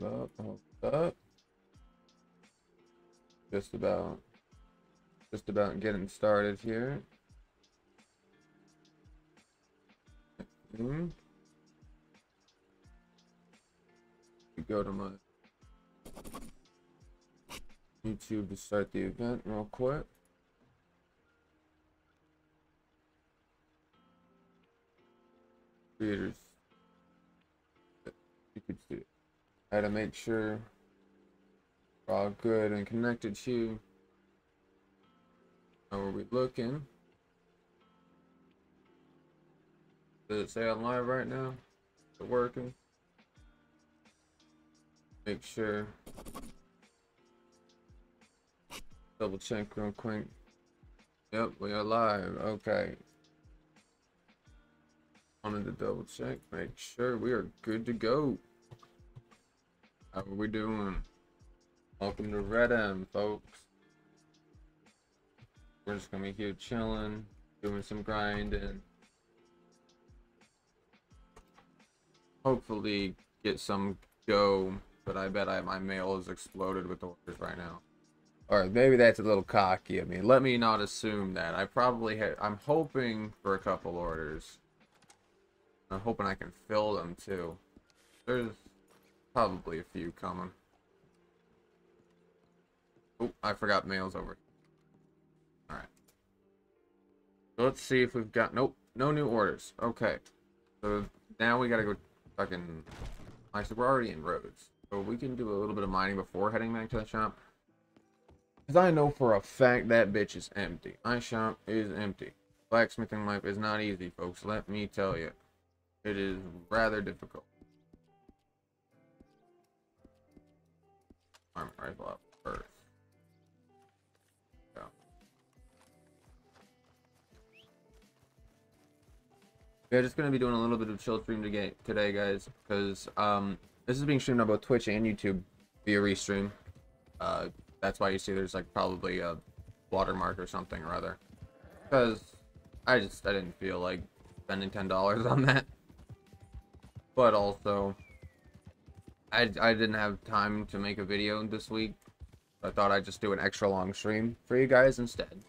Hold up, up. Just about, just about getting started here. Hmm. You go to my YouTube to start the event real quick. Creators. You could see it. I had to make sure we're all good and connected to. How are we looking? Does it say I'm live right now? Is it working? Make sure. Double check real quick. Yep, we are live. Okay. Wanted to double check, make sure we are good to go. How are we doing? Welcome to RedM, folks. We're just gonna be here chilling, doing some grinding. Hopefully get some go, but I bet I, my mail is exploded with orders right now. Or maybe that's a little cocky of me. Let me not assume that. I probably I'm hoping for a couple orders. I'm hoping I can fill them too. There's probably a few coming. Oh, I forgot mails over. Alright. Let's see if we've got... Nope, no new orders. Okay. So now we gotta go fucking... Actually, we're already in Rhodes. So we can do a little bit of mining before heading back to the shop. Because I know for a fact that bitch is empty. My shop is empty. Blacksmithing life is not easy, folks. Let me tell you. It is rather difficult. Armor rifle up first. Go. Yeah, just gonna be doing a little bit of chill stream today, guys, because um, this is being streamed on both Twitch and YouTube via restream. Uh, that's why you see there's like probably a watermark or something or other. Because I just I didn't feel like spending ten dollars on that. But also I I didn't have time to make a video this week. I thought I'd just do an extra long stream for you guys instead.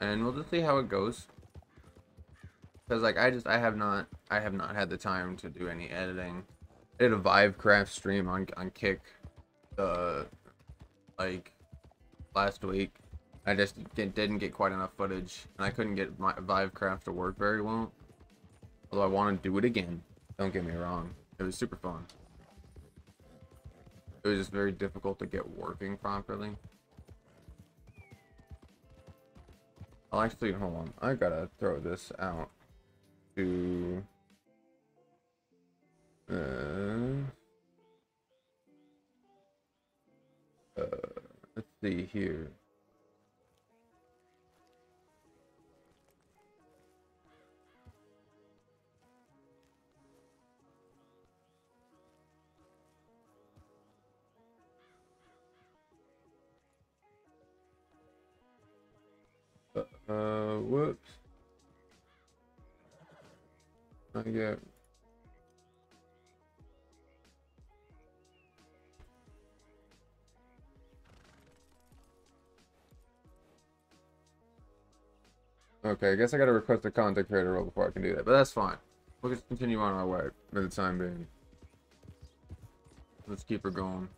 And we'll just see how it goes. Cause like I just I have not I have not had the time to do any editing. I did a Vivecraft stream on on Kick uh, like last week. I just didn't get quite enough footage, and I couldn't get my Vivecraft to work very well. Although I want to do it again. Don't get me wrong. It was super fun. It was just very difficult to get working properly. I'll actually, hold on. I gotta throw this out to... Uh, Uh, let's see here. Uh, whoops. I get Okay, I guess I gotta request a content creator role before I can do that, but that's fine. We'll just continue on our way for the time being. Let's keep her going.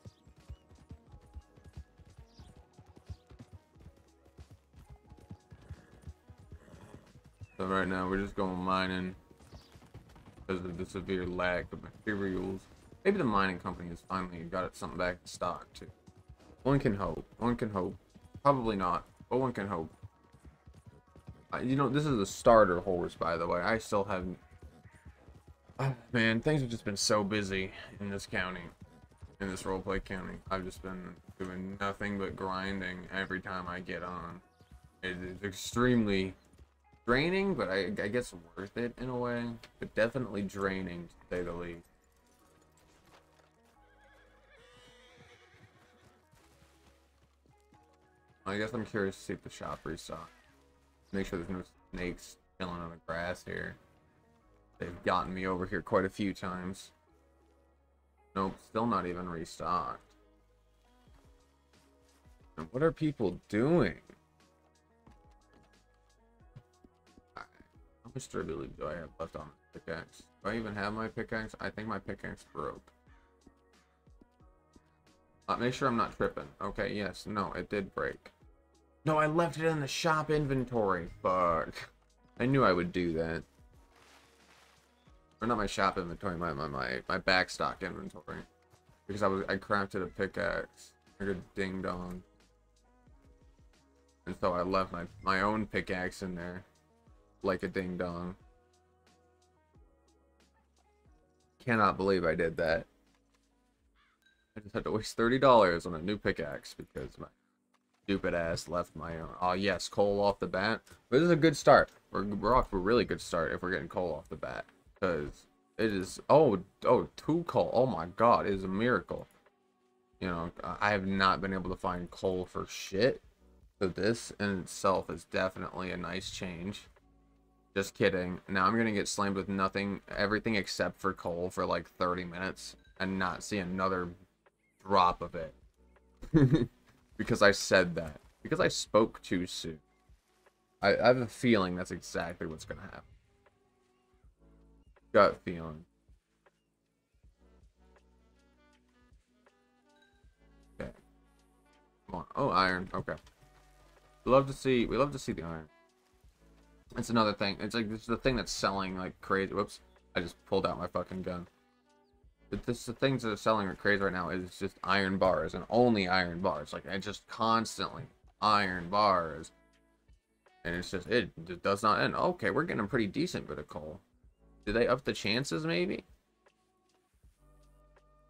So right now we're just going mining because of the severe lack of materials. Maybe the mining company has finally got something back in stock too. One can hope. One can hope. Probably not, but one can hope you know, this is a starter horse, by the way. I still haven't... Oh, man, things have just been so busy in this county. In this roleplay county. I've just been doing nothing but grinding every time I get on. It is extremely draining, but I, I guess worth it in a way. But definitely draining, to say the least. I guess I'm curious to see if the shop restock. Make sure there's no snakes chilling on the grass here. They've gotten me over here quite a few times. Nope, still not even restocked. And what are people doing? Much durability do I have left on the pickaxe? Do I even have my pickaxe? I think my pickaxe broke. Uh, make sure I'm not tripping. Okay, yes, no, it did break. No, I left it in the shop inventory. Fuck. I knew I would do that. Or not my shop inventory, my my my, my backstock inventory. Because I was I crafted a pickaxe. Like a ding dong. And so I left my, my own pickaxe in there. Like a ding dong. Cannot believe I did that. I just had to waste $30 on a new pickaxe because my stupid ass left my own. Oh, yes, coal off the bat. But this is a good start. We're, we're off a really good start if we're getting coal off the bat. Because it is... Oh, oh, two coal. Oh, my God. It is a miracle. You know, I have not been able to find coal for shit. So this in itself is definitely a nice change. Just kidding. Now I'm going to get slammed with nothing, everything except for coal for like 30 minutes and not see another drop of it. because I said that. Because I spoke too soon. I, I have a feeling that's exactly what's going to happen. Gut feeling. Okay. Come on. Oh, iron. Okay. Love to see we love to see the iron. It's another thing. It's like is the thing that's selling like crazy. Whoops! I just pulled out my fucking gun. But this the things that are selling like crazy right now is just iron bars and only iron bars. Like it's just constantly iron bars, and it's just it, it does not end. Okay, we're getting a pretty decent bit of coal. Do they up the chances maybe?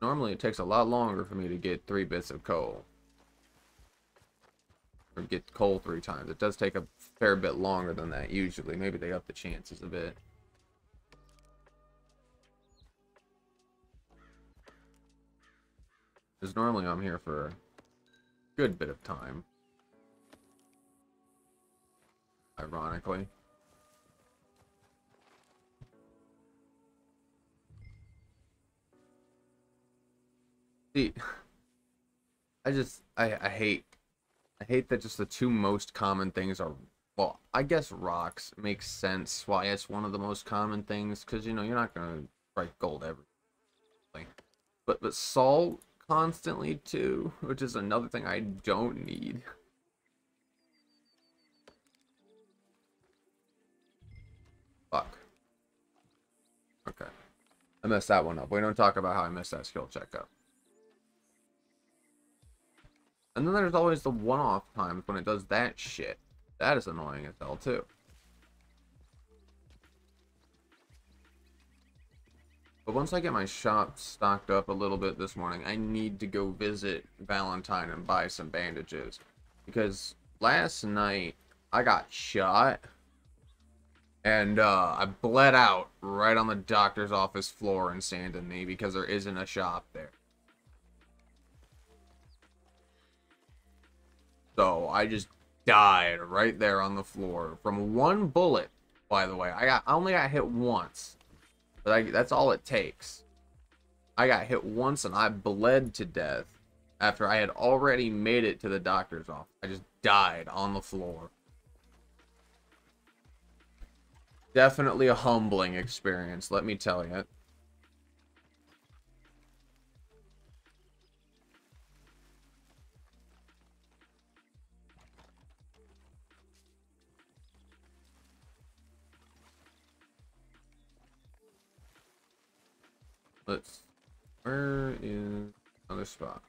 Normally it takes a lot longer for me to get three bits of coal or get coal three times. It does take a fair bit longer than that usually. Maybe they up the chances a bit. Because normally I'm here for a good bit of time. Ironically. See, I just, I, I hate I hate that just the two most common things are, well, I guess rocks makes sense why it's one of the most common things, because, you know, you're not to break gold every but but salt constantly too, which is another thing I don't need. Fuck. Okay. I messed that one up. We don't talk about how I messed that skill check up. And then there's always the one-off times when it does that shit. That is annoying as hell, too. But once I get my shop stocked up a little bit this morning, I need to go visit Valentine and buy some bandages. Because last night, I got shot. And uh, I bled out right on the doctor's office floor in Saint Denis because there isn't a shop there. So I just died right there on the floor from one bullet. By the way, I got I only got hit once, but I, that's all it takes. I got hit once and I bled to death after I had already made it to the doctor's office. I just died on the floor. Definitely a humbling experience, let me tell you. Let's. Where is another spot?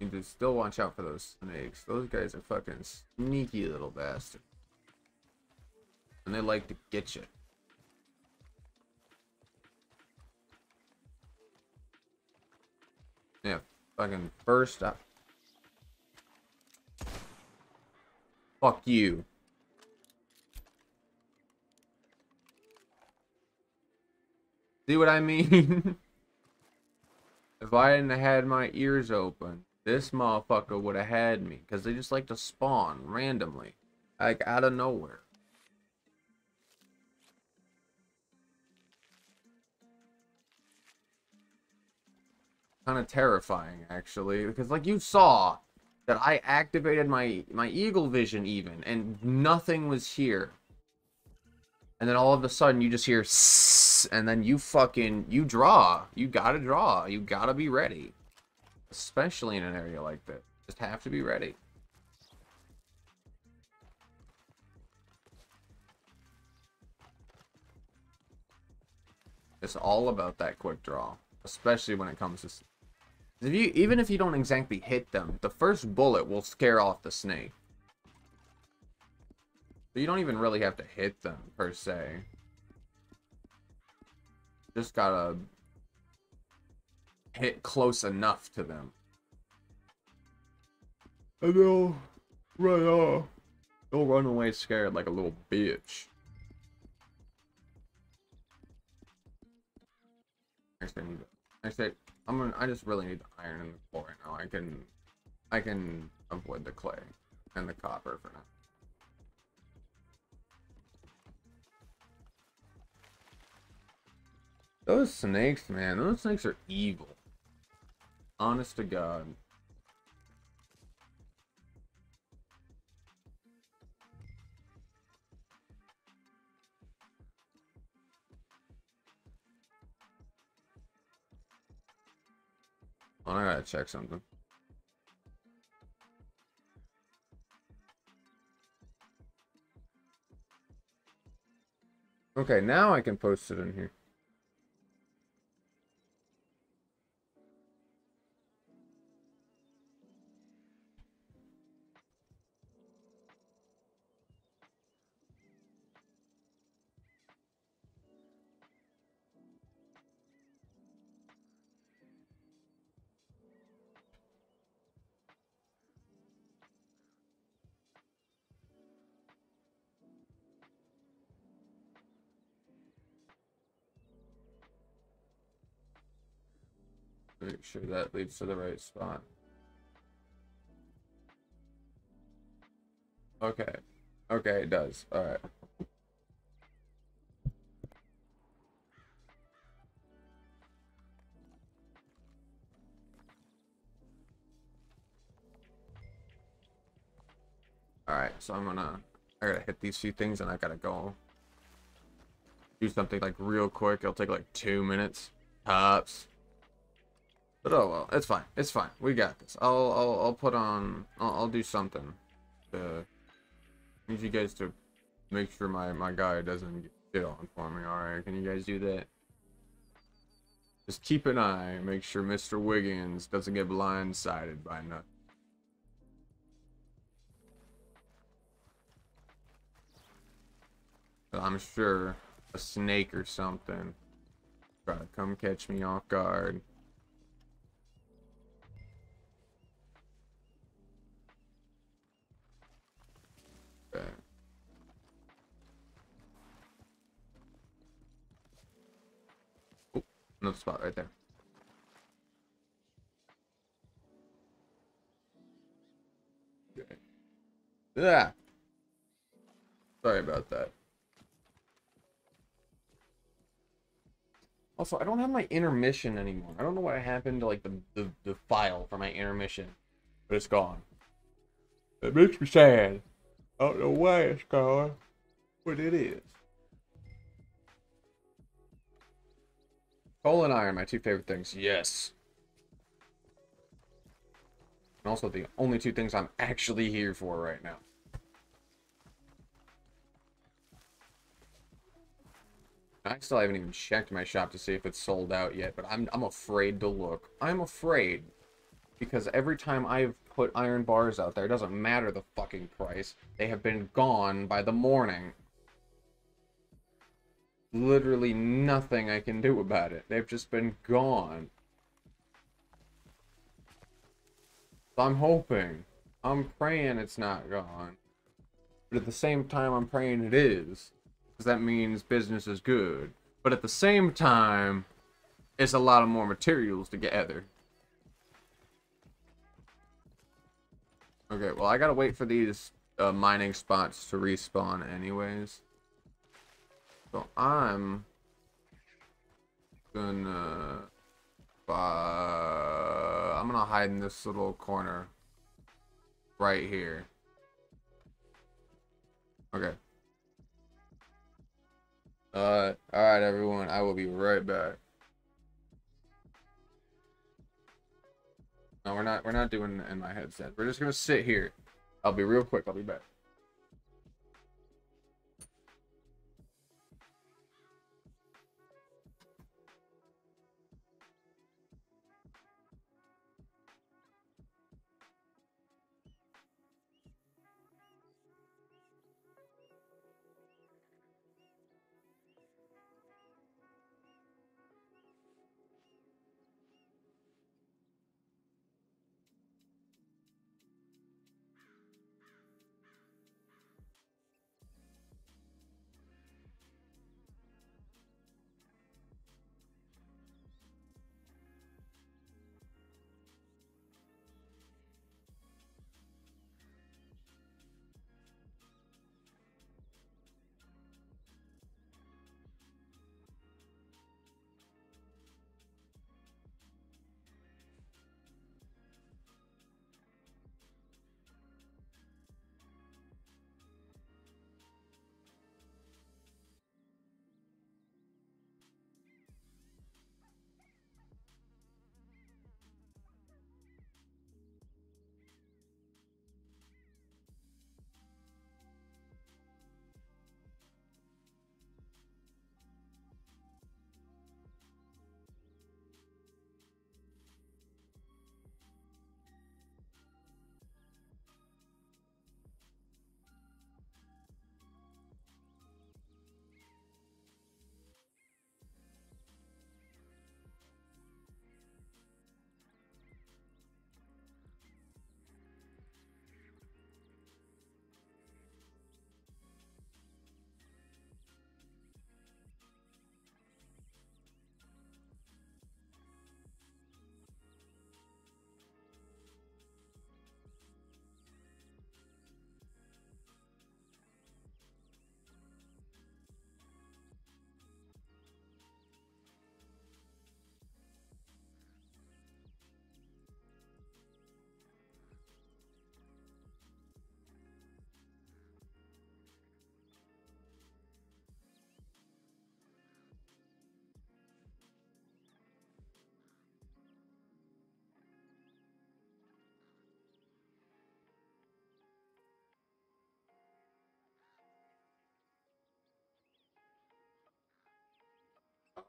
Need to still watch out for those snakes. Those guys are fucking sneaky little bastards. And they like to get you. Yeah, fucking first up. Fuck you. See what I mean? If I hadn't had my ears open, this motherfucker would have had me. Because they just like to spawn randomly. Like, out of nowhere. kind of terrifying actually because like you saw that I activated my my eagle vision even and nothing was here and then all of a sudden you just hear Sss, and then you fucking you draw. You gotta draw. You gotta be ready. Especially in an area like this. Just have to be ready. It's all about that quick draw. Especially when it comes to if you even if you don't exactly hit them, the first bullet will scare off the snake. So you don't even really have to hit them per se. Just gotta hit close enough to them. And they'll run off. They'll run away scared like a little bitch. Next thing. I'm gonna. I just really need the iron and the coal right now. I can, I can avoid the clay and the copper for now. Those snakes, man. Those snakes are evil. Honest to God. I gotta check something. Okay, now I can post it in here. Sure that leads to the right spot. Okay. Okay, it does. Alright. Alright, so I'm gonna... I gotta hit these few things and I gotta go do something like real quick. It'll take like two minutes. Tops. But oh well, it's fine. It's fine. We got this. I'll I'll I'll put on. I'll, I'll do something. To need you guys to make sure my my guy doesn't get on for me. All right, can you guys do that? Just keep an eye. Make sure Mr. Wiggins doesn't get blindsided by nothing. I'm sure a snake or something try to come catch me off guard. Okay. Oh, another spot right there. Okay. Yeah. Sorry about that. Also, I don't have my intermission anymore. I don't know what happened to like the, the, the file for my intermission. But it's gone. It makes me sad. I don't know why it's gone, but it is. Coal and iron, my two favorite things. Yes. And also the only two things I'm actually here for right now. I still haven't even checked my shop to see if it's sold out yet, but I'm, I'm afraid to look. I'm afraid. Because every time I've put iron bars out there, it doesn't matter the fucking price. They have been gone by the morning. Literally nothing I can do about it. They've just been gone. I'm hoping. I'm praying it's not gone. But at the same time, I'm praying it is. Because that means business is good. But at the same time, it's a lot of more materials to gather. Okay, well, I gotta wait for these uh, mining spots to respawn anyways. So I'm gonna buy gonna hide in this little corner. Right here. Okay. Uh, alright everyone, I will be right back. No, we're not, we're not doing it in my headset. We're just gonna sit here. I'll be real quick, I'll be back.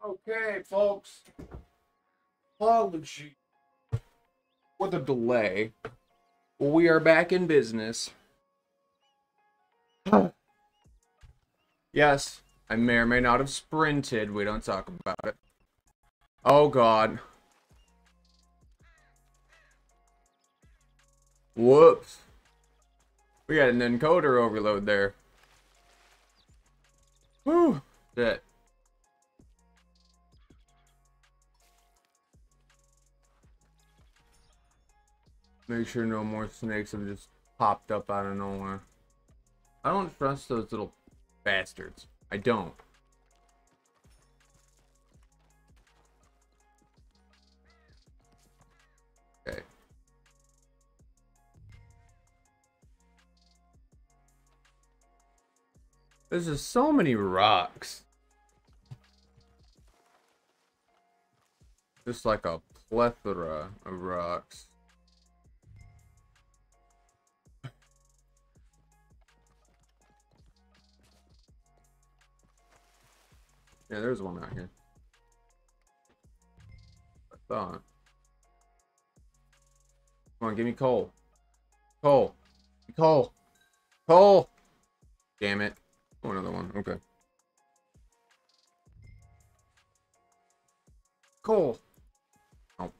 Okay, folks. Apology for the delay. We are back in business. yes, I may or may not have sprinted. We don't talk about it. Oh, God. Whoops. We got an encoder overload there. Whew. That. Make sure no more snakes have just popped up out of nowhere. I don't trust those little bastards. I don't. Okay. There's just so many rocks. Just like a plethora of rocks. Yeah, there's one out here. I thought. Come on, give me coal. Coal. Coal. Coal. Damn it. Oh, another one. Okay. Coal. Oh.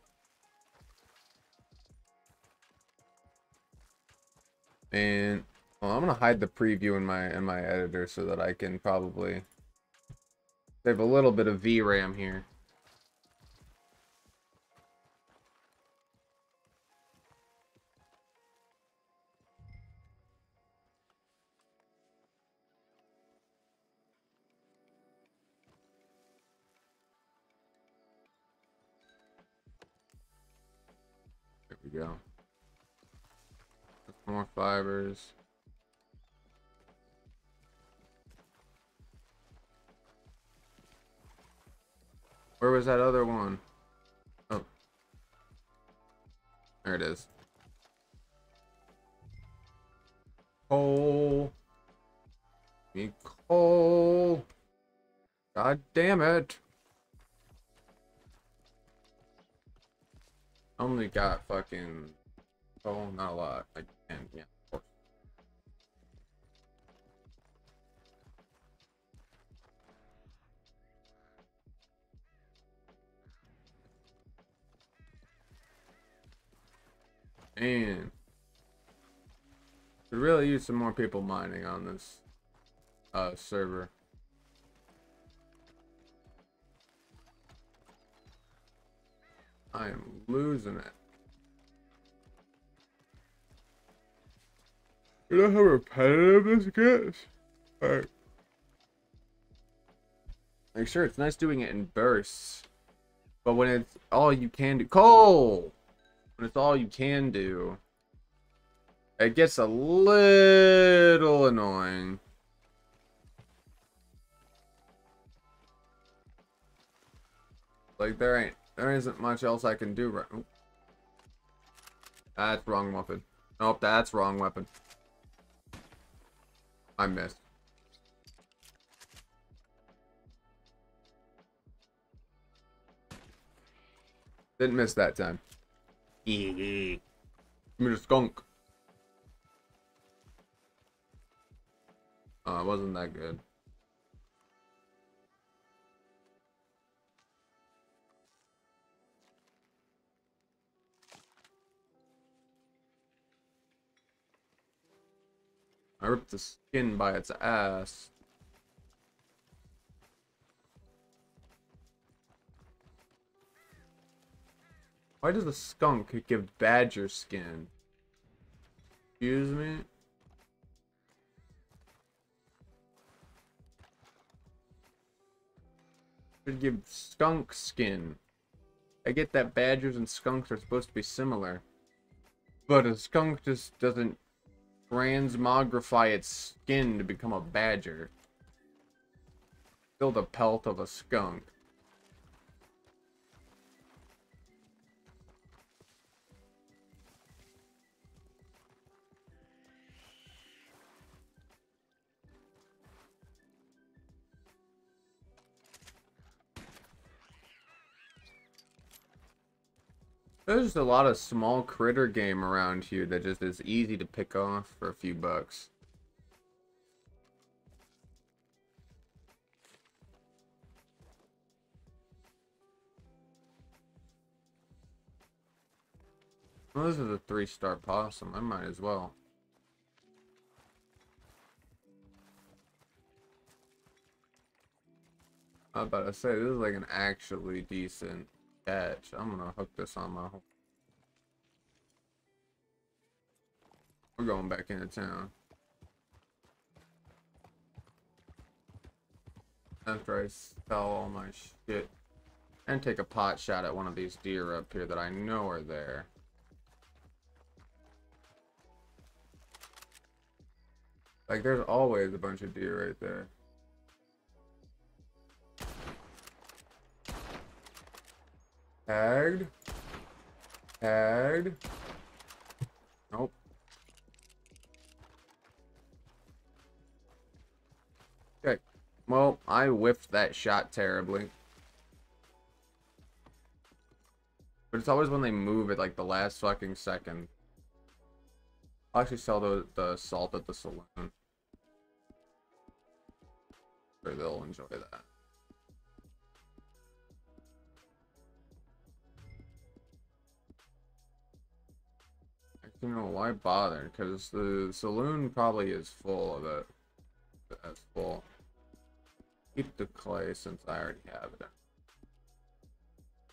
And well, I'm gonna hide the preview in my in my editor so that I can probably save a little bit of VRAM here. There we go. More fibers. Where was that other one? Oh. There it is. Coal. Me coal. God damn it. Only got fucking oh not a lot. Like ten, yeah, Man. Could really use some more people mining on this uh server. I am losing it. You know how repetitive this gets? Alright. Like, sure, it's nice doing it in bursts. But when it's all you can do... Coal! When it's all you can do... It gets a little annoying. Like, there ain't there isn't much else I can do right. That's wrong weapon. Nope, that's wrong weapon. I missed. Didn't miss that time. Give me the skunk. Oh, it wasn't that good. I ripped the skin by its ass. Why does the skunk give badger skin? Excuse me? Should give skunk skin. I get that badgers and skunks are supposed to be similar. But a skunk just doesn't transmogrify its skin to become a badger. Still the pelt of a skunk. There's just a lot of small critter game around here that just is easy to pick off for a few bucks. Well, this is a three-star possum. I might as well. I was about to say, this is like an actually decent catch. I'm gonna hook this on my We're going back into town. After I sell all my shit. And take a pot shot at one of these deer up here that I know are there. Like, there's always a bunch of deer right there. Tagged. Tagged. Nope. Okay. Well, I whiffed that shot terribly. But it's always when they move at like the last fucking second. I'll actually sell the, the salt at the saloon. Or they'll enjoy that. You know, why bother? Because the saloon probably is full of it. That's full. Keep the clay since I already have it.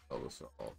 Sell the salt.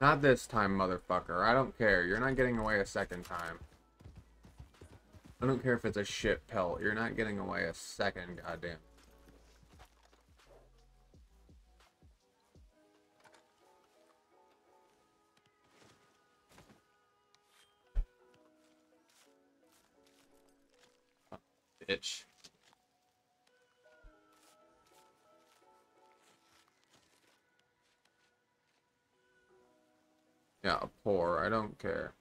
Not this time, motherfucker. I don't care. You're not getting away a second time. I don't care if it's a shit pelt. You're not getting away a second, goddamn. Bitch. Yeah, poor. I don't care.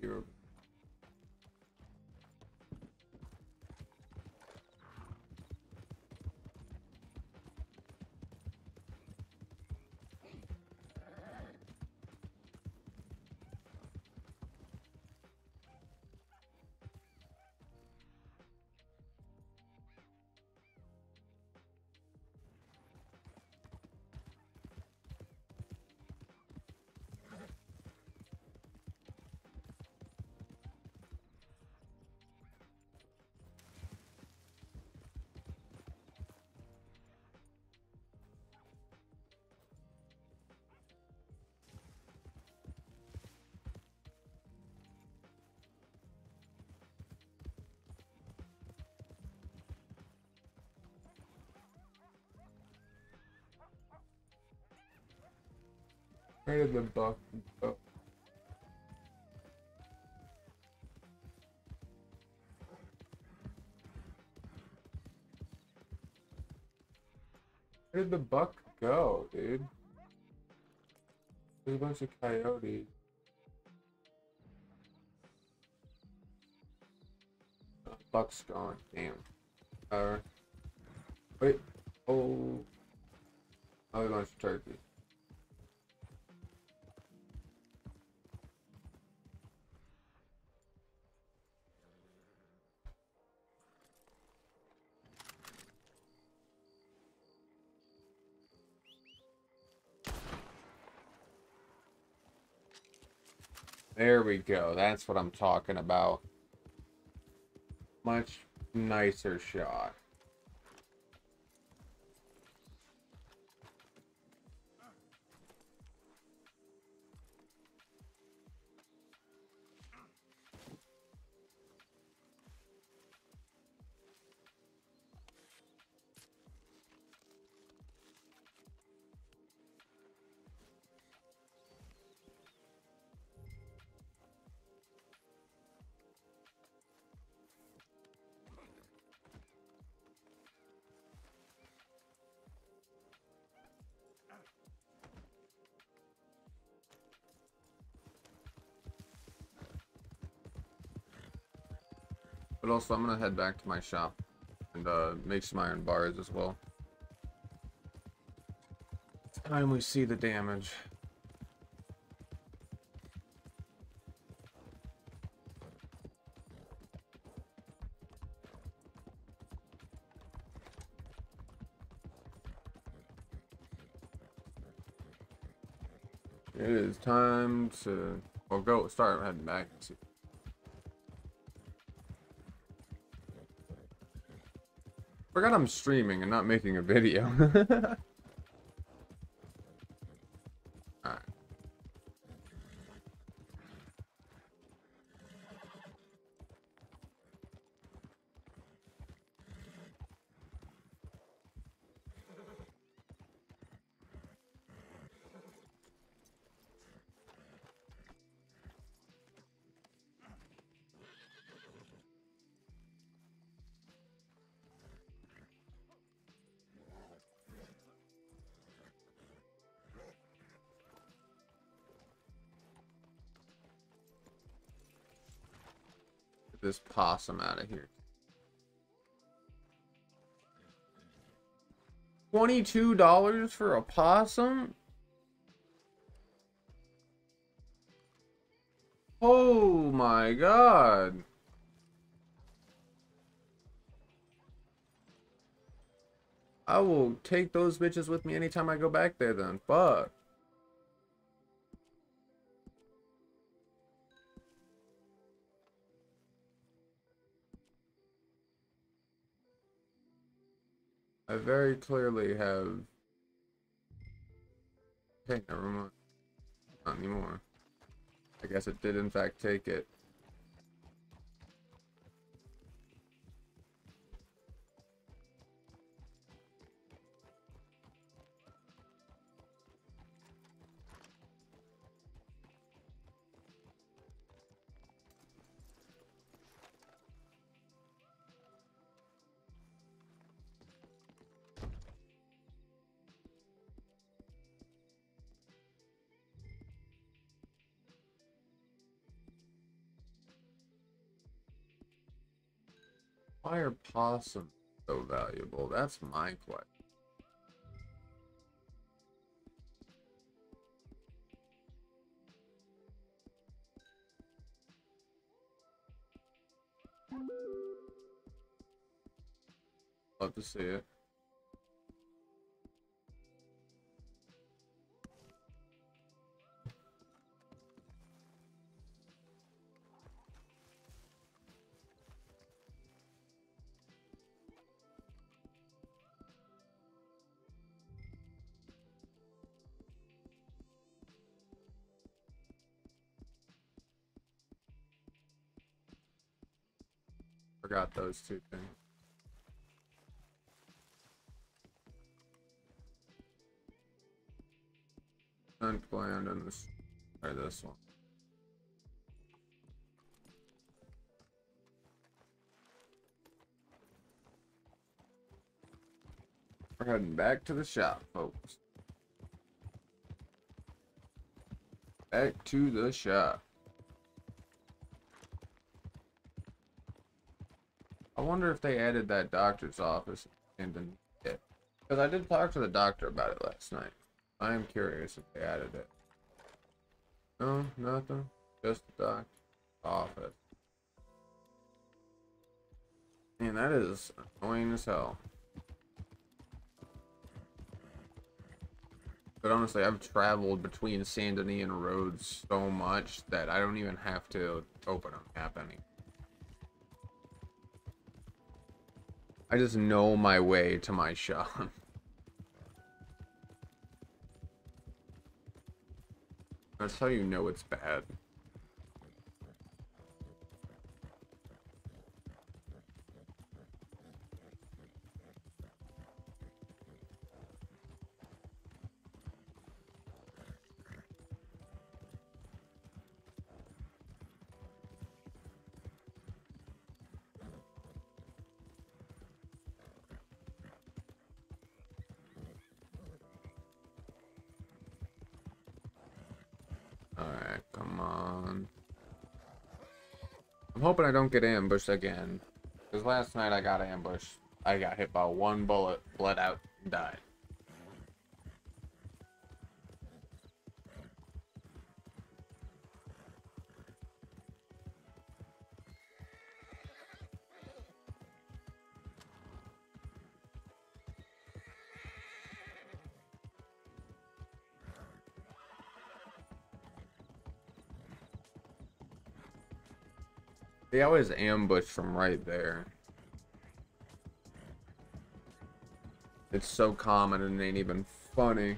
You know, Where did the buck go? Where did the buck go, dude? There's a bunch of coyotes. The buck's gone. Damn. We go. That's what I'm talking about. Much nicer shot. Also, I'm gonna head back to my shop and uh, make some iron bars as well. Time we see the damage. It is time to, well, go start heading back Forgot I'm streaming and not making a video. this possum out of here. $22 for a possum? Oh my god. I will take those bitches with me anytime I go back there then. Fuck. I very clearly have... Okay, never mind. Not anymore. I guess it did in fact take it. Why are possums so valuable? That's my question. Love to see it. Forgot those two things. Unplanned and this or this one. We're heading back to the shop, folks. Back to the shop. I wonder if they added that doctor's office and it. Because I did talk to the doctor about it last night. I am curious if they added it. No, nothing. Just the doctor's office. Man, that is annoying as hell. But honestly, I've traveled between Saint Denis and Rhodes so much that I don't even have to open a map anymore. I just know my way to my shop. That's how you know it's bad. Hoping I don't get ambushed again. Because last night I got ambushed. I got hit by one bullet, bled out, died. They always ambush from right there. It's so common and it ain't even funny.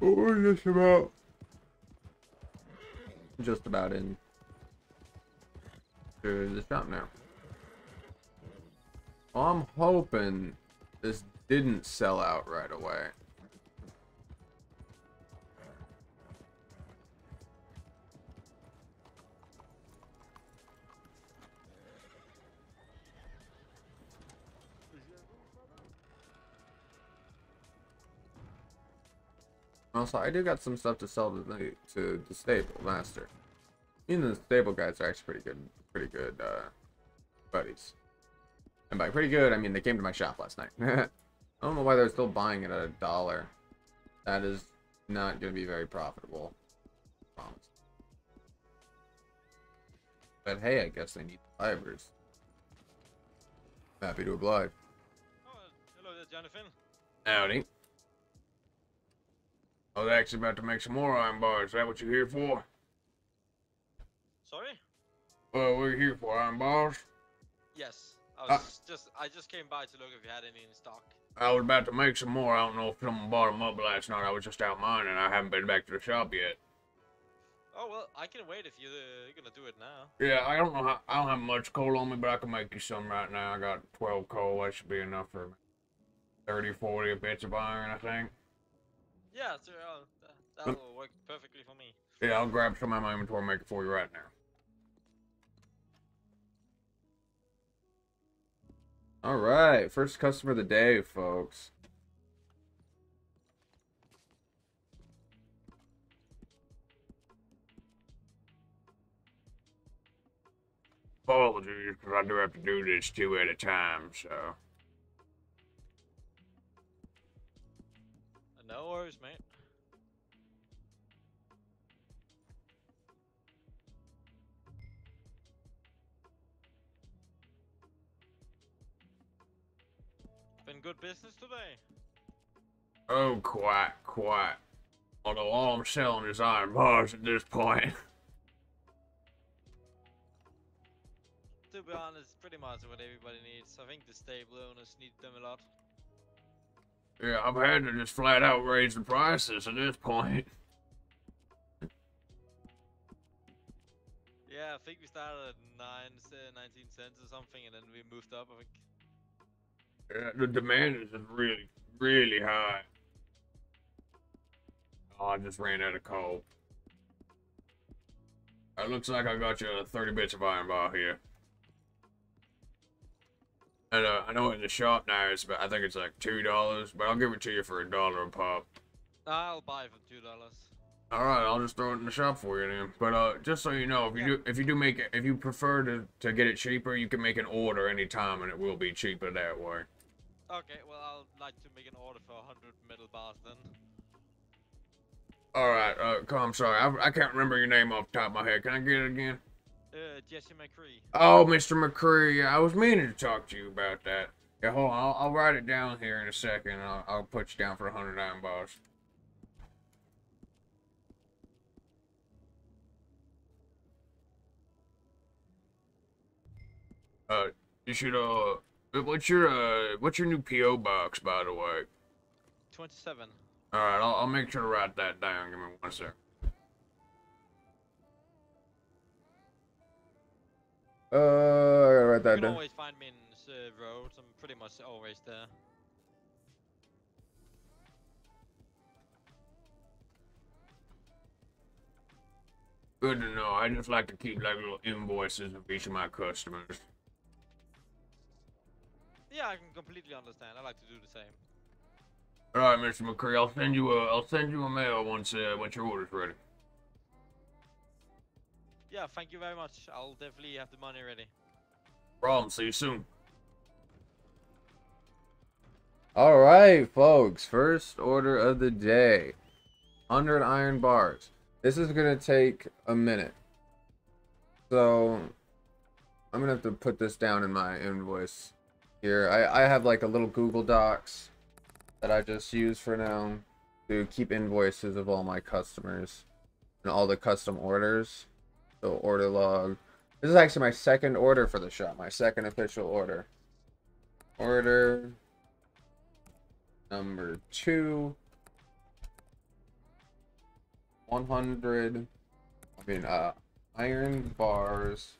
What was this about? Just about in to the shop now. I'm hoping this didn't sell out right away. Also, I do got some stuff to sell to the to the stable master. Me and the stable guys are actually pretty good, pretty good uh, buddies. And by pretty good, I mean they came to my shop last night. I don't know why they're still buying it at a dollar. That is not going to be very profitable. But hey, I guess they need fibers. Happy to oblige. Oh, hello there, Jonathan. Howdy. I was actually about to make some more iron bars. Is that what you're here for? Sorry? Well, we're here for iron bars. Yes. I Uh, was just I just came by to look if you had any in stock. I was about to make some more. I don't know if someone bought them up last night. I was just out mining. I haven't been back to the shop yet. Oh well, I can wait if you're, uh, you're gonna do it now. Yeah, I don't know how. I don't have much coal on me, but I can make you some right now. I got 12 coal. That should be enough for 30, 40 bits of iron, I think. Yeah, so, uh, that, that'll work perfectly for me. Yeah, I'll grab some out of my inventory and make it for you right now. All right, first customer of the day, folks. Apologies, because I do have to do this two at a time, so. No worries, mate. Been good business today. Oh, quite, quite. Although all I'm selling is iron bars at this point. To be honest, pretty much what everybody needs. I think the stable owners need them a lot. Yeah, I've had to just flat out raise the prices at this point. Yeah, I think we started at nine, uh, 19 cents or something, and then we moved up. I think. Yeah, the demand is just really, really high. Oh, I just ran out of coal. It looks like I got you 30 bits of iron bar here. Uh, I know in the shop now it's about, I think it's like two dollars, but I'll give it to you for a dollar a pop. I'll buy it for two dollars. All right, I'll just throw it in the shop for you then. But uh, just so you know, if you Yeah. do, if you do make it, if you prefer to to get it cheaper, you can make an order anytime, and it will be cheaper that way. Okay, well I'll like to make an order for 100 metal bars then. All right, uh, come, I'm sorry, I, I can't remember your name off the top of my head. Can I get it again? Uh, Jesse McCree. Oh, Mr. McCree, I was meaning to talk to you about that. Yeah, hold on, I'll, I'll write it down here in a second. I'll, I'll put you down for a hundred. Uh, you should uh, what's your uh, what's your new PO box by the way? 27. All right, I'll, I'll make sure to write that down. Give me one sec. Uh, I gotta write You can down. always find me in uh, Rhodes. I'm pretty much always there. Good to know. I just like to keep like little invoices of each of my customers. Yeah, I can completely understand. I like to do the same. All right, Mr. McCree, I'll send you a I'll send you a mail once uh, once your order's ready. Yeah, thank you very much. I'll definitely have the money ready. Problem. See you soon. All right, folks. First order of the day. 100 iron bars. This is going to take a minute. So, I'm going to have to put this down in my invoice here. I, I have like a little Google Docs that I just use for now to keep invoices of all my customers and all the custom orders. So, order log. This is actually my second order for the shop, my second official order. Order number two. 100, I mean, uh, iron bars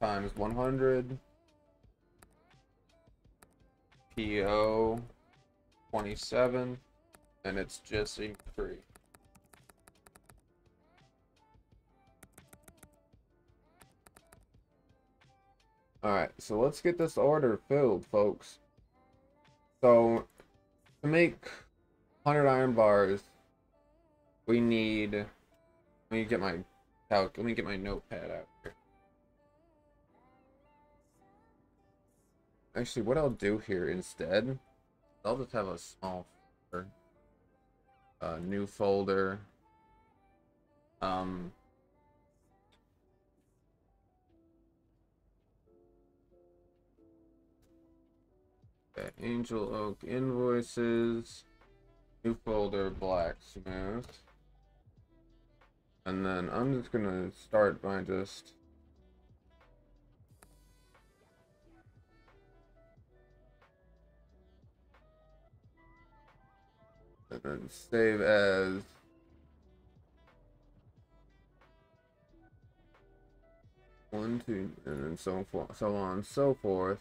times 100 PO 27, and it's just Jesse free. Alright, so let's get this order filled, folks. So, to make 100 iron bars, we need. Let me get my calc. Let me get my notepad out here. Actually, what I'll do here instead, I'll just have a small. folder. uh, new folder. Um, Angel Oak invoices, new folder, blacksmith. And then I'm just gonna start by just and then save as one, two, and then so forth, so on so forth.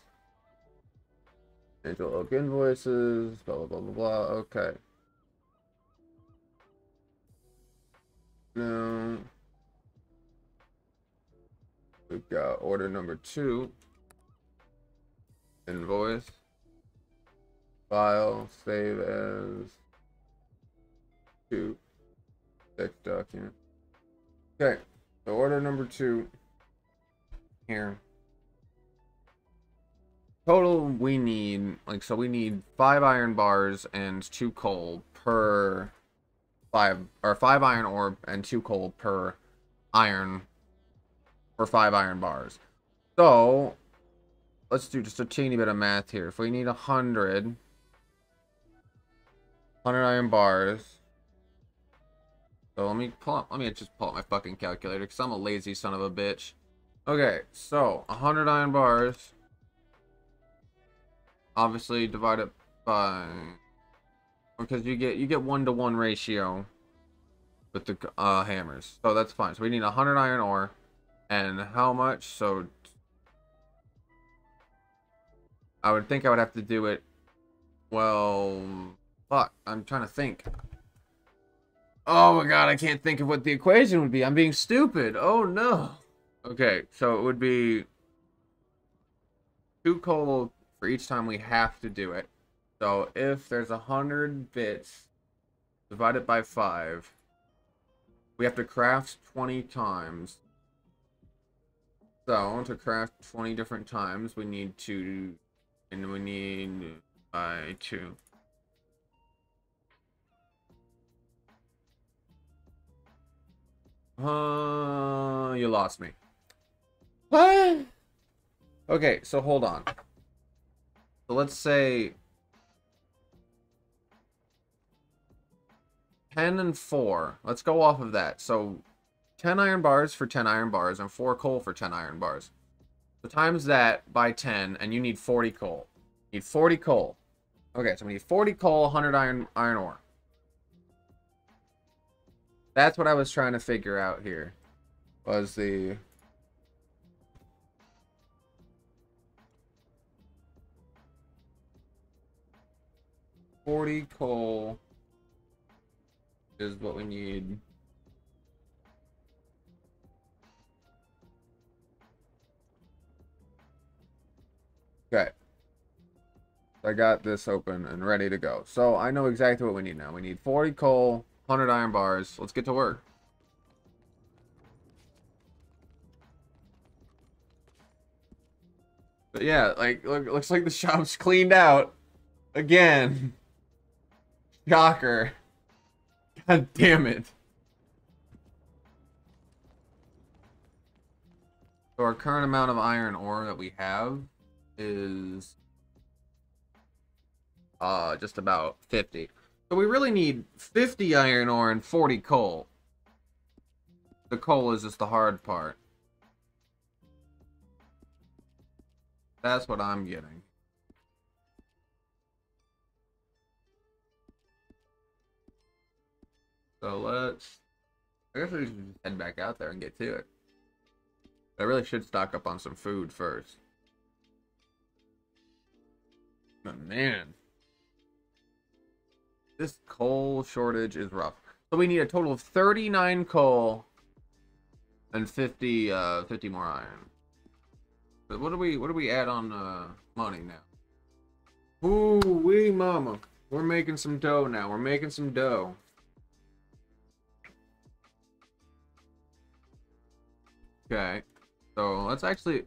Angel Oak invoices, blah blah blah blah blah. Okay. Now we've got order number two. Invoice. File, save as two. Text document. Okay, so order number two here. Total we need like so we need five iron bars and two coal per five or five iron ore and two coal per iron for five iron bars. So let's do just a teeny bit of math here. If we need a hundred, hundred iron bars. So let me pull up, let me just pull up my fucking calculator because I'm a lazy son of a bitch. Okay, so a hundred iron bars. Obviously divide it by because you get you get one to one ratio with the uh, hammers. So that's fine. So we need a hundred iron ore, and how much? So I would think I would have to do it. Well, fuck. I'm trying to think. Oh my god, I can't think of what the equation would be. I'm being stupid. Oh no. Okay, so it would be two coal for each time we have to do it. So if there's a hundred bits divided by five, we have to craft 20 times. So to craft 20 different times, we need to, and we need by two. Uh, you lost me. What? Okay, so hold on. So let's say 10 and 4. Let's go off of that. So 10 iron bars for 10 iron bars and 4 coal for 10 iron bars. So times that by 10 and you need 40 coal. You need 40 coal. Okay, so we need 40 coal, 100 iron iron ore. That's what I was trying to figure out here. Was the Forty coal is what we need. Okay. I got this open and ready to go. So I know exactly what we need now. We need 40 coal, 100 iron bars. Let's get to work. But yeah, like, look, looks like the shop's cleaned out. Again. Shocker. God damn it. So our current amount of iron ore that we have is uh just about 50. So we really need 50 iron ore and 40 coal. The coal is just the hard part. That's what I'm getting. So let's... I guess we should head back out there and get to it. I really should stock up on some food first. But man. This coal shortage is rough. So we need a total of 39 coal and 50 uh 50 more iron. But what do we what do we add on uh money now? Ooh wee mama. We're making some dough now. We're making some dough. Okay. So let's actually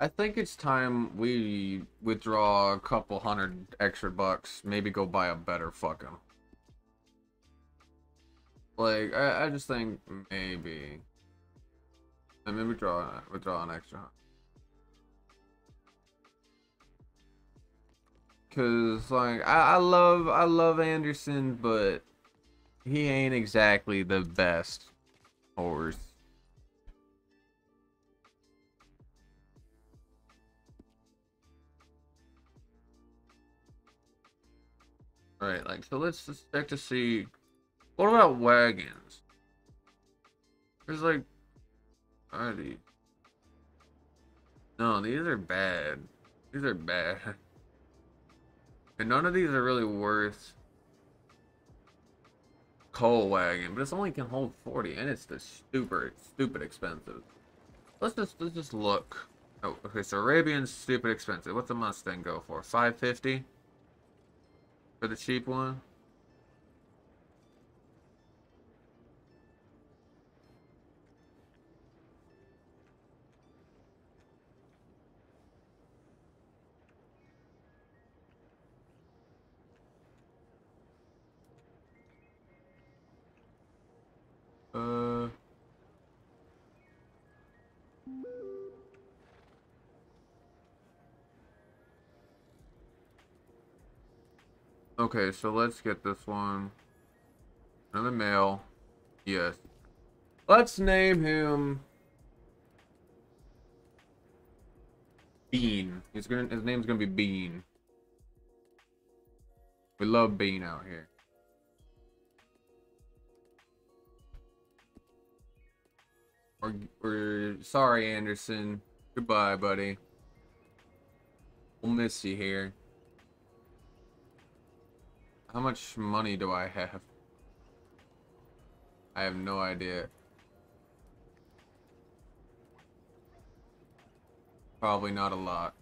I think it's time we withdraw a couple hundred extra bucks. Maybe go buy a better fucking Like, I, I just think maybe. I mean, withdraw, withdraw an extra. Cause like I, I love I love Anderson, but he ain't exactly the best horse. Right, like so let's just check to see what about wagons? There's like are these? No, these are bad. These are bad. And none of these are really worth coal wagon, but it's only can hold 40 and it's the stupid stupid expensive. Let's just let's just look. Oh, okay, so Arabian's stupid expensive. What's a Mustang go for? 550 for the cheap one? Okay, so let's get this one. Another male. Yes. Let's name him Bean. He's gonna his name's gonna be Bean. We love Bean out here. We're, we're sorry, Anderson. Goodbye, buddy. We'll miss you here. How much money do I have? I have no idea. Probably not a lot.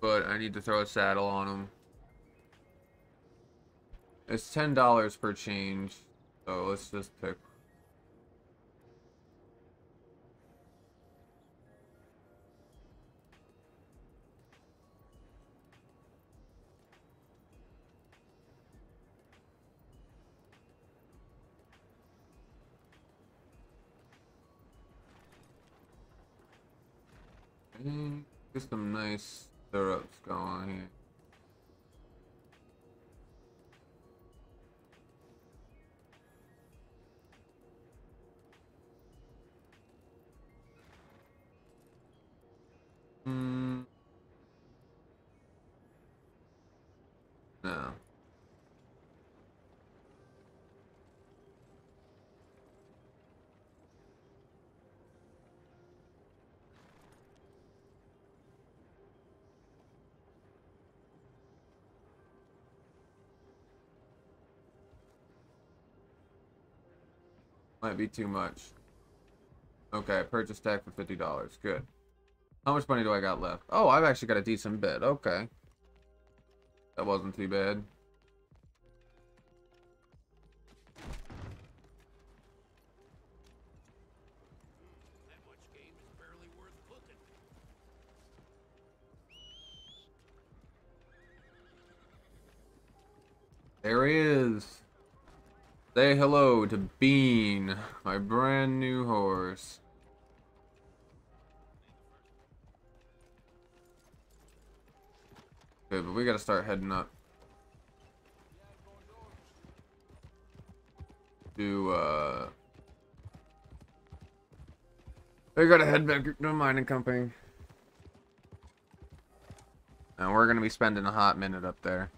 But I need to throw a saddle on him. It's $10 per change. So let's just pick Mm, Get some nice stirrups going here. Hmm. No. Might be too much. Okay, purchase tag for $50. Good. How much money do I got left? Oh, I've actually got a decent bid. Okay. That wasn't too bad. Say hello to Bean, my brand new horse. Good, but we gotta start heading up. To, uh... We gotta head back to the mining company. And we're gonna be spending a hot minute up there.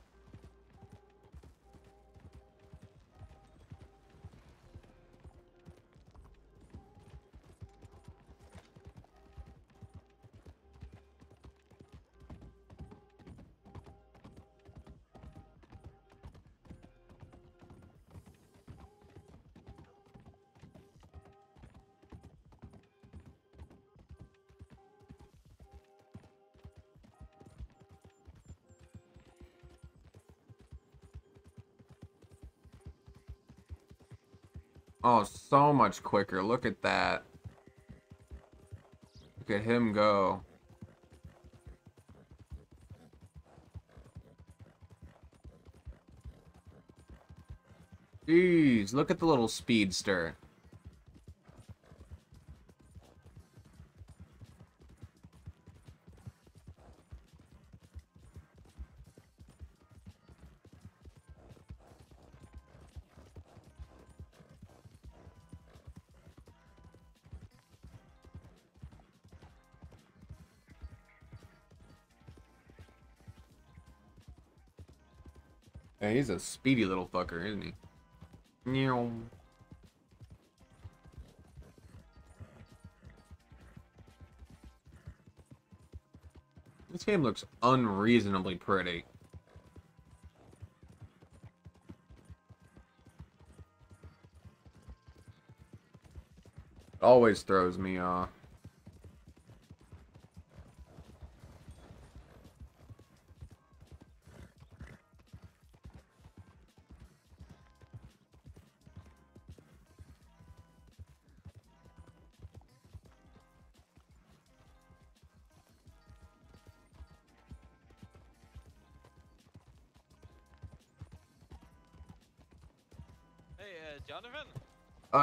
Oh, so much quicker. Look at that. Look at him go. Jeez, look at the little speedster. Yeah, he's a speedy little fucker, isn't he? Meow. This game looks unreasonably pretty. It Always throws me off.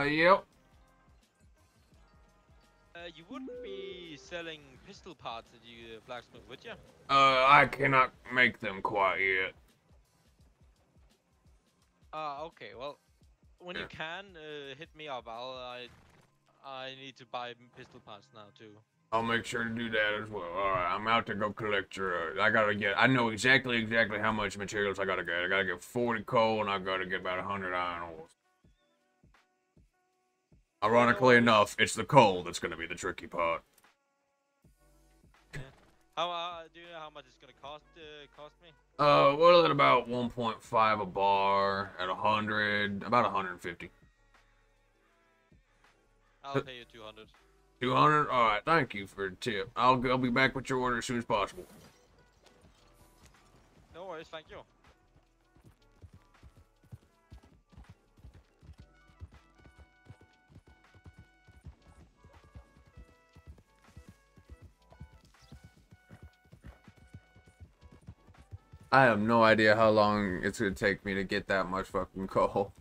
Yep. Uh, you wouldn't be selling pistol parts at you uh, blacksmith, would you? Uh, I cannot make them quite yet. Ah, okay. Well, when you can, uh, hit me up. I'll. I. I need to buy pistol parts now too. I'll make sure to do that as well. All right, I'm out to go collect your. Uh, I gotta get. I know exactly exactly how much materials I gotta get. I gotta get 40 coal and I gotta get about 100 iron ores. Ironically enough, it's the coal that's gonna be the tricky part. How uh, do you know how much it's gonna cost? Uh, cost me? Uh, what at about 1.5 a bar at 100, about 150. I'll pay you 200. 200. All right, thank you for the tip. I'll I'll be back with your order as soon as possible. No worries. Thank you. I have no idea how long it's gonna take me to get that much fucking coal.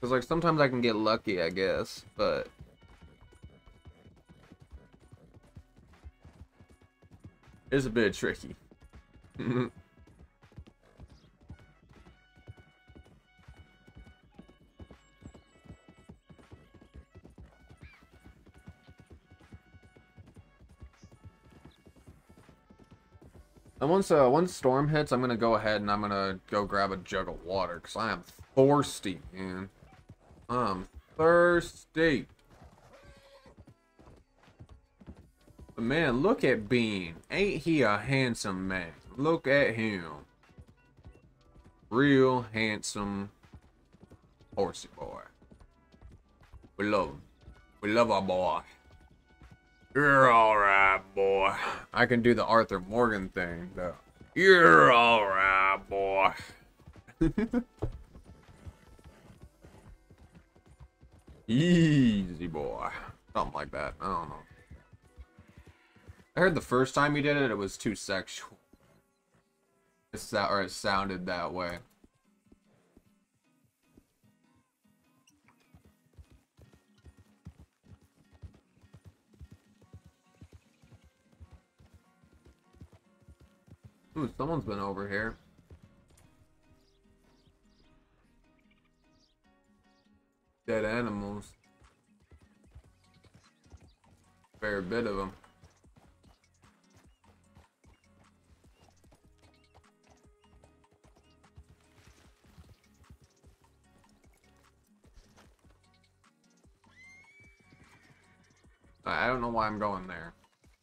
Cause like sometimes I can get lucky, I guess, but it's a bit tricky. And once uh once storm hits, I'm gonna go ahead and I'm gonna go grab a jug of water because I am thirsty, man. I'm thirsty. But man, look at Bean. Ain't he a handsome man? Look at him. Real handsome horsey boy. We love him. We love our boy. You're alright, boy. I can do the Arthur Morgan thing, though. You're alright, boy. Easy, boy. Something like that. I don't know. I heard the first time he did it, it was too sexual. It's that, or it sounded that way. Ooh, someone's been over here. Dead animals. Fair bit of them. I I don't know why I'm going there.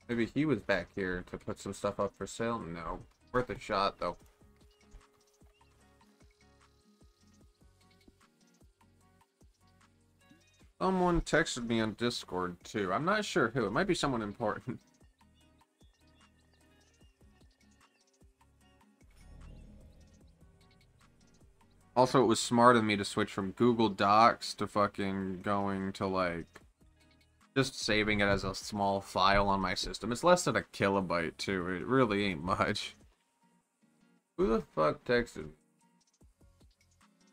Maybe he was back here to put some stuff up for sale? No. Worth a shot, though. Someone texted me on Discord, too. I'm not sure who. It might be someone important. Also, it was smart of me to switch from Google Docs to fucking going to, like, just saving it as a small file on my system. It's less than a kilobyte too. It really ain't much. Who the fuck texted? me?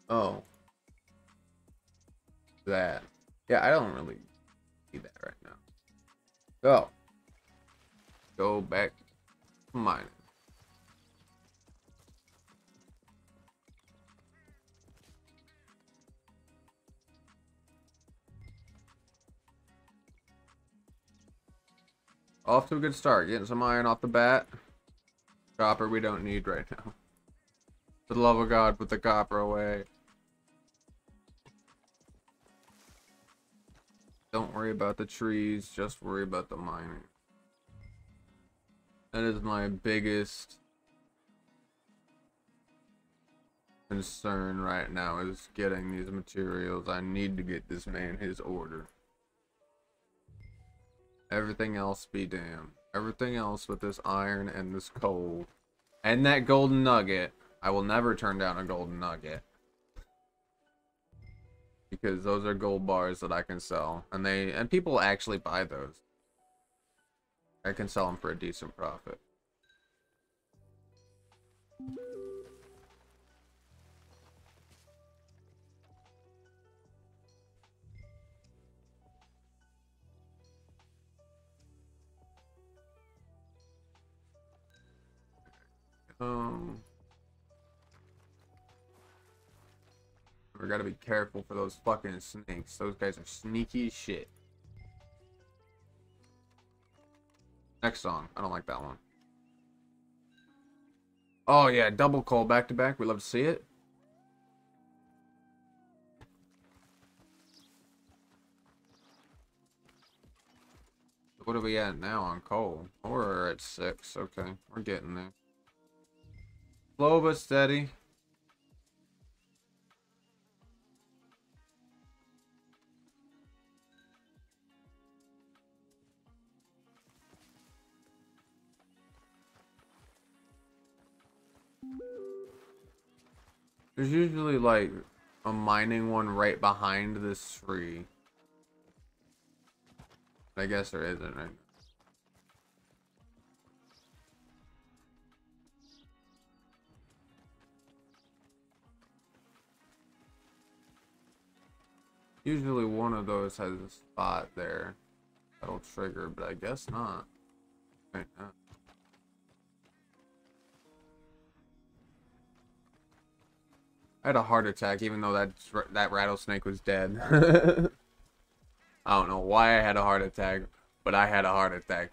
Oh. That. Yeah, I don't really need that right now. Go. Go back to mining. Off to a good start. Getting some iron off the bat. Copper we don't need right now. For the love of God, put the copper away. Don't worry about the trees, just worry about the mining. That is my biggest concern right now is getting these materials. I need to get this man his order. Everything else be damned. Everything else with this iron and this coal and that golden nugget. I will never turn down a golden nugget. Because those are gold bars that I can sell. And they and people actually buy those. I can sell them for a decent profit. Um, we gotta be careful for those fucking snakes. Those guys are sneaky as shit. Next song. I don't like that one. Oh yeah, double coal back to back. We love to see it. What are we at now on coal? We're at six. Okay, we're getting there. Slow but steady. There's usually like a mining one right behind this tree. I guess there isn't right Usually one of those has a spot there that'll trigger, but I guess not. Right now. I had a heart attack even though that that rattlesnake was dead. I don't know why I had a heart attack, but I had a heart attack.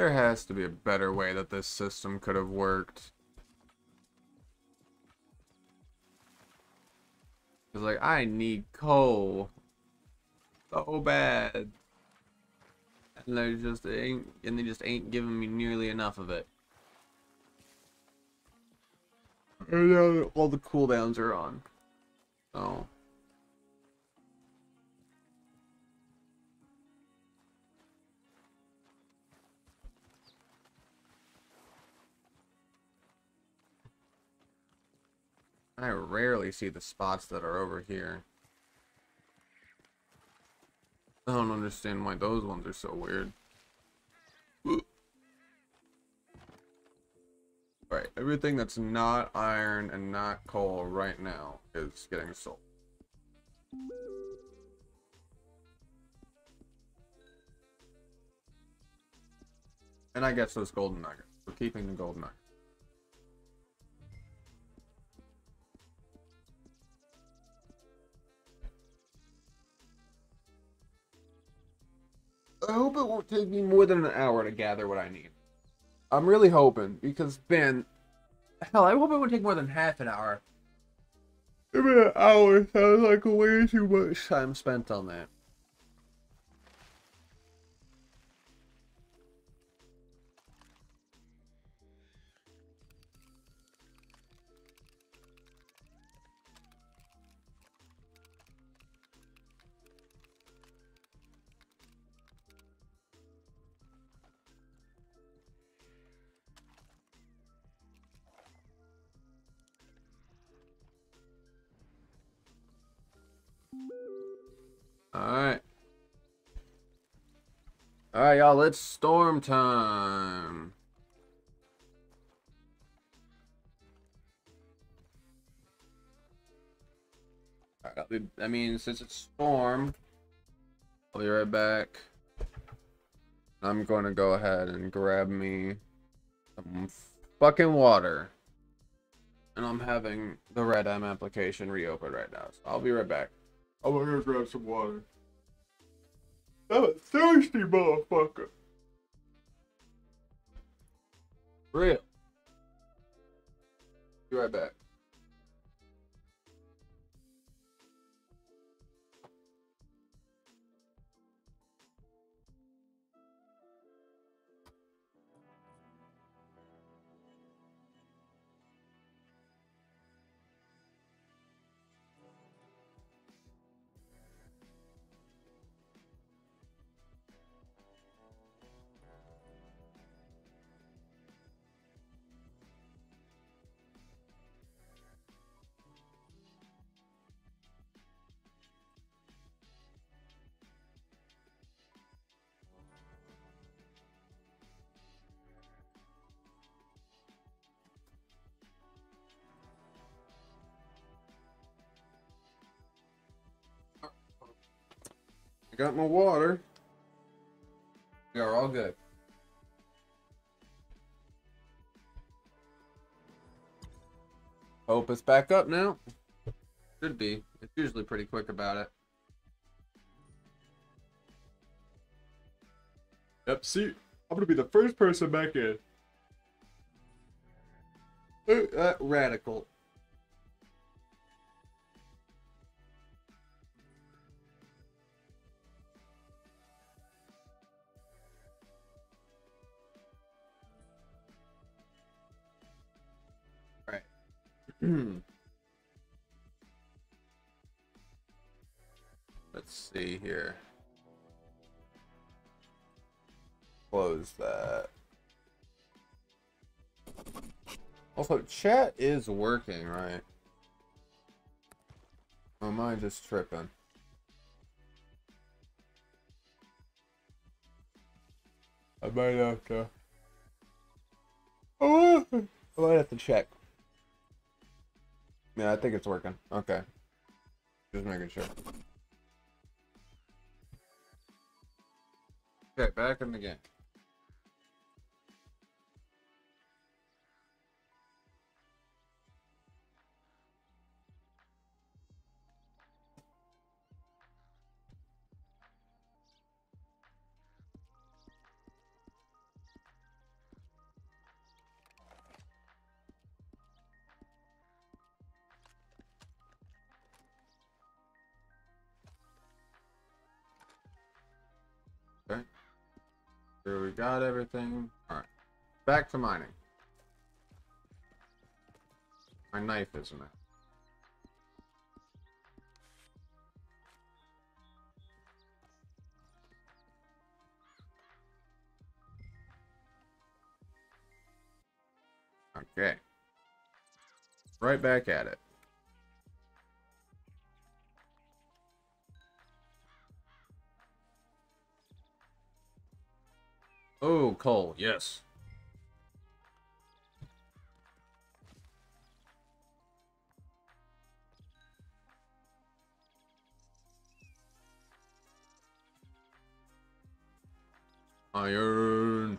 There has to be a better way that this system could have worked. Cause like I need coal so bad, and they just ain't, and they just ain't giving me nearly enough of it. And all the cooldowns are on, so. I rarely see the spots that are over here. I don't understand why those ones are so weird. Right, everything that's not iron and not coal right now is getting sold. And I guess those golden nuggets. We're keeping the golden nuggets. I hope it won't take me more than an hour to gather what I need. I'm really hoping because Ben, hell, I hope it won't take more than half an hour. Maybe an hour sounds like way too much time spent on that. Alright, y'all, it's storm time. I mean, since it's storm, I'll be right back. I'm going to go ahead and grab me some fucking water. And I'm having the RedM application reopened right now, so I'll be right back. I'm gonna grab some water. I'm a thirsty motherfucker. Real. Be right back. Got my water. We are all good. Hope it's back up now. Should be. It's usually pretty quick about it. Yep, see, I'm gonna be the first person back in. Uh, uh, radical. Hmm. Let's see here. Close that. Also, chat is working, right? Or am I just tripping? I might have to. I might have to check. Yeah, I think it's working. Okay. Just making sure. Okay, back in the game. Here we got everything. Alright. Back to mining. My knife isn't it? Okay. Right back at it. Oh, coal, yes. Iron.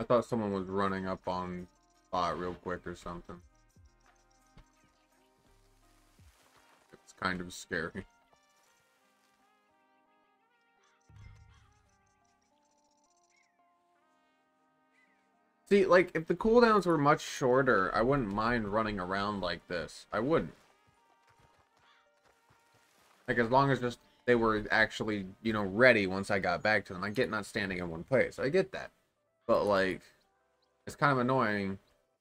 I thought someone was running up on spot real quick or something. It's kind of scary. See, like, if the cooldowns were much shorter, I wouldn't mind running around like this. I wouldn't. Like, as long as just they were actually, you know, ready once I got back to them. I get not standing in one place. I get that. But, like, it's kind of annoying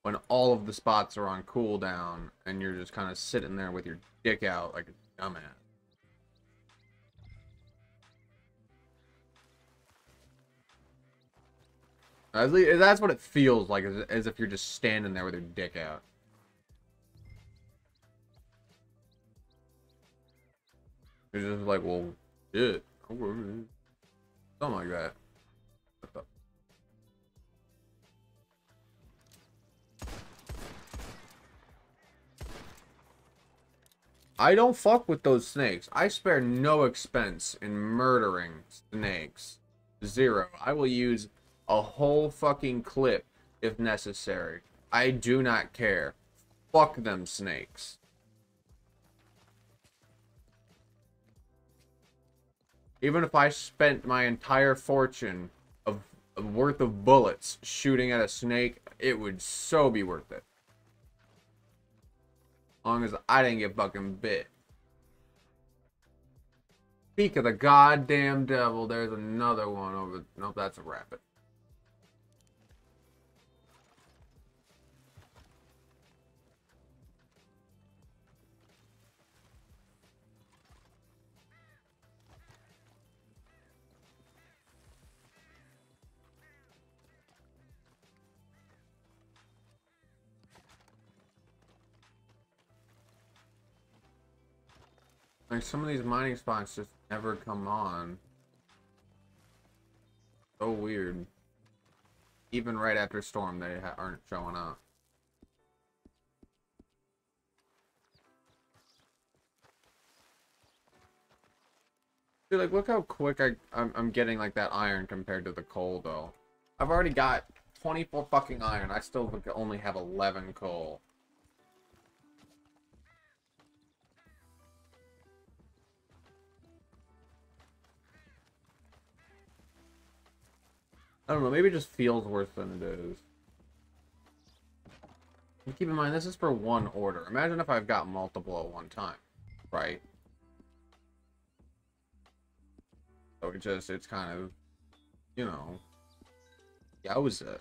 when all of the spots are on cooldown and you're just kind of sitting there with your dick out like a dumbass. At least, that's what it feels like, as, as if you're just standing there with your dick out. You're just like, well, shit. Something like that. I don't fuck with those snakes. I spare no expense in murdering snakes. Zero. I will use a whole fucking clip if necessary. I do not care. Fuck them snakes. Even if I spent my entire fortune of, of worth of bullets shooting at a snake, it would so be worth it. As long as I didn't get fucking bit. Speak of the goddamn devil, there's another one over. Nope, that's a rabbit. Like some of these mining spots just never come on. So weird. Even right after storm, they aren't showing up. Dude, like, look how quick I, I'm, I'm getting, like, that iron compared to the coal, though. I've already got 24 fucking iron. I still only have 11 coal. I don't know, maybe it just feels worse than it is. And keep in mind, this is for one order. Imagine if I've got multiple at one time, right? So it just, it's kind of, you know, yowza.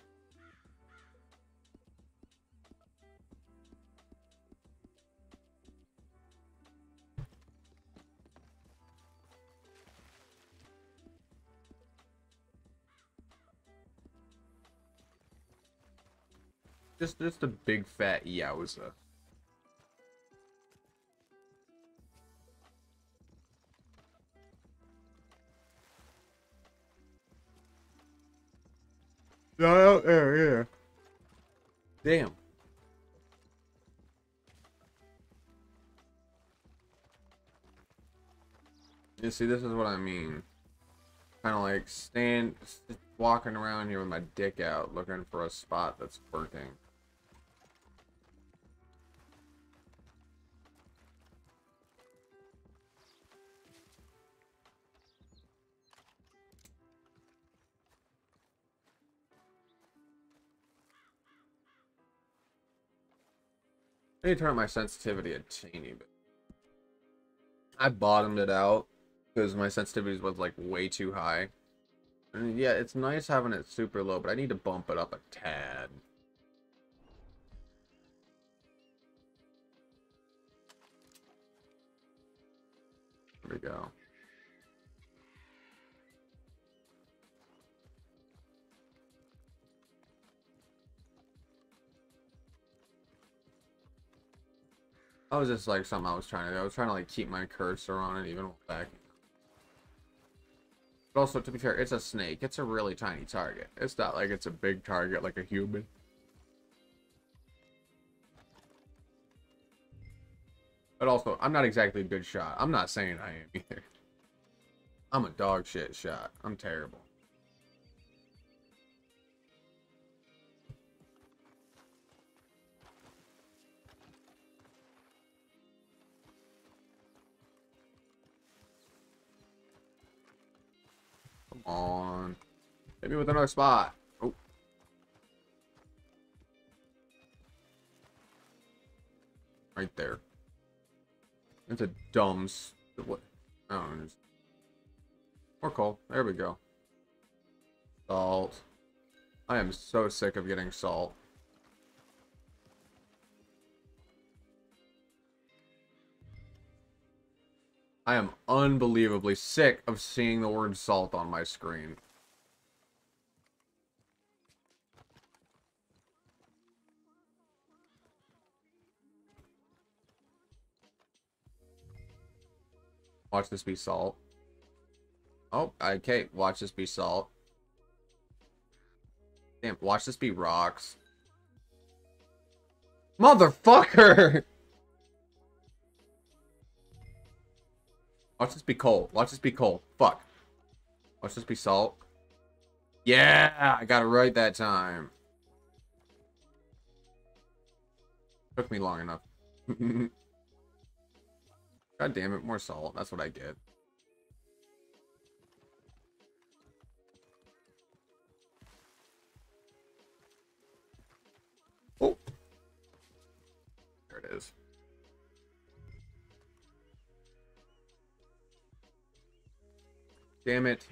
Just, just a big fat yowza. Yeah, yeah, yeah. Damn. You see, this is what I mean. Kind of like stand, walking around here with my dick out, looking for a spot that's working. Need to turn my sensitivity a teeny bit. I bottomed it out because my sensitivity was like way too high. And yeah, it's nice having it super low, but I need to bump it up a tad. There we go. That was just like something I was trying to do. I was trying to like keep my cursor on it even back. But also, to be fair, it's a snake. It's a really tiny target. It's not like it's a big target like a human. But also, I'm not exactly a good shot. I'm not saying I am either. I'm a dog shit shot. I'm terrible. On. Hit me with another spot. Oh. Right there. That's a dumb... What? Know. More coal. There we go. Salt. I am so sick of getting salt. I am unbelievably sick of seeing the word salt on my screen. Watch this be salt. Oh, okay. Watch this be salt. Damn, watch this be rocks. Motherfucker! Watch this be cold. Watch this be cold. Fuck. Watch this be salt. Yeah, I got it right that time. Took me long enough. God damn it, more salt. That's what I get. Oh. There it is. Damn it.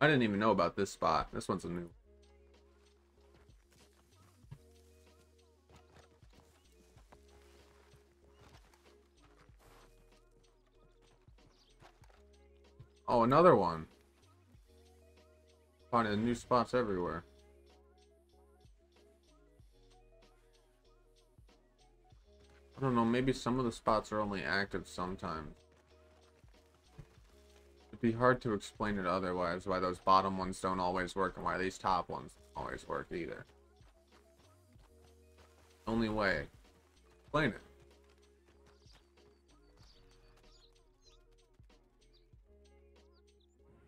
I didn't even know about this spot. This one's a new. Oh, another one. Finding new spots everywhere. I don't know, maybe some of the spots are only active sometimes. It'd be hard to explain it otherwise, why those bottom ones don't always work and why these top ones don't always work either. Only way. Explain it.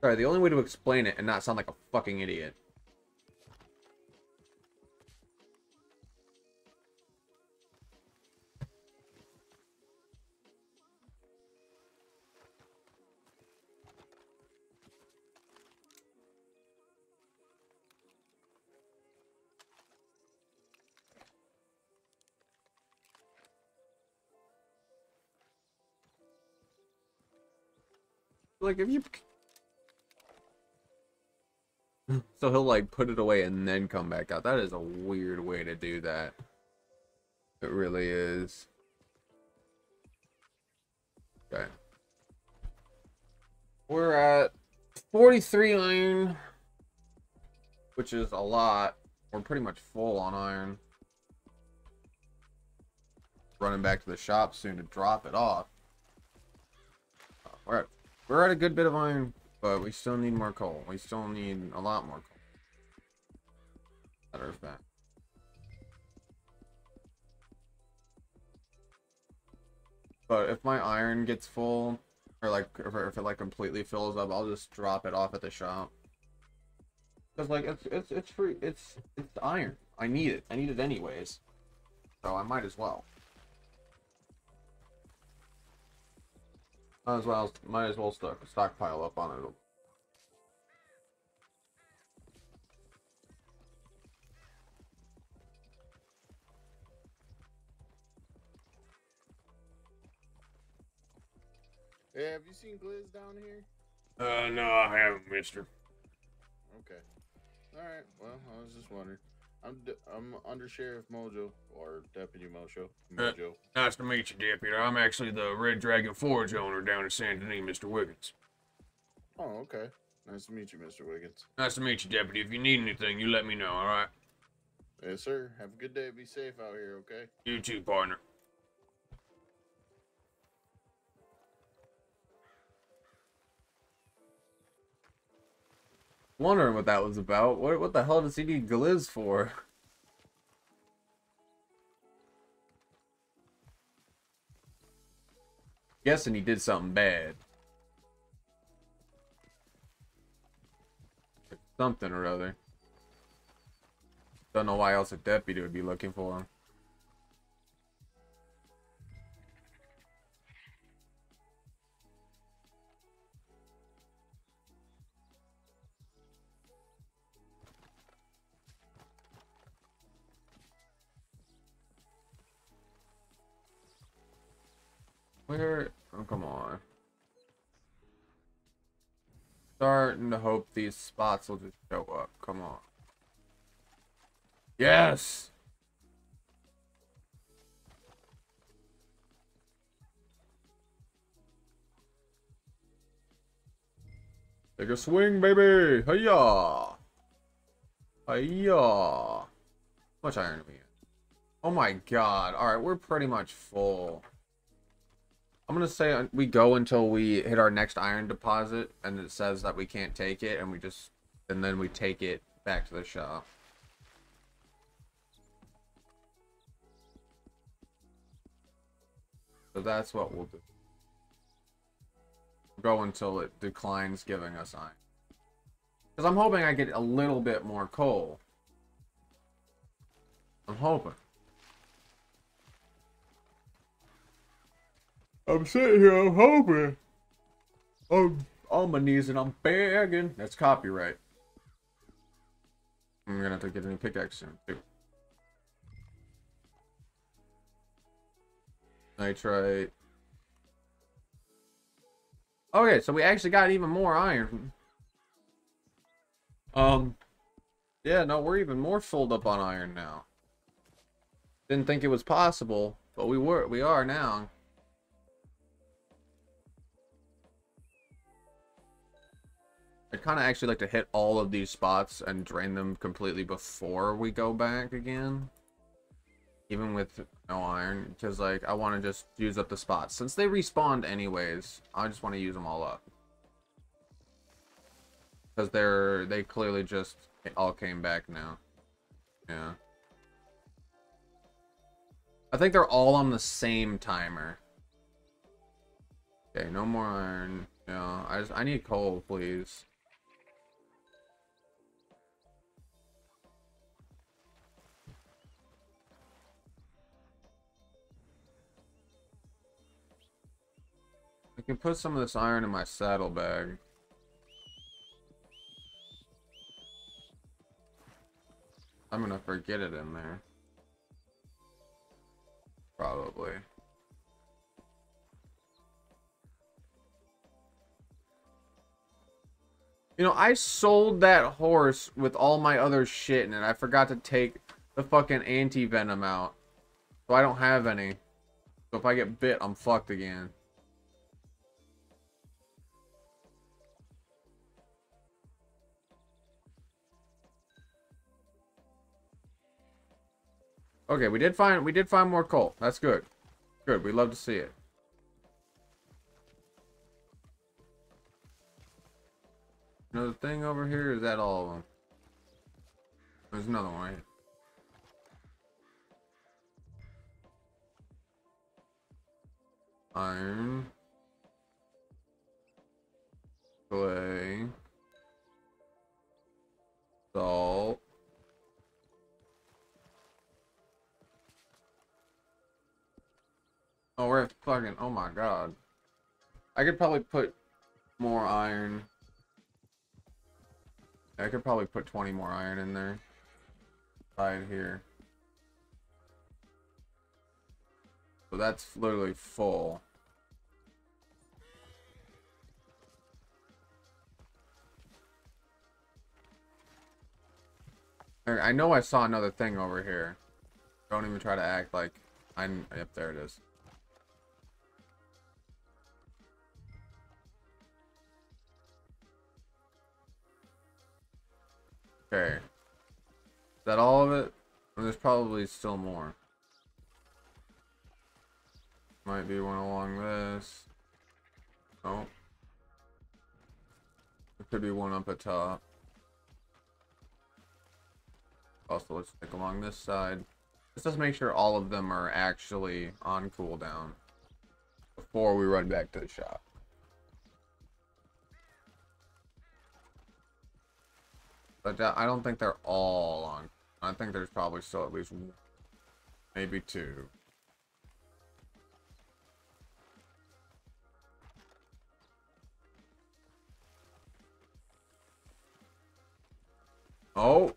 Sorry, the only way to explain it and not sound like a fucking idiot. Like if you so he'll like put it away and then come back out. That is a weird way to do that. It really is. Okay. We're at 43 iron, which is a lot. We're pretty much full on iron. Running back to the shop soon to drop it off. Uh, we're at, we're at a good bit of iron. But we still need more coal. We still need a lot more coal. Matter of fact. But if my iron gets full, or like if, it like completely fills up, I'll just drop it off at the shop. Cause like it's it's it's free. It's it's iron. I need it. I need it anyways. So I might as well. Might as well might as well stock stockpile up on it. Hey, have you seen Gliz down here? Uh, no, I haven't, mister. Okay. All right. Well, I was just wondering. I'm d- I'm under Sheriff Mojo or Deputy Mojo. Uh, Mojo. Nice to meet you, Deputy. I'm actually the Red Dragon Forge owner down in San Denis, Mr. Wiggins. Oh, okay. Nice to meet you, Mr. Wiggins. Nice to meet you, Deputy. If you need anything, you let me know, alright? Yes, sir. Have a good day. Be safe out here, okay? You too, partner. Wondering what that was about. What what the hell does he need Gliz for? Guessing he did something bad. Something or other. Don't know why else a deputy would be looking for him. Where? Oh, come on. Starting to hope these spots will just show up. Come on. Yes! Take a swing, baby! Hiya! Hiya! Much iron do we have? Oh my god. Alright, we're pretty much full. I'm gonna say uh, we go until we hit our next iron deposit and it says that we can't take it and we just and then we take it back to the shop. So that's what we'll do. Go until it declines giving us iron. Because I'm hoping I get a little bit more coal. I'm hoping. I'm sitting here, I'm hoping. I'm on my knees and I'm begging. That's copyright. I'm gonna have to get a new pickaxe soon, too. Nitrite. Okay, so we actually got even more iron. Um, yeah, no, we're even more filled up on iron now. Didn't think it was possible, but we were, we are now. I'd kind of actually like to hit all of these spots and drain them completely before we go back again. Even with no iron, because like I want to just use up the spots. Since they respawned anyways, I just want to use them all up. Because they're, they clearly just all came back now. Yeah. I think they're all on the same timer. Okay, no more iron. Yeah, I just, I need coal, please. I can put some of this iron in my saddlebag. I'm gonna forget it in there. Probably. You know, I sold that horse with all my other shit in it. I forgot to take the fucking anti-venom out. So I don't have any. So if I get bit, I'm fucked again. Okay, we did find we did find more coal. That's good. Good. We love to see it. Another thing over here. Is that all of them? There's another one right Iron. Clay. Salt. Oh, we're fucking, oh my god. I could probably put more iron. I could probably put 20 more iron in there. Right here. So that's literally full. I know I saw another thing over here. Don't even try to act like I'm... Yep, there it is. Okay. Is that all of it? Or there's probably still more. Might be one along this. Oh. There could be one up at top. Also, let's check along this side. Let's just make sure all of them are actually on cooldown before we run back to the shop. But uh, I don't think they're all on. I think there's probably still at least one, maybe two. Oh.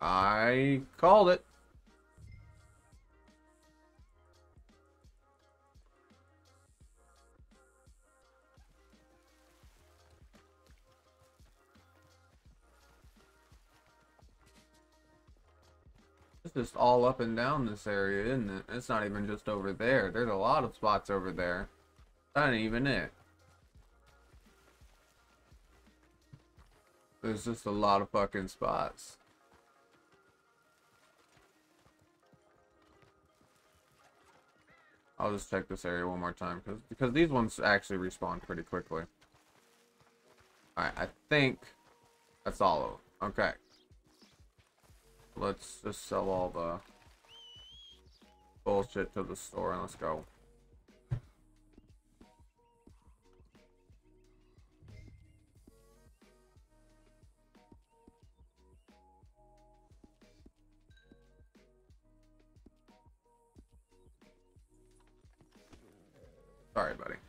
I called it. it's just all up and down this area, isn't it? It's not even just over there. There's a lot of spots over there. That ain't even it. There's just a lot of fucking spots. I'll just check this area one more time because because these ones actually respawn pretty quickly. Alright, I think that's all of them. Okay. Let's just sell all the bullshit to the store and let's go. Sorry, buddy.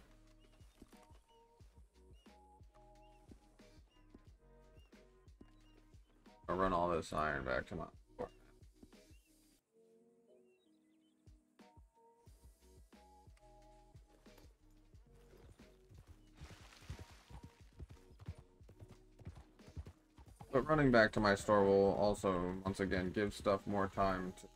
I'll run all this iron back to my. But running back to my store will also, once again, give stuff more time to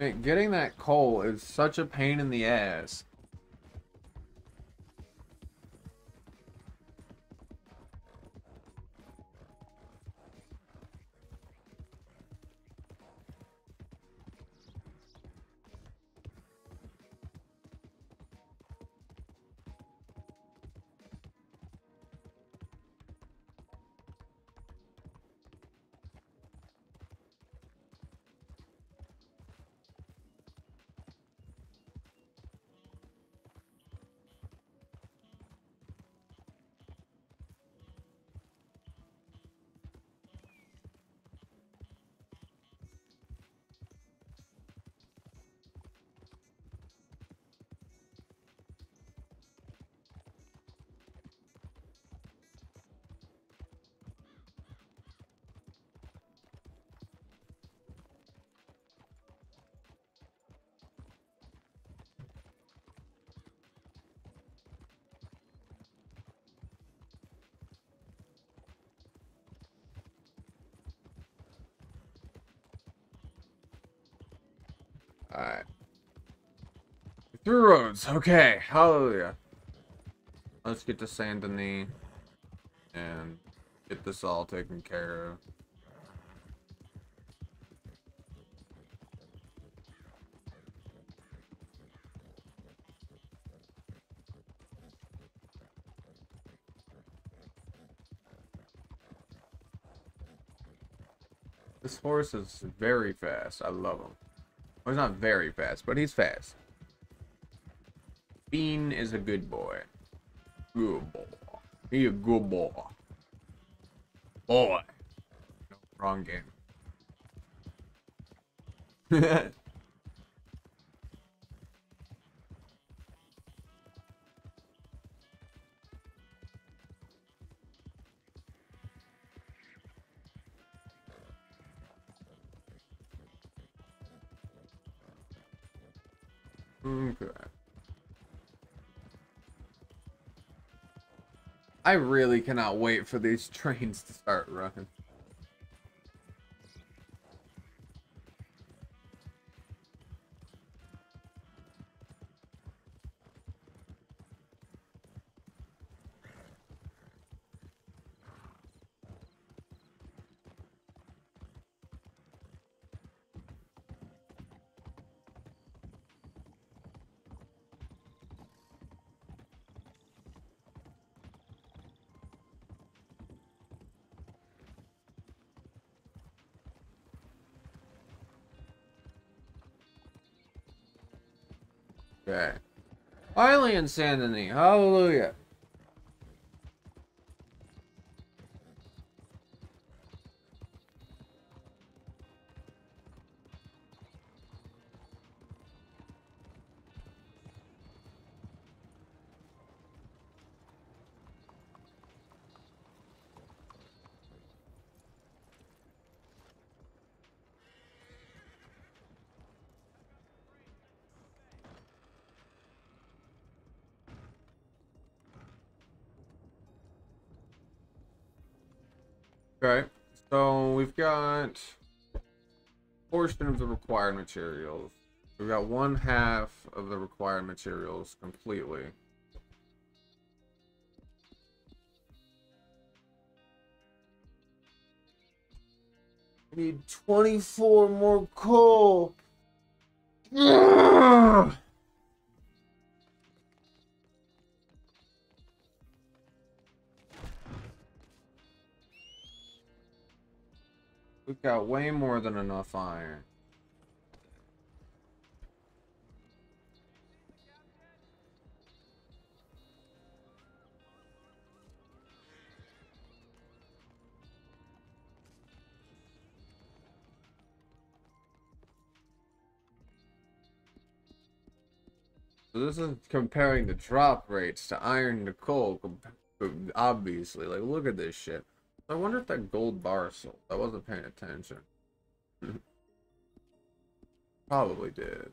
Getting that coal is such a pain in the ass. Roads. Okay. Hallelujah. Let's get to Saint Denis and get this all taken care of. This horse is very fast. I love him. Well, he's not very fast, but he's fast. Bean is a good boy. Good boy. He a good boy. Boy. No, wrong game. I really cannot wait for these trains to start running. In Saint Denis. Hallelujah. We've got portion of the required materials. We've got one half of the required materials completely. We need 24 more coal. Ugh! We've got way more than enough iron. So this is comparing the drop rates to iron to coal, obviously. Like, look at this shit. I wonder if that gold bar sold. I wasn't paying attention. probably did.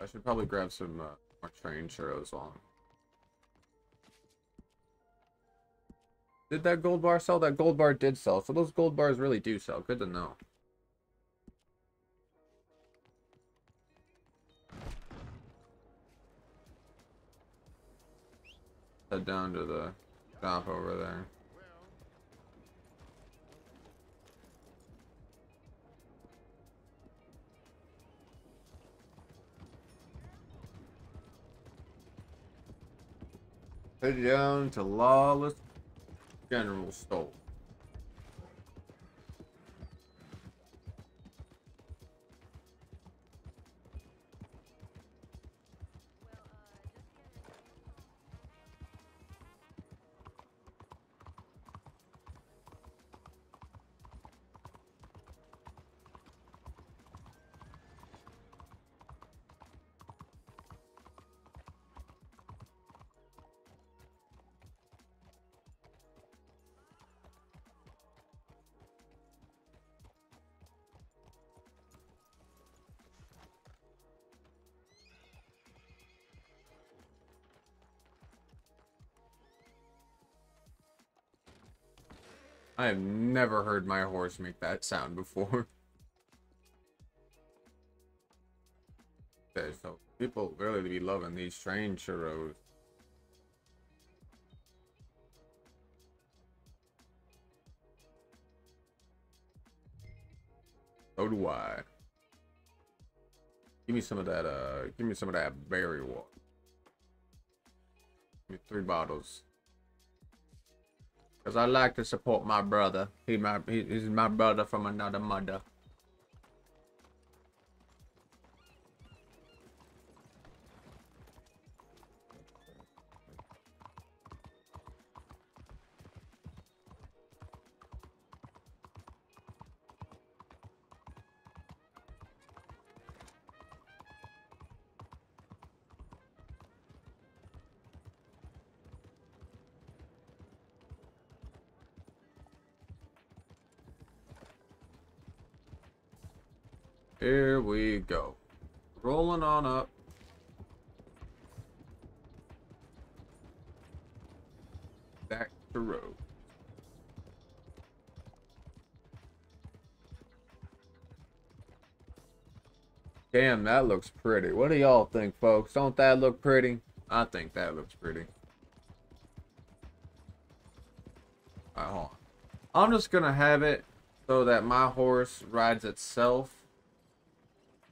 I should probably grab some uh, more train churros on. Did that gold bar sell? That gold bar did sell. So those gold bars really do sell. Good to know. Head down to the shop over there. Head down to Lawless General Store. I have never heard my horse make that sound before. okay, so people really be loving these train churros. So do I. Give me some of that, uh, give me some of that berry water. Give me three bottles. Cause I like to support my brother. He my he, he's my brother from another mother. We go. Rolling on up. Back to road. Damn, that looks pretty. What do y'all think, folks? Don't that look pretty? I think that looks pretty. Alright, hold on. I'm just gonna have it so that my horse rides itself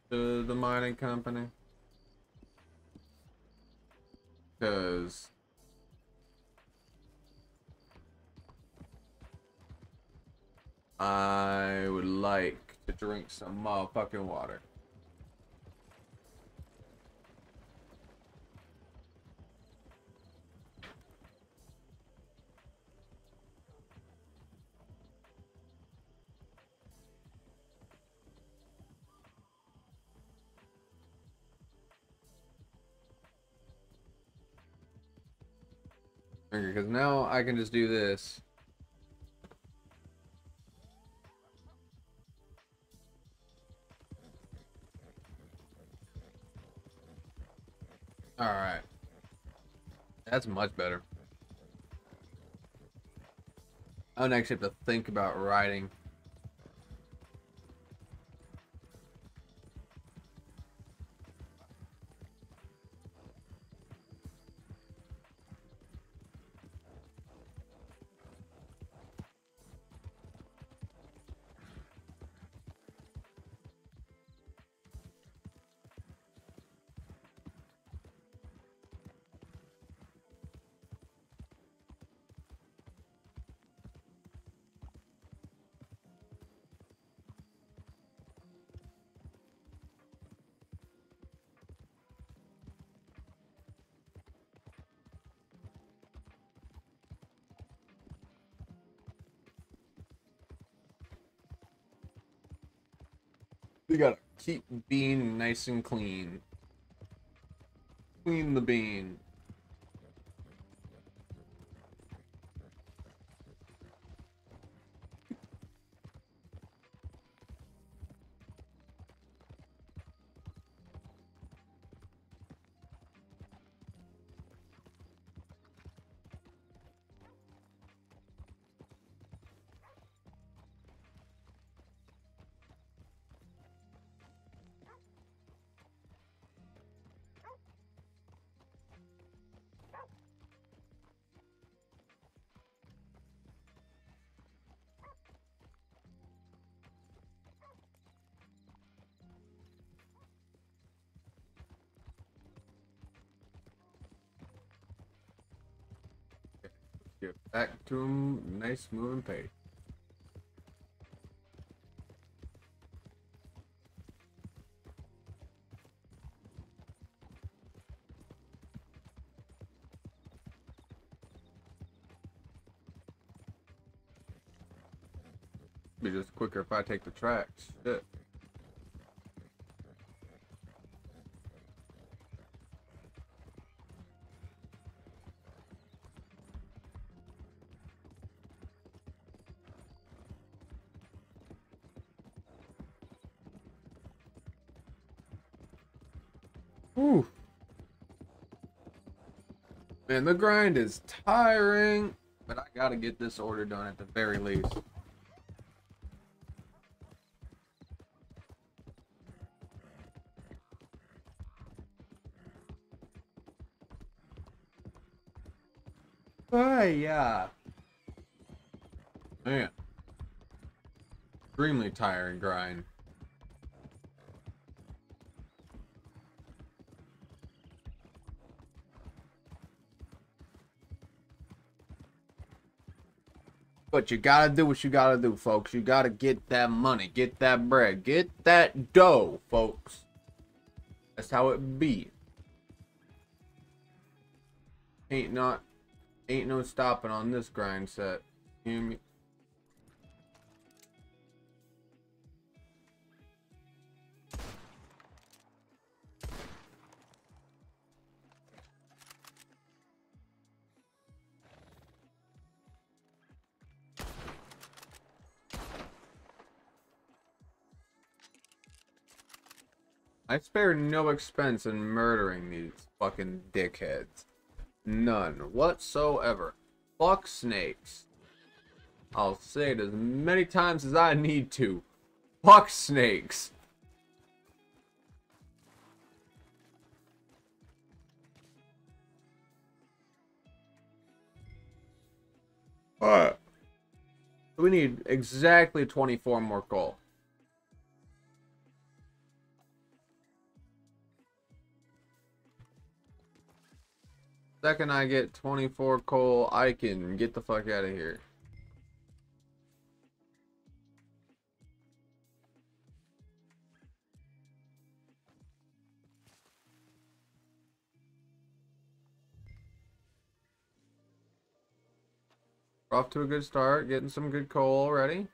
the mining company. Because I would like to drink some motherfucking water. Because now I can just do this. Alright. That's much better. I don't actually have to think about riding. We gotta keep bean nice and clean. Clean the bean. To him, nice moving pace. Be just quicker if I take the tracks. Shit. Whew. Man, the grind is tiring, but I gotta get this order done at the very least. Oh, yeah. Man. Extremely tiring grind. But you gotta do what you gotta do, folks. You gotta get that money, get that bread, get that dough, folks. That's how it be. Ain't not, ain't no stopping on this grind set. You I spare no expense in murdering these fucking dickheads. None whatsoever. Fuck snakes. I'll say it as many times as I need to. Fuck snakes. Alright. We need exactly 24 more coal. Second I get 24 coal, I can get the fuck out of here. Off to a good start, getting some good coal already.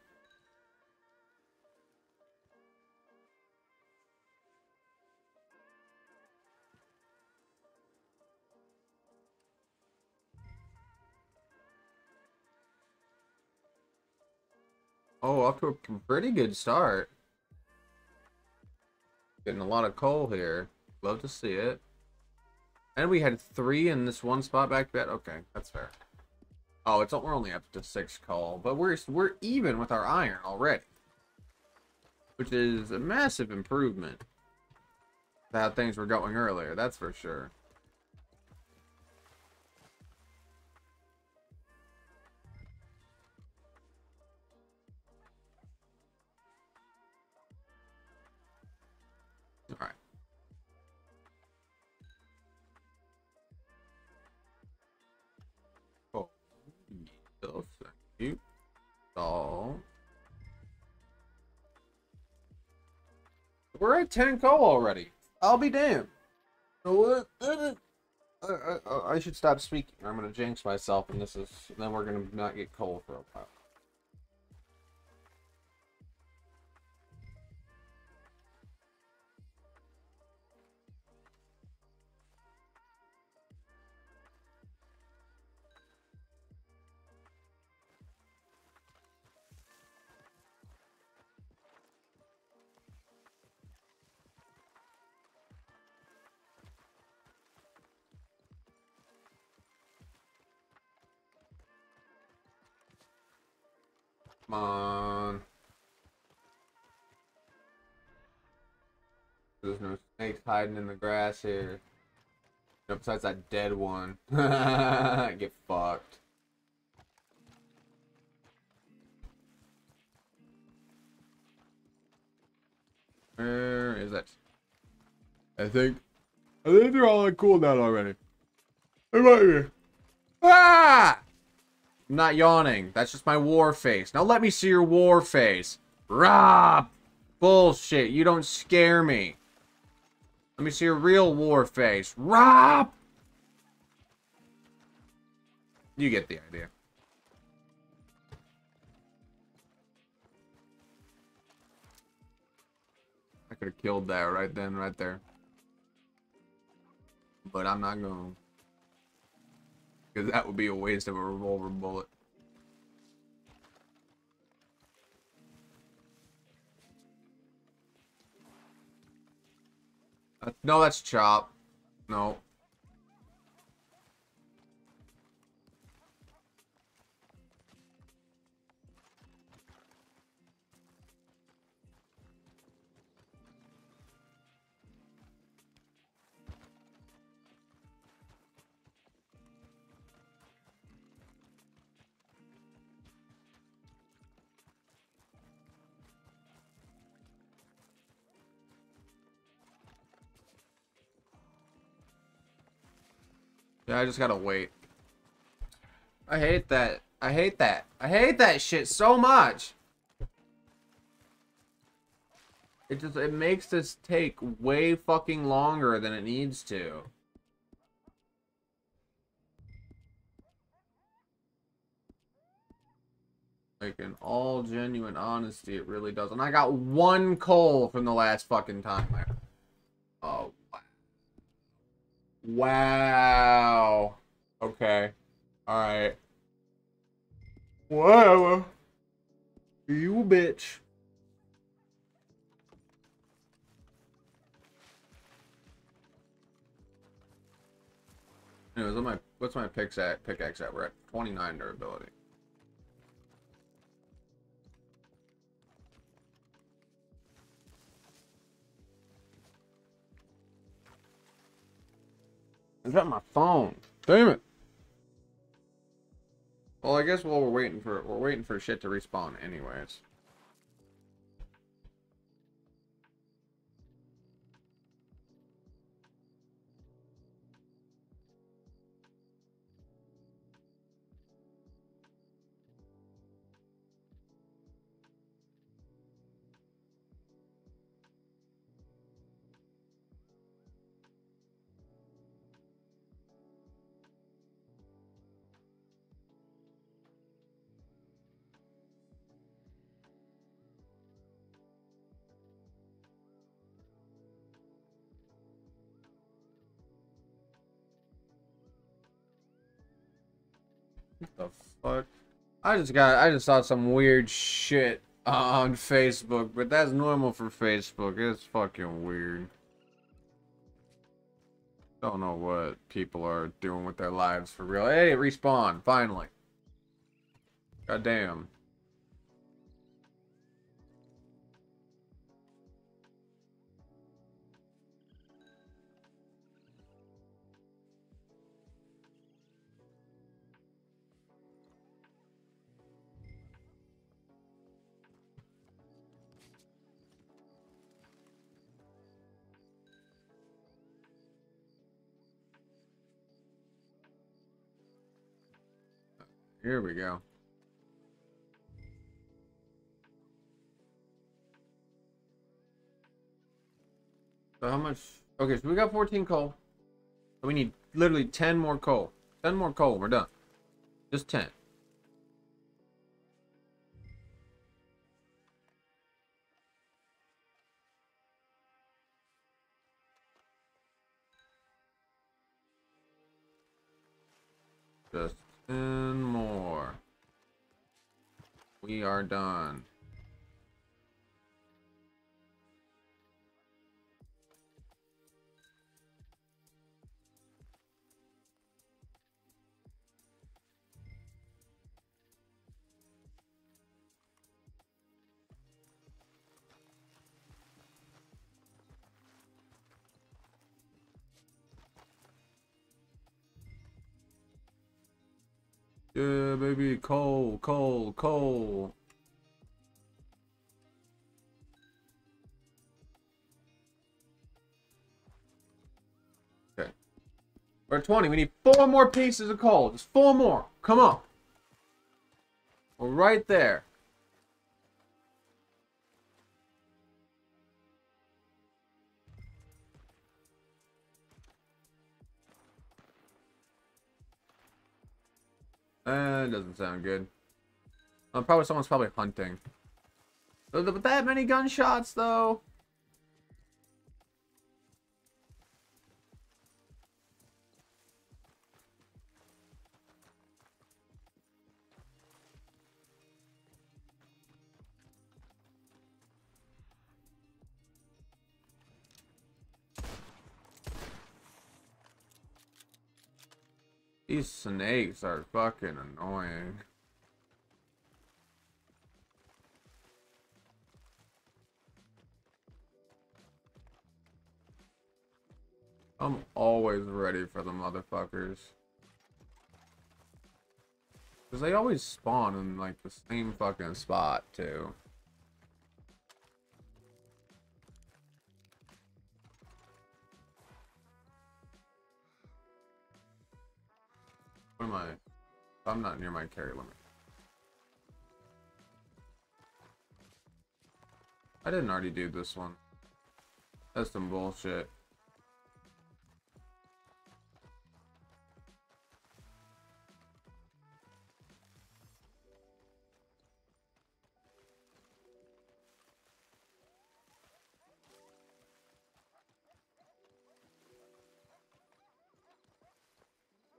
Oh, off to a pretty good start. Getting a lot of coal here. Love to see it. And we had three in this one spot back back. Okay, that's fair. Oh, it's we're only up to six coal, but we're we're even with our iron already, which is a massive improvement. How things were going earlier, that's for sure. So, we're at 10 coal already. I'll be damned. I, I, I should stop speaking. I'm gonna jinx myself, and this is then we're gonna not get coal for a while. Come on. There's no snakes hiding in the grass here. No, besides that dead one. Get fucked. Where is it? I think. I think they're all on cooldown already. They might be. Ah! I'm not yawning. That's just my war face. Now let me see your war face. Rob! Bullshit. You don't scare me. Let me see your real war face. Rob! You get the idea. I could have killed that right then, right there. But I'm not going to. Because that would be a waste of a revolver bullet. Uh, no, that's chop. No. Yeah, I just gotta wait. I hate that. I hate that. I hate that shit so much. It just it makes this take way fucking longer than it needs to. Like in all genuine honesty, it really does. And I got one coal from the last fucking time. Oh wow. Okay. Alright. Whatever. You bitch. Anyways, what my what's my pickaxe at? Pickaxe at? We're at 29 durability. I dropped my phone. Damn it. Well, I guess while we're waiting for we're waiting for shit to respawn anyways. Fuck? I just got I just saw some weird shit on Facebook, but that's normal for Facebook. It's fucking weird. Don't know what people are doing with their lives for real. Hey, respawn, finally. God damn. Here we go. So how much? Okay, so we got 14 coal. So we need literally 10 more coal. 10 more coal, we're done. Just 10. More. We are done. Yeah, baby, coal, coal, coal. Okay. We're at 20. We need four more pieces of coal. Just four more. Come on. We're right there. Uh, doesn't sound good. Probably someone's probably hunting. That many gunshots, though. These snakes are fucking annoying. I'm always ready for the motherfuckers. Because they always spawn in, like, the same fucking spot, too. What am I? I'm not near my carry limit. I didn't already do this one. That's some bullshit.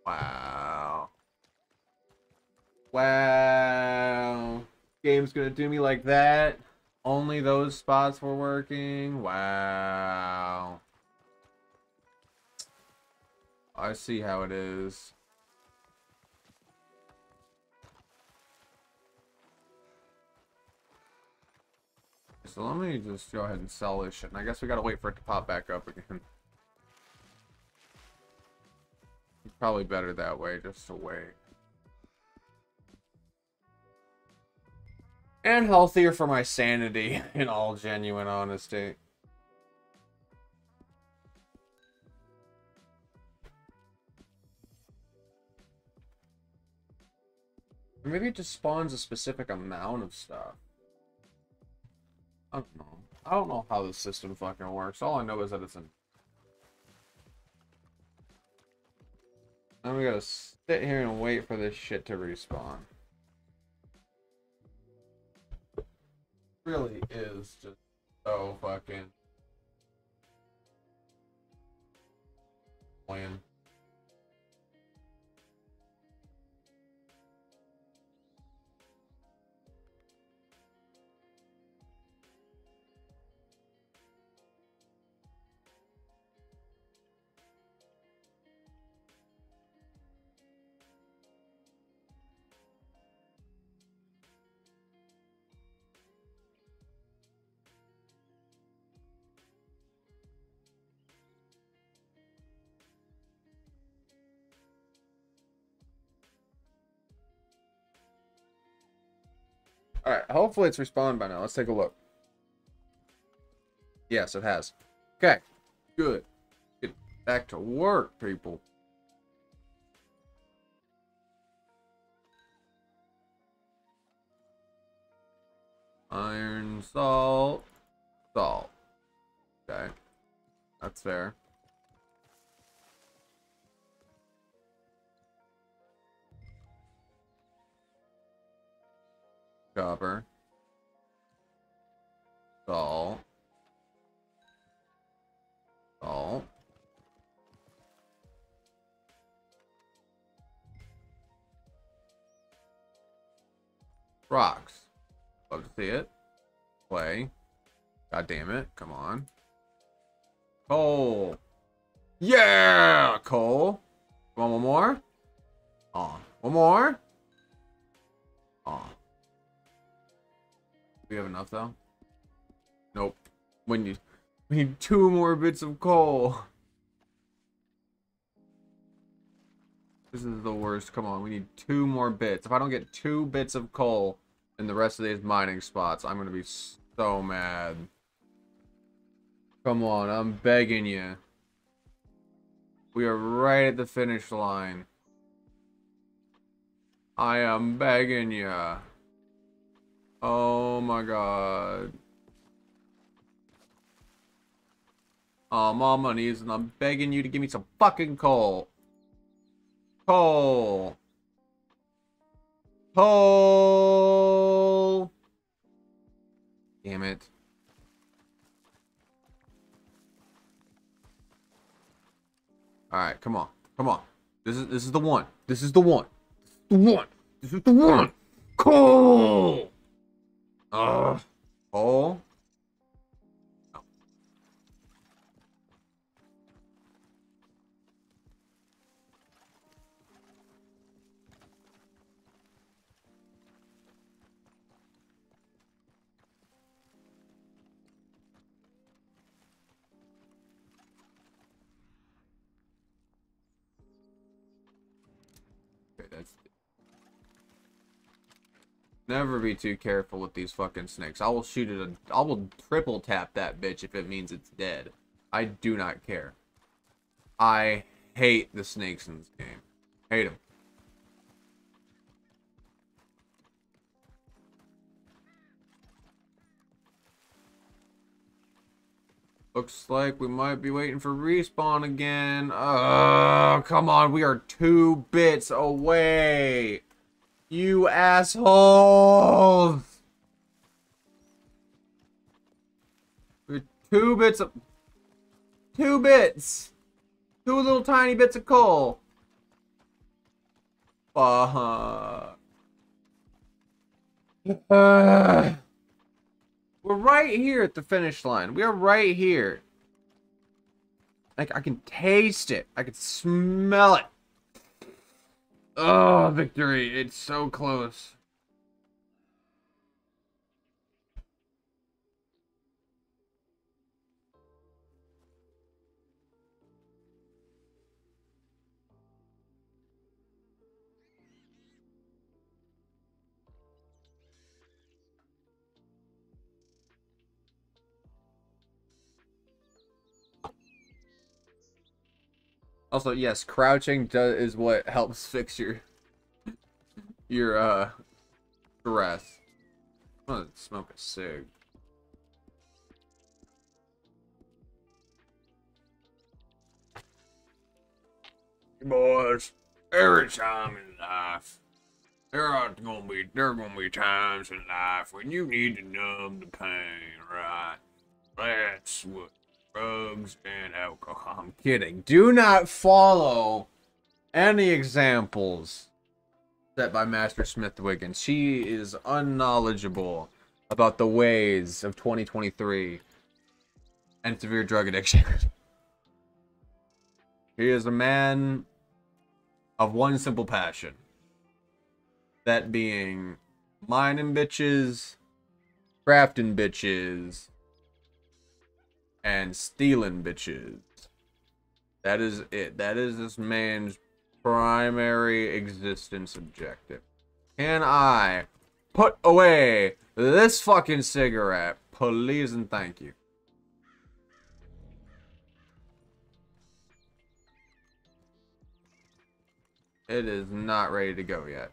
Wow. Wow. Game's gonna do me like that. Only those spots were working. Wow. I see how it is. So let me just go ahead and sell this shit. And I guess we gotta wait for it to pop back up again. Probably better that way, just to wait. And healthier for my sanity, in all genuine honesty. Maybe it just spawns a specific amount of stuff. I don't know. I don't know how the system fucking works. All I know is that it's Now we gotta sit here and wait for this shit to respawn. Really is just so fucking annoying. Alright, hopefully it's respawned by now. Let's take a look. Yes, it has. Okay, good. Get back to work, people. Iron, salt, salt. Okay, that's fair. Copper. Salt. Salt. Rocks. Love to see it. Play. God damn it. Come on. Coal. Yeah! Coal. On, one more. On. One more. On. We have enough though? Nope. When you we need two more bits of coal. This is the worst. Come on, we need two more bits. If I don't get two bits of coal in the rest of these mining spots, I'm gonna be so mad. Come on, I'm begging you. We are right at the finish line. I am begging you. Oh my god. Oh, I'm on my knees and I'm begging you to give me some fucking coal. Coal. Coal. Damn it. Alright, come on. Come on. This is this is the one. This is the one. The one. This is the one. Coal. Ugh. Coal. Never be too careful with these fucking snakes. I will shoot it. A, I will triple tap that bitch if it means it's dead. I do not care. I hate the snakes in this game. Hate them. Looks like we might be waiting for respawn again. Oh, come on. We are two bits away. You assholes! We're two bits of... Two bits! Two little tiny bits of coal. Fuck. Uh, we're right here at the finish line. We are right here. Like, I can taste it. I can smell it. Oh, victory. It's so close. Also, yes, crouching does is what helps fix your your uh stress. I'm gonna smoke a cig. Boys, every time in life, there are gonna be there are gonna be times in life when you need to numb the pain, right? That's what drugs and alcohol. I'm kidding. Do not follow any examples set by Master Smith Wiggins. She is unknowledgeable about the ways of 2023 and severe drug addiction. he is a man of one simple passion. That being mining bitches, crafting bitches, and stealing bitches. That is it. That is this man's primary existence objective. Can I put away this fucking cigarette, please and thank you. It is not ready to go yet.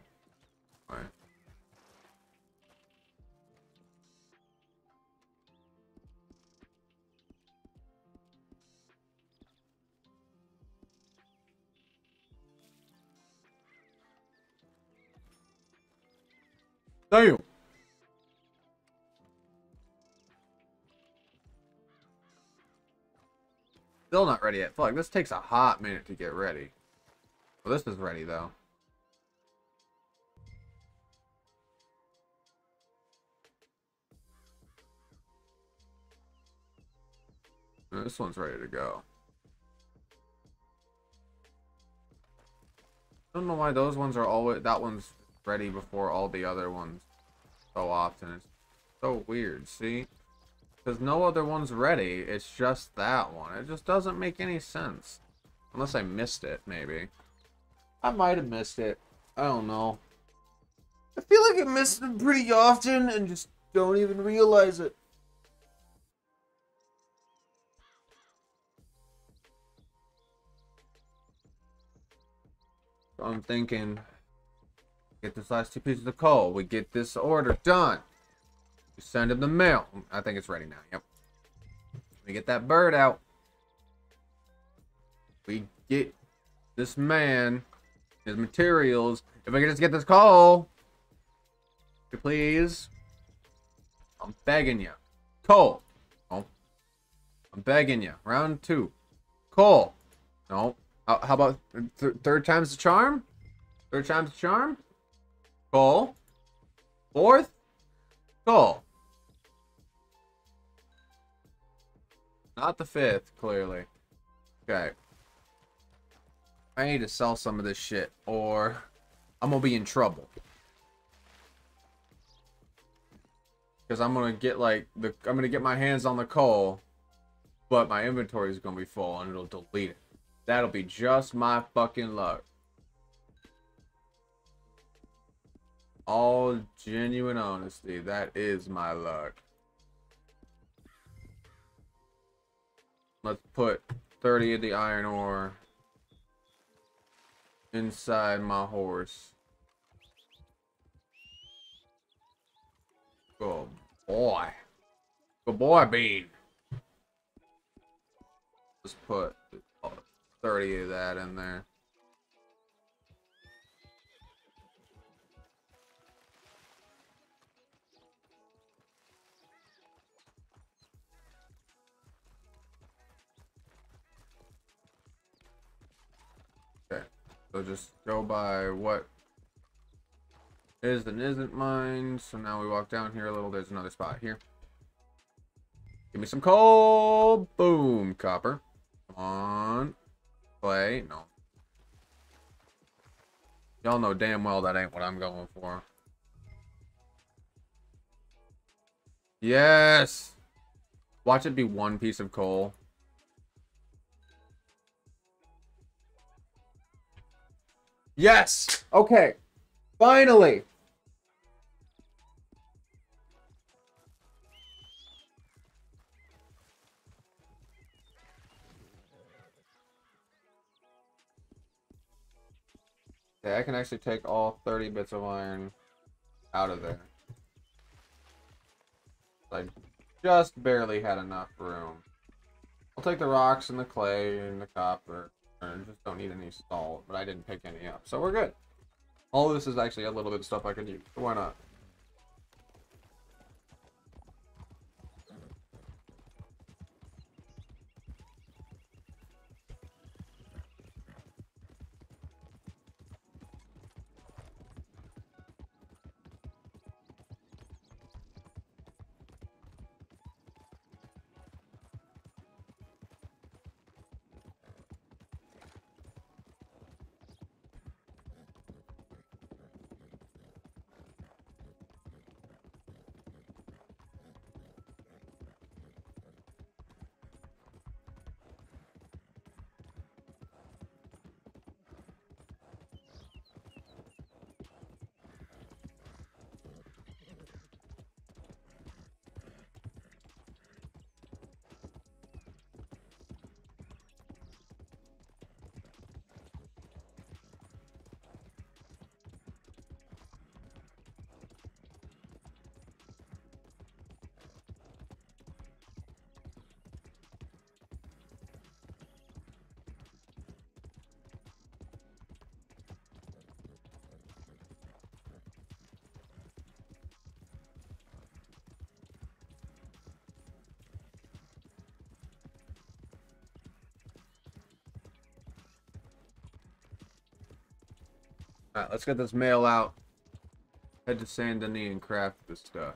Damn. Still not ready yet. Fuck, this takes a hot minute to get ready. Well, this is ready, though. This one's ready to go. I don't know why those ones are always... That one's ready before all the other ones so often. It's so weird, see? Because no other one's ready. It's just that one. It just doesn't make any sense. Unless I missed it, maybe. I might have missed it. I don't know. I feel like I missed it pretty often and just don't even realize it. So I'm thinking, get this last two pieces of coal. We get this order done. We send him the mail. I think it's ready now. Yep. We get that bird out. We get this man his materials. If I could just get this coal, please. I'm begging you. Coal. Oh. I'm begging you. Round two. Coal. No. How, how about th third time's the charm? Third time's the charm? Coal. Fourth? Coal. Not the fifth, clearly. Okay. I need to sell some of this shit, or I'm gonna be in trouble. Because I'm gonna get like the I'm gonna get my hands on the coal, but my inventory is gonna be full and it'll delete it. That'll be just my fucking luck. All genuine honesty, that is my luck. Let's put 30 of the iron ore inside my horse. Good boy. Good boy, Bean. Let's put 30 of that in there. So just go by what is and isn't mine. So now we walk down here a little. There's another spot here. Give me some coal. Boom, copper. Come on. Play. No. Y'all know damn well that ain't what I'm going for. Yes. Watch it be one piece of coal. Yes. Okay. Finally. Okay, I can actually take all 30 bits of iron out of there. I just barely had enough room. I'll take the rocks and the clay and the copper. Just don't need any salt, but I didn't pick any up. So we're good. All this is actually a little bit of stuff I could use. Why not? Alright, let's get this mail out. Head to Saint Denis and craft this stuff.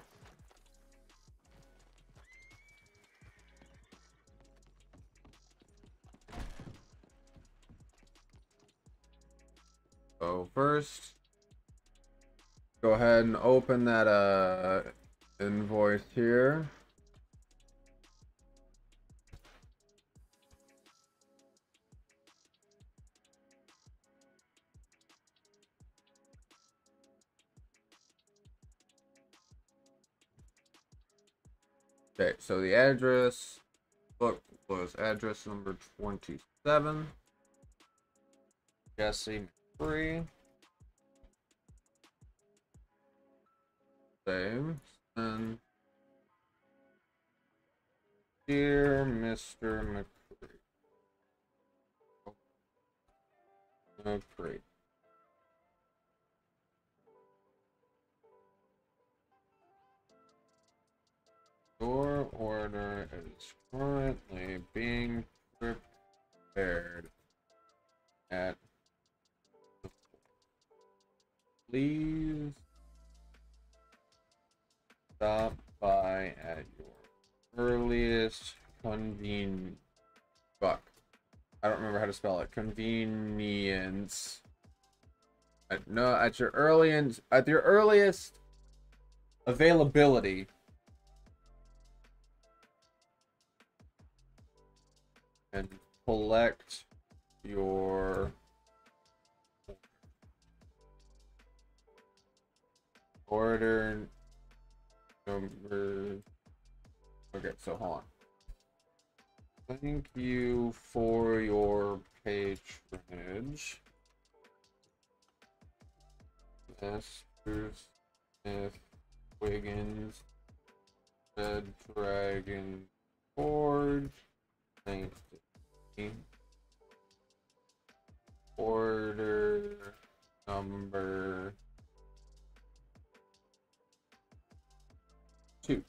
So first, go ahead and open that uh invoice here. So the address book was address number 27. Jesse McCree. Save. And Dear Mr. McCree. Oh, McCree. Your order is currently being prepared at the Please stop by at your earliest convenience. Fuck. I don't remember how to spell it. Convenience. At, no, at your earliest, at your earliest availability. And collect your order number. Okay, so hold on. Thank you for your patronage. Master Smith Wiggins Red Dragon Forge. Thanks to. Order number two.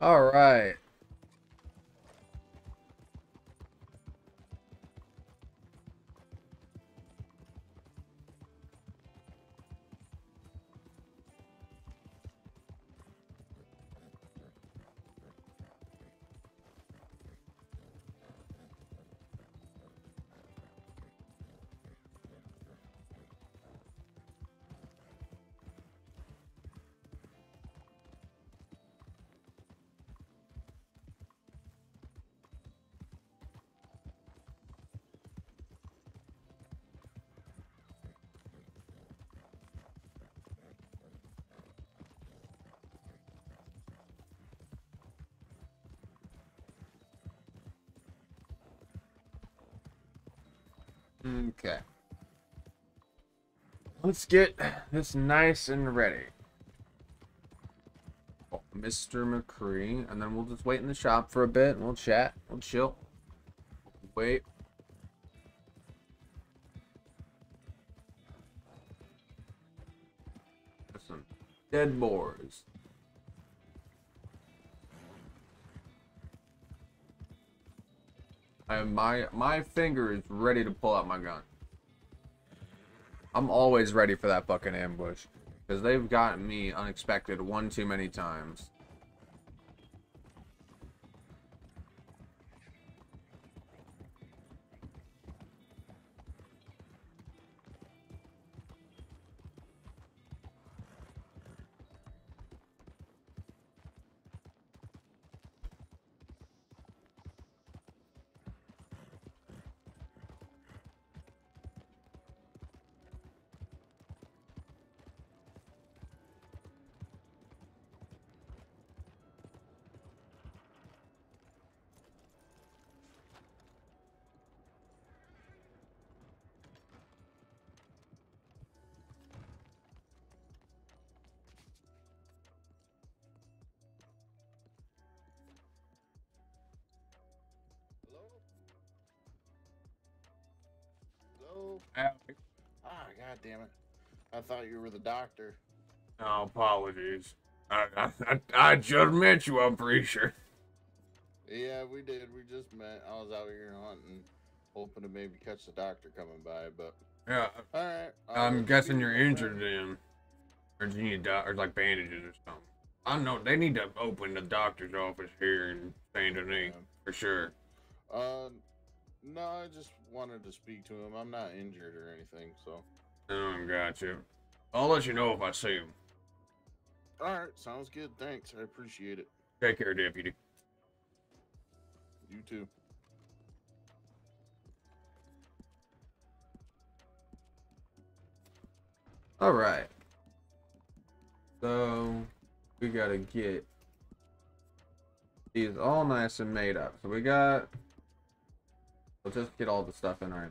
All right. Let's get this nice and ready. Oh, Mr. McCree, and then we'll just wait in the shop for a bit, and we'll chat, we'll chill. Wait. Some dead boars. I my my finger is ready to pull out my gun. I'm always ready for that fucking ambush. Because they've gotten me unexpected one too many times. I thought you were the doctor. Oh, apologies. I, I, I, I just met you, I'm pretty sure. Yeah, we did. We just met. I was out here hunting, hoping to maybe catch the doctor coming by, but Yeah, alright. I'm guessing you're injured then. Or do you need do- or like bandages or something? I know they need to open the doctor's office here in Saint Denis for sure. Uh, no, I just wanted to speak to him. I'm not injured or anything, so. Oh, gotcha. I'll let you know if I see him. Alright, sounds good. Thanks. I appreciate it. Take care, deputy. You too. All right. So we gotta get these all nice and made up. So we got. Let's just get all the stuff in our.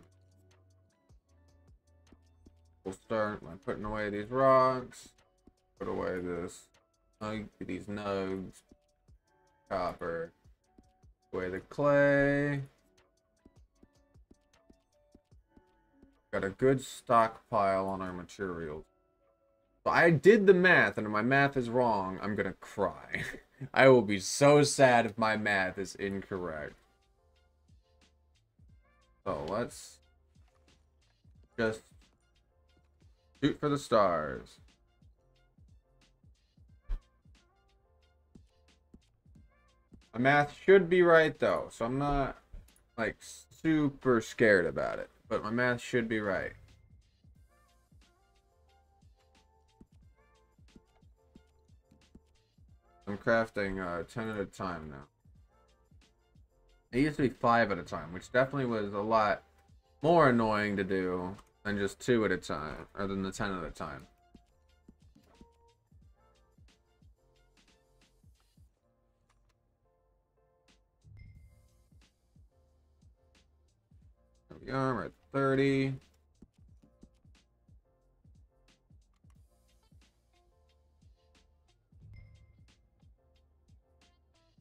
We'll start by putting away these rocks. Put away this. These nugs. Copper. Away the clay. Got a good stockpile on our materials. So I did the math, and if my math is wrong, I'm gonna cry. I will be so sad if my math is incorrect. So let's just shoot for the stars. My math should be right though, so I'm not like super scared about it, but my math should be right. I'm crafting uh, 10 at a time now. It used to be 5 at a time, which definitely was a lot more annoying to do than just 2 at a time, or than the 10 at a time. There we are, we're at 30.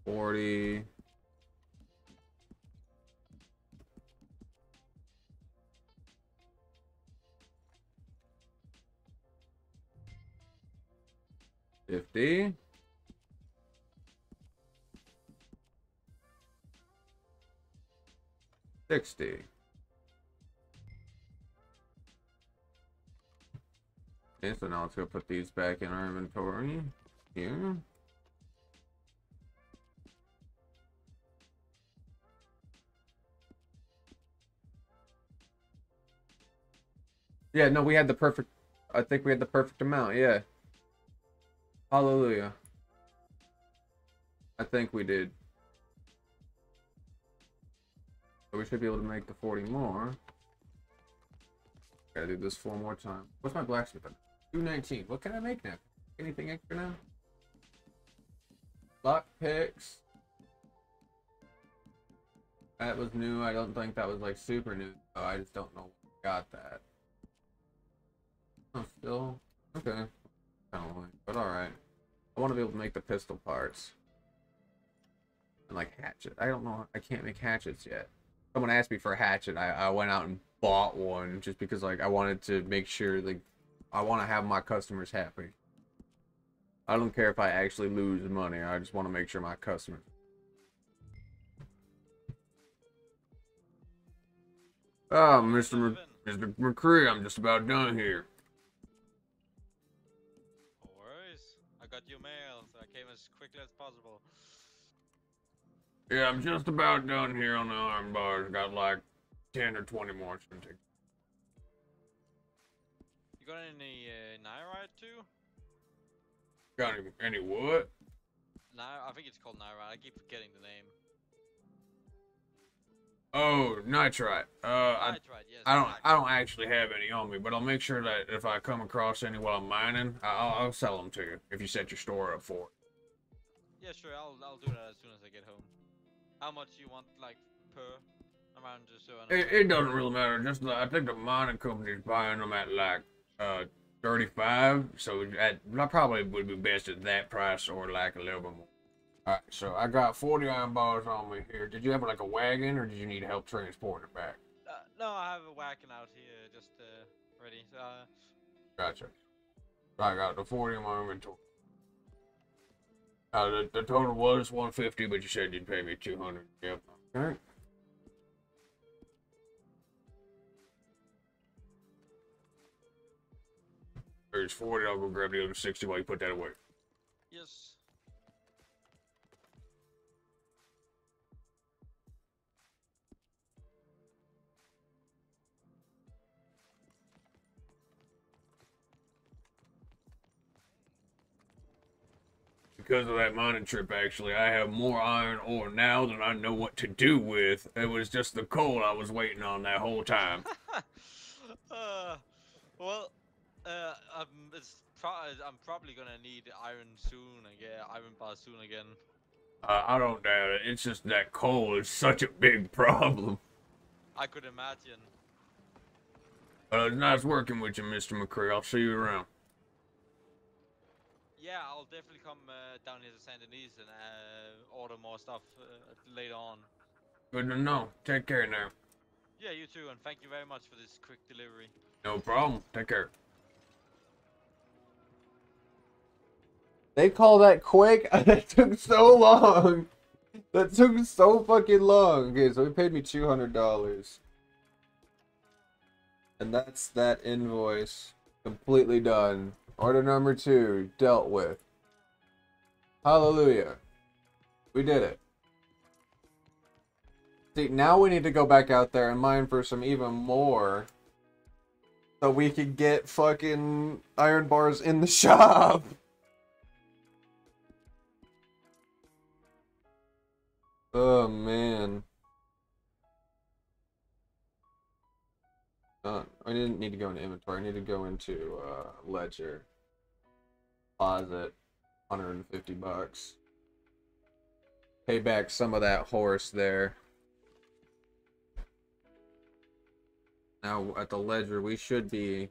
Forty. Fifty. Sixty. Okay, so now let's go put these back in our inventory. Here. Yeah, no, we had the perfect. I think we had the perfect amount. Yeah. Hallelujah. I think we did. So we should be able to make the 40 more. Gotta do this four more times. What's my blacksmith? at? 219. What can I make now? Anything extra now? Lock picks. That was new. I don't think that was like super new. I just don't know. Got that. Oh, still okay. But all right. I want to be able to make the pistol parts and like hatchet. I don't know. I can't make hatchets yet. Someone asked me for a hatchet. I, I went out and bought one just because like I wanted to make sure like I want to have my customers happy. I don't care if I actually lose money. I just want to make sure my customers. Ah, Mr. Mc- Mr. McCree, I'm just about done here. Got your mail, so I came as quickly as possible. Yeah, I'm just about done here on the arm bars. Got like 10 or 20 more. It's gonna take. You got any uh, Nyrite too? Got any, any what? Ny I think it's called Nyrite. I keep forgetting the name. Oh, nitrite. Uh, I, Nitrite, yes. I don't, exactly. I don't actually have any on me, but I'll make sure that if I come across any while I'm mining, I'll, I'll sell them to you if you set your store up for it. Yeah, sure. I'll I'll do that as soon as I get home. How much you want, like per amount, just so I know? It, it doesn't really matter. Just like, I think the mining company's buying them at like uh 35, so at, I probably would be best at that price or like a little bit more. All right, so I got 40 iron bars on me here. Did you have like a wagon or did you need help transporting it back? Uh, no, I have a wagon out here just uh, ready. So, uh, Gotcha. I got the 40 in my inventory. Uh, the, the total was 150, but you said you'd pay me 200. Yep. Alright. There's 40. I'll go grab the other 60 while you put that away. yes. Because of that mining trip, actually, I have more iron ore now than I know what to do with. It was just the coal I was waiting on that whole time. uh, well, uh, I'm, it's pro- I'm probably gonna need iron soon. again. iron bar soon again. Uh, I don't doubt it. It's just that coal is such a big problem. I could imagine. Uh, it's nice working with you, Mr. McCree. I'll see you around. Yeah, I'll definitely come uh, down here to Saint Denis and uh, order more stuff uh, later on. Good to know. Take care now. Yeah, you too, and thank you very much for this quick delivery. No problem. Take care. They call that quick? that took so long. That took so fucking long. Okay, so he paid me two hundred dollars. And that's that invoice completely done. Order number two dealt with. Hallelujah. We did it. See, now we need to go back out there and mine for some even more. So we can get fucking iron bars in the shop. Oh man. I didn't need to go into inventory. I need to go into uh, ledger. Closet, 150 bucks. Pay back some of that horse there. Now at the ledger, we should be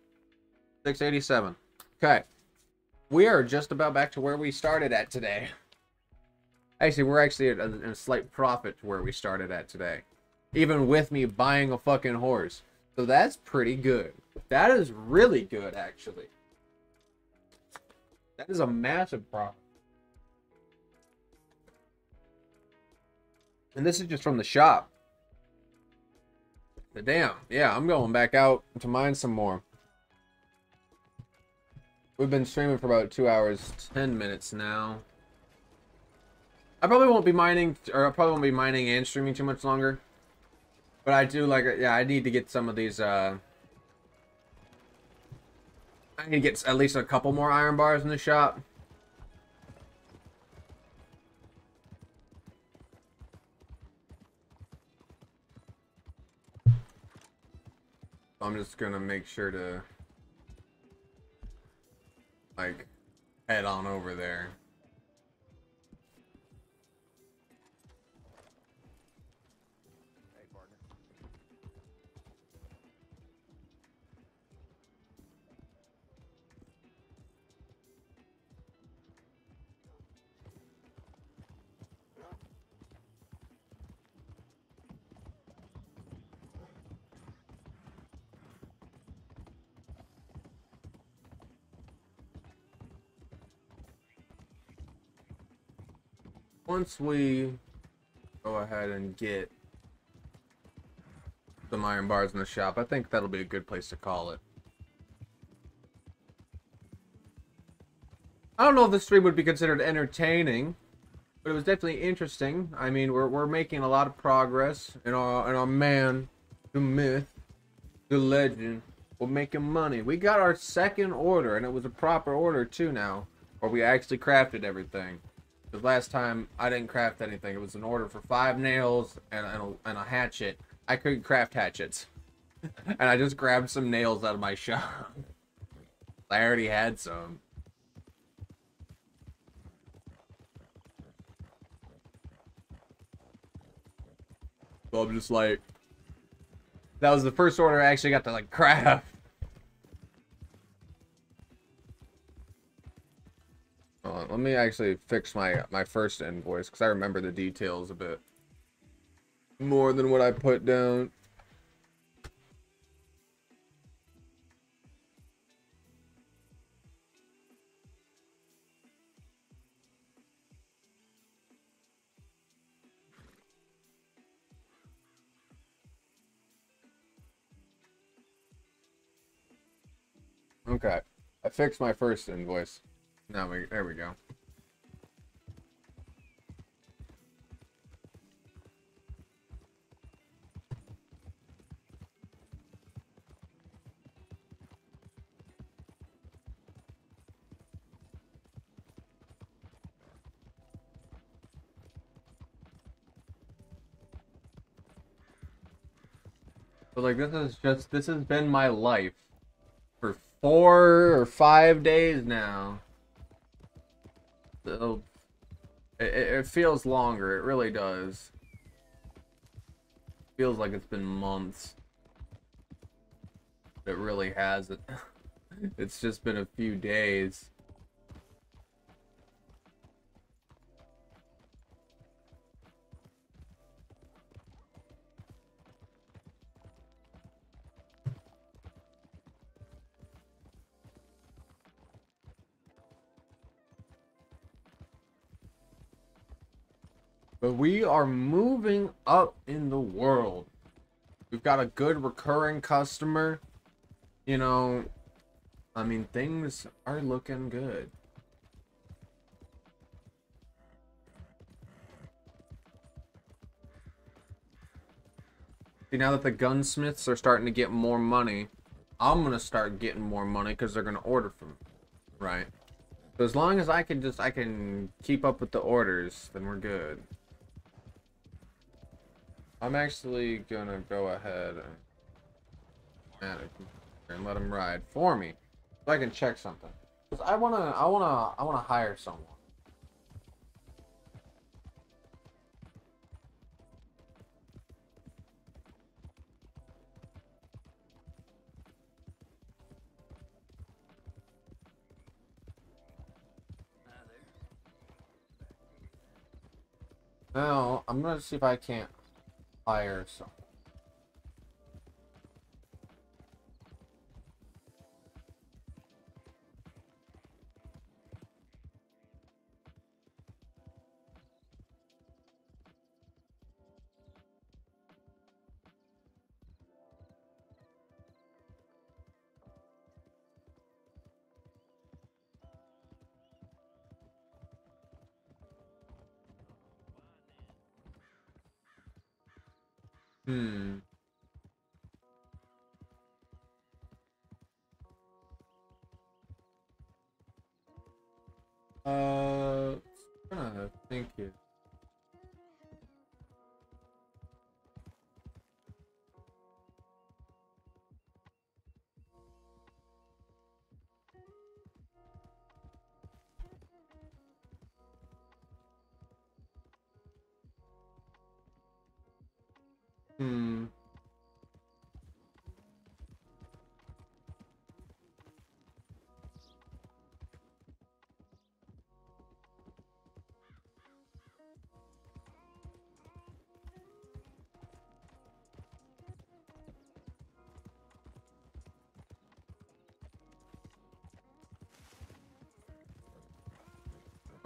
687. Okay. We are just about back to where we started at today. Actually, we're actually at a, a slight profit to where we started at today. Even with me buying a fucking horse. So that's pretty good. That is really good, actually. That is a massive profit. And this is just from the shop. But damn, yeah, I'm going back out to mine some more. We've been streaming for about two hours, ten minutes now. I probably won't be mining, or I probably won't be mining and streaming too much longer. But I do like, yeah, I need to get some of these, uh... I need to get at least a couple more iron bars in the shop. I'm just gonna make sure to, like, head on over there. Once we go ahead and get some iron bars in the shop, I think that'll be a good place to call it. I don't know if this stream would be considered entertaining, but it was definitely interesting. I mean, we're, we're making a lot of progress in our, in our man, the myth, the legend. We're making money. We got our second order, and it was a proper order too now, where we actually crafted everything. Because last time I didn't craft anything. It was an order for five nails and, and, a, and a hatchet. I couldn't craft hatchets. and I just grabbed some nails out of my shop. I already had some. So I'm just like... That was the first order I actually got to like craft. On, let me actually fix my my first invoice because I remember the details a bit more than what I put down. Okay, I fixed my first invoice. Now we there we go. But like this is just this has been my life for four or five days now. So it, it it feels longer. It really does. Feels like it's been months. It really hasn't. it's just been a few days. But we are moving up in the world. We've got a good recurring customer. You know, I mean, things are looking good. See, now that the gunsmiths are starting to get more money, I'm going to start getting more money because they're going to order from me, right? So as long as I can just, I can keep up with the orders, then we're good. I'm actually gonna go ahead and, and let him ride for me, so I can check something. 'Cause I wanna, I wanna, I wanna hire someone. Now, I'm gonna see if I can't someone.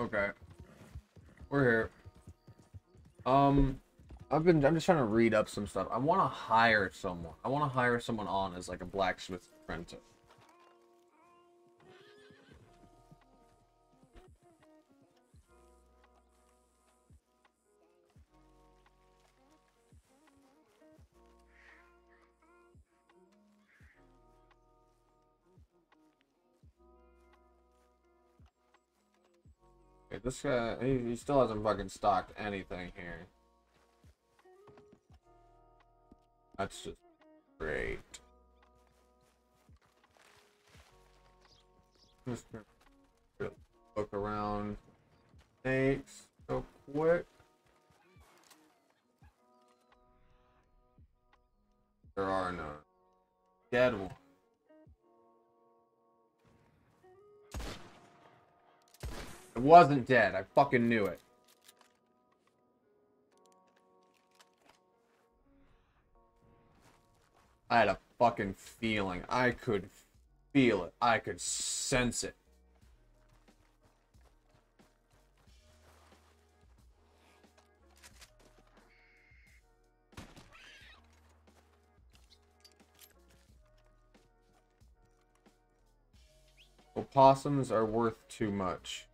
Okay. We're here. Um, I've been. I'm just trying to read up some stuff. I want to hire someone. I want to hire someone on as like a blacksmith apprentice. Okay, this guy, he, he still hasn't fucking stocked anything here. That's just great. Just look around snakes real quick. There are none. Dead one. It wasn't dead. I fucking knew it. I had a fucking feeling. I could feel it. I could sense it. Opossums are worth too much.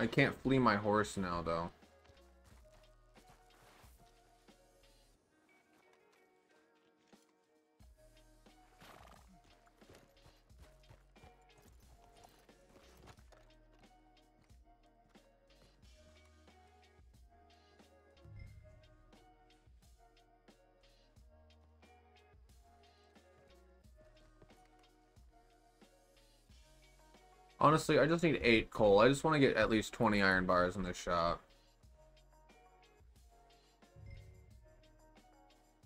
I can't flee my horse now, though. Honestly, I just need 8 coal. I just want to get at least 20 iron bars in this shop.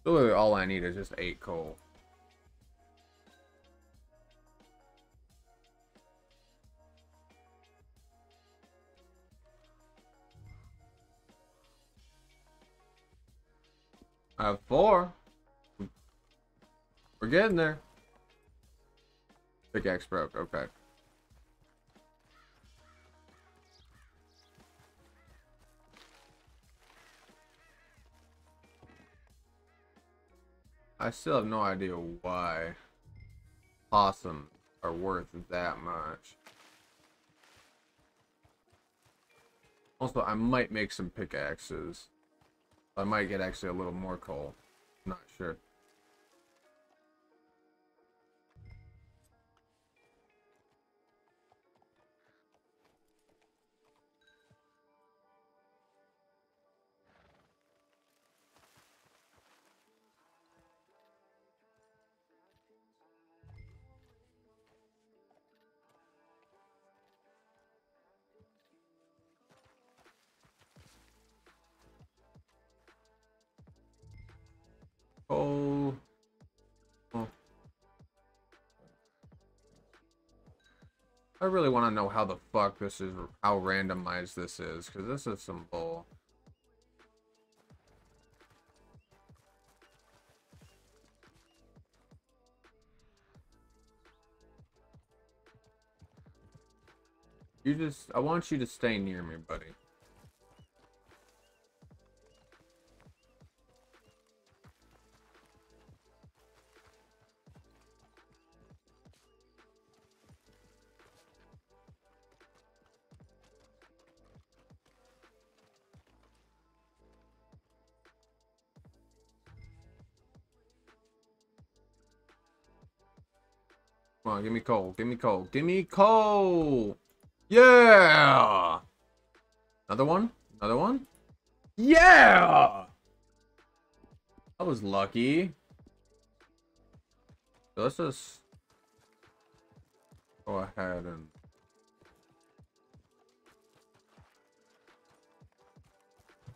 Literally all I need is just 8 coal. I have 4. We're getting there. Pickaxe broke, okay. I still have no idea why possums are worth that much. Also, I might make some pickaxes. I might get actually a little more coal. Not sure. I really want to know how the fuck this is, how randomized this is, because this is some bull. You just, I want you to stay near me, buddy. Give me coal. Give me coal. Give me coal. Yeah. Another one? Another one? Yeah. I was lucky. So let's just go ahead and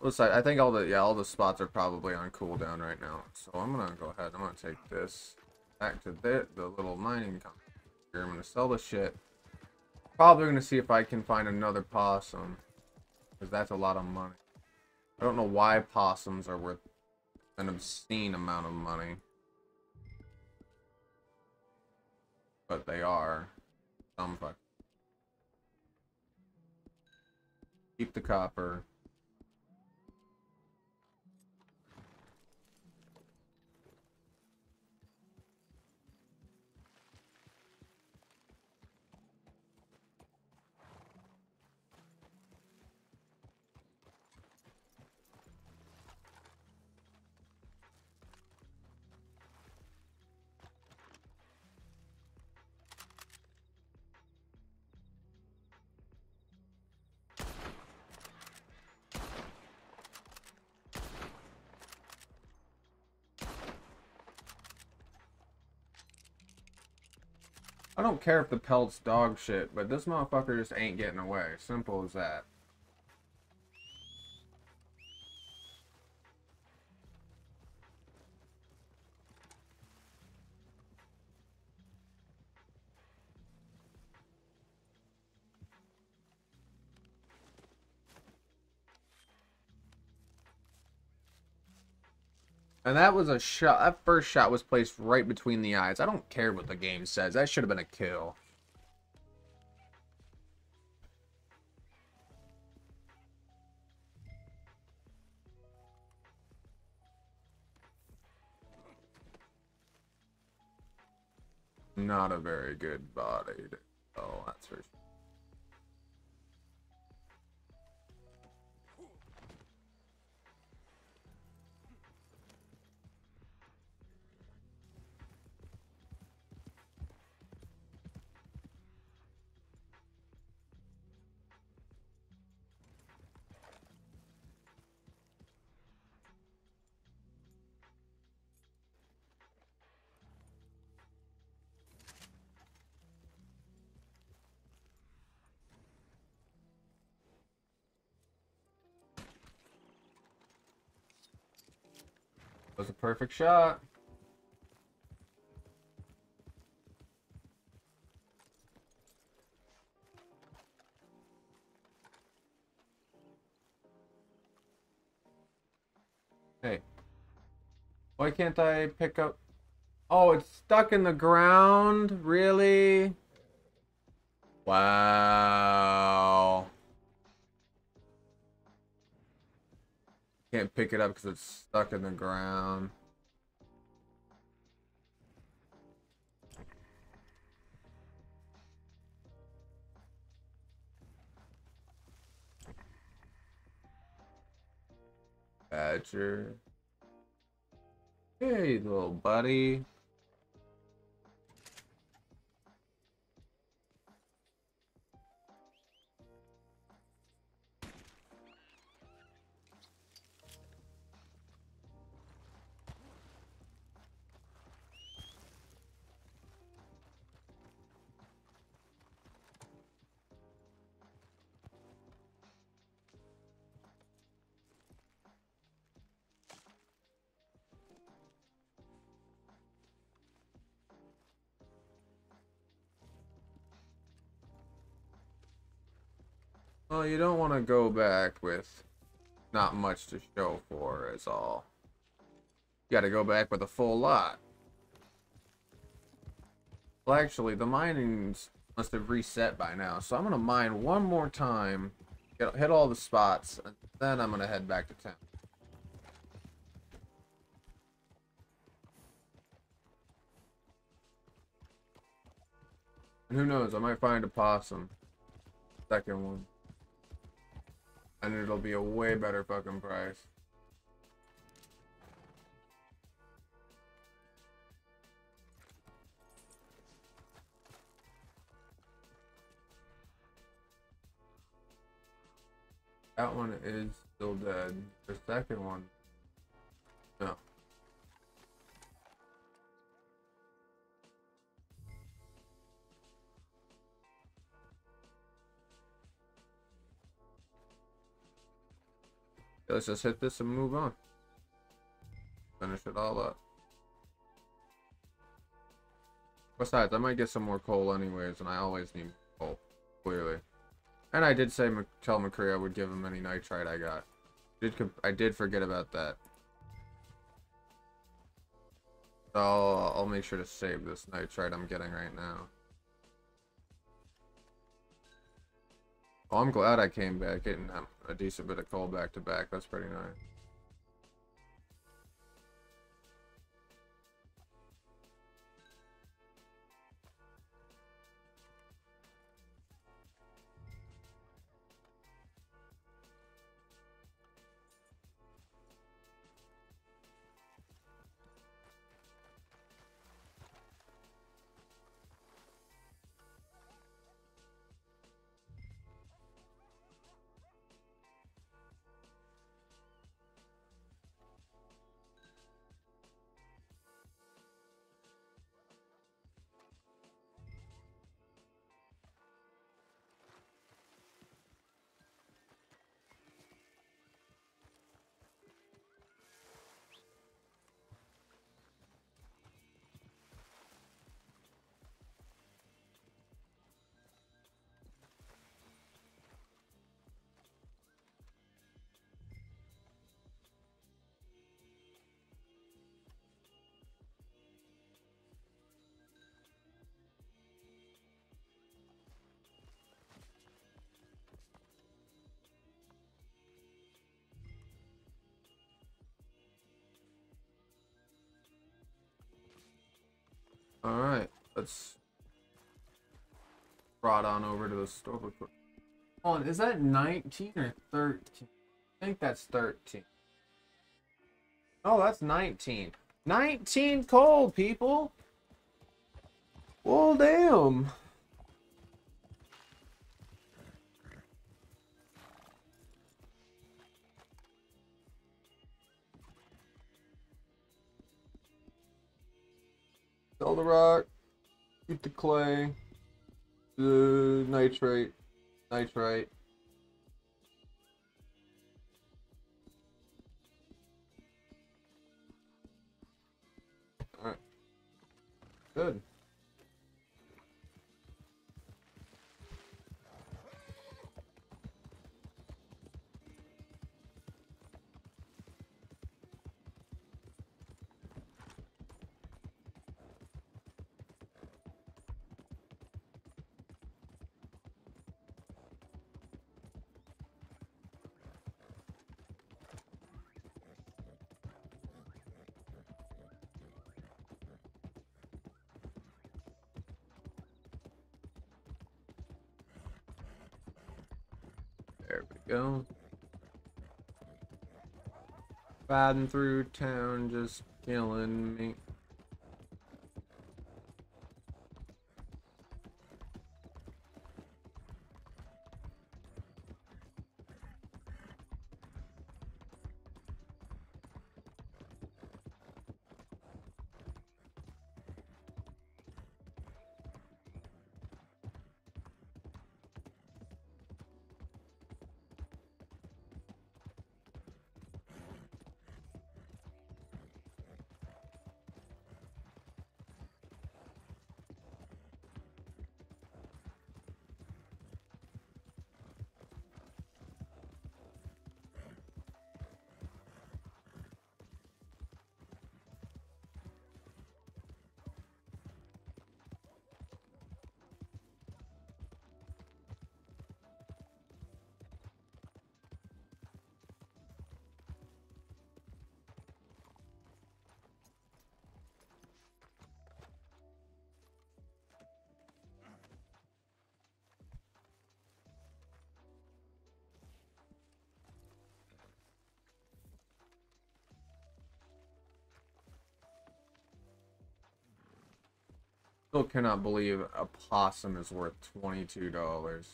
Looks I think all the yeah all the spots are probably on cooldown right now. So I'm gonna go ahead. I'm gonna take this back to the, the little mining company. I'm gonna sell the shit. Probably gonna see if I can find another possum. Because that's a lot of money. I don't know why possums are worth an obscene amount of money. But they are. Some fuck. Keep the copper. Don't care if the pelt's dog shit, but this motherfucker just ain't getting away. Simple as that. And that was a shot. That first shot was placed right between the eyes. I don't care what the game says. That should have been a kill. Not a very good body. Oh, that's for sure. Perfect shot. Hey. Why can't I pick up... Oh, it's stuck in the ground? Really? Wow. Can't pick it up because it's stuck in the ground. Badger. Hey, little buddy. Well, you don't want to go back with not much to show for, is all. You gotta go back with a full lot. Well, actually, the minings must have reset by now, so I'm gonna mine one more time, get, hit all the spots, and then I'm gonna head back to town. And who knows, I might find a possum. Second one. And it'll be a way better fucking price. That one is still dead. The second one, no. Let's just hit this and move on. Finish it all up. Besides, I might get some more coal anyways, and I always need coal, clearly. And I did say, tell McCree I would give him any nitrite I got. Did I did forget about that. So I'll, I'll make sure to save this nitrite I'm getting right now. Oh, I'm glad I came back getting a decent bit of coal back to back. That's pretty nice. Alright, let's brought on over to the store. Hold on, is that 19 or 13? I think that's 13. Oh, that's 19. 19 coal, people! Well, damn. The rock, eat the clay, the nitrate, nitrite. Alright. Good. Riding through town, just killing me. Cannot believe a possum is worth $22.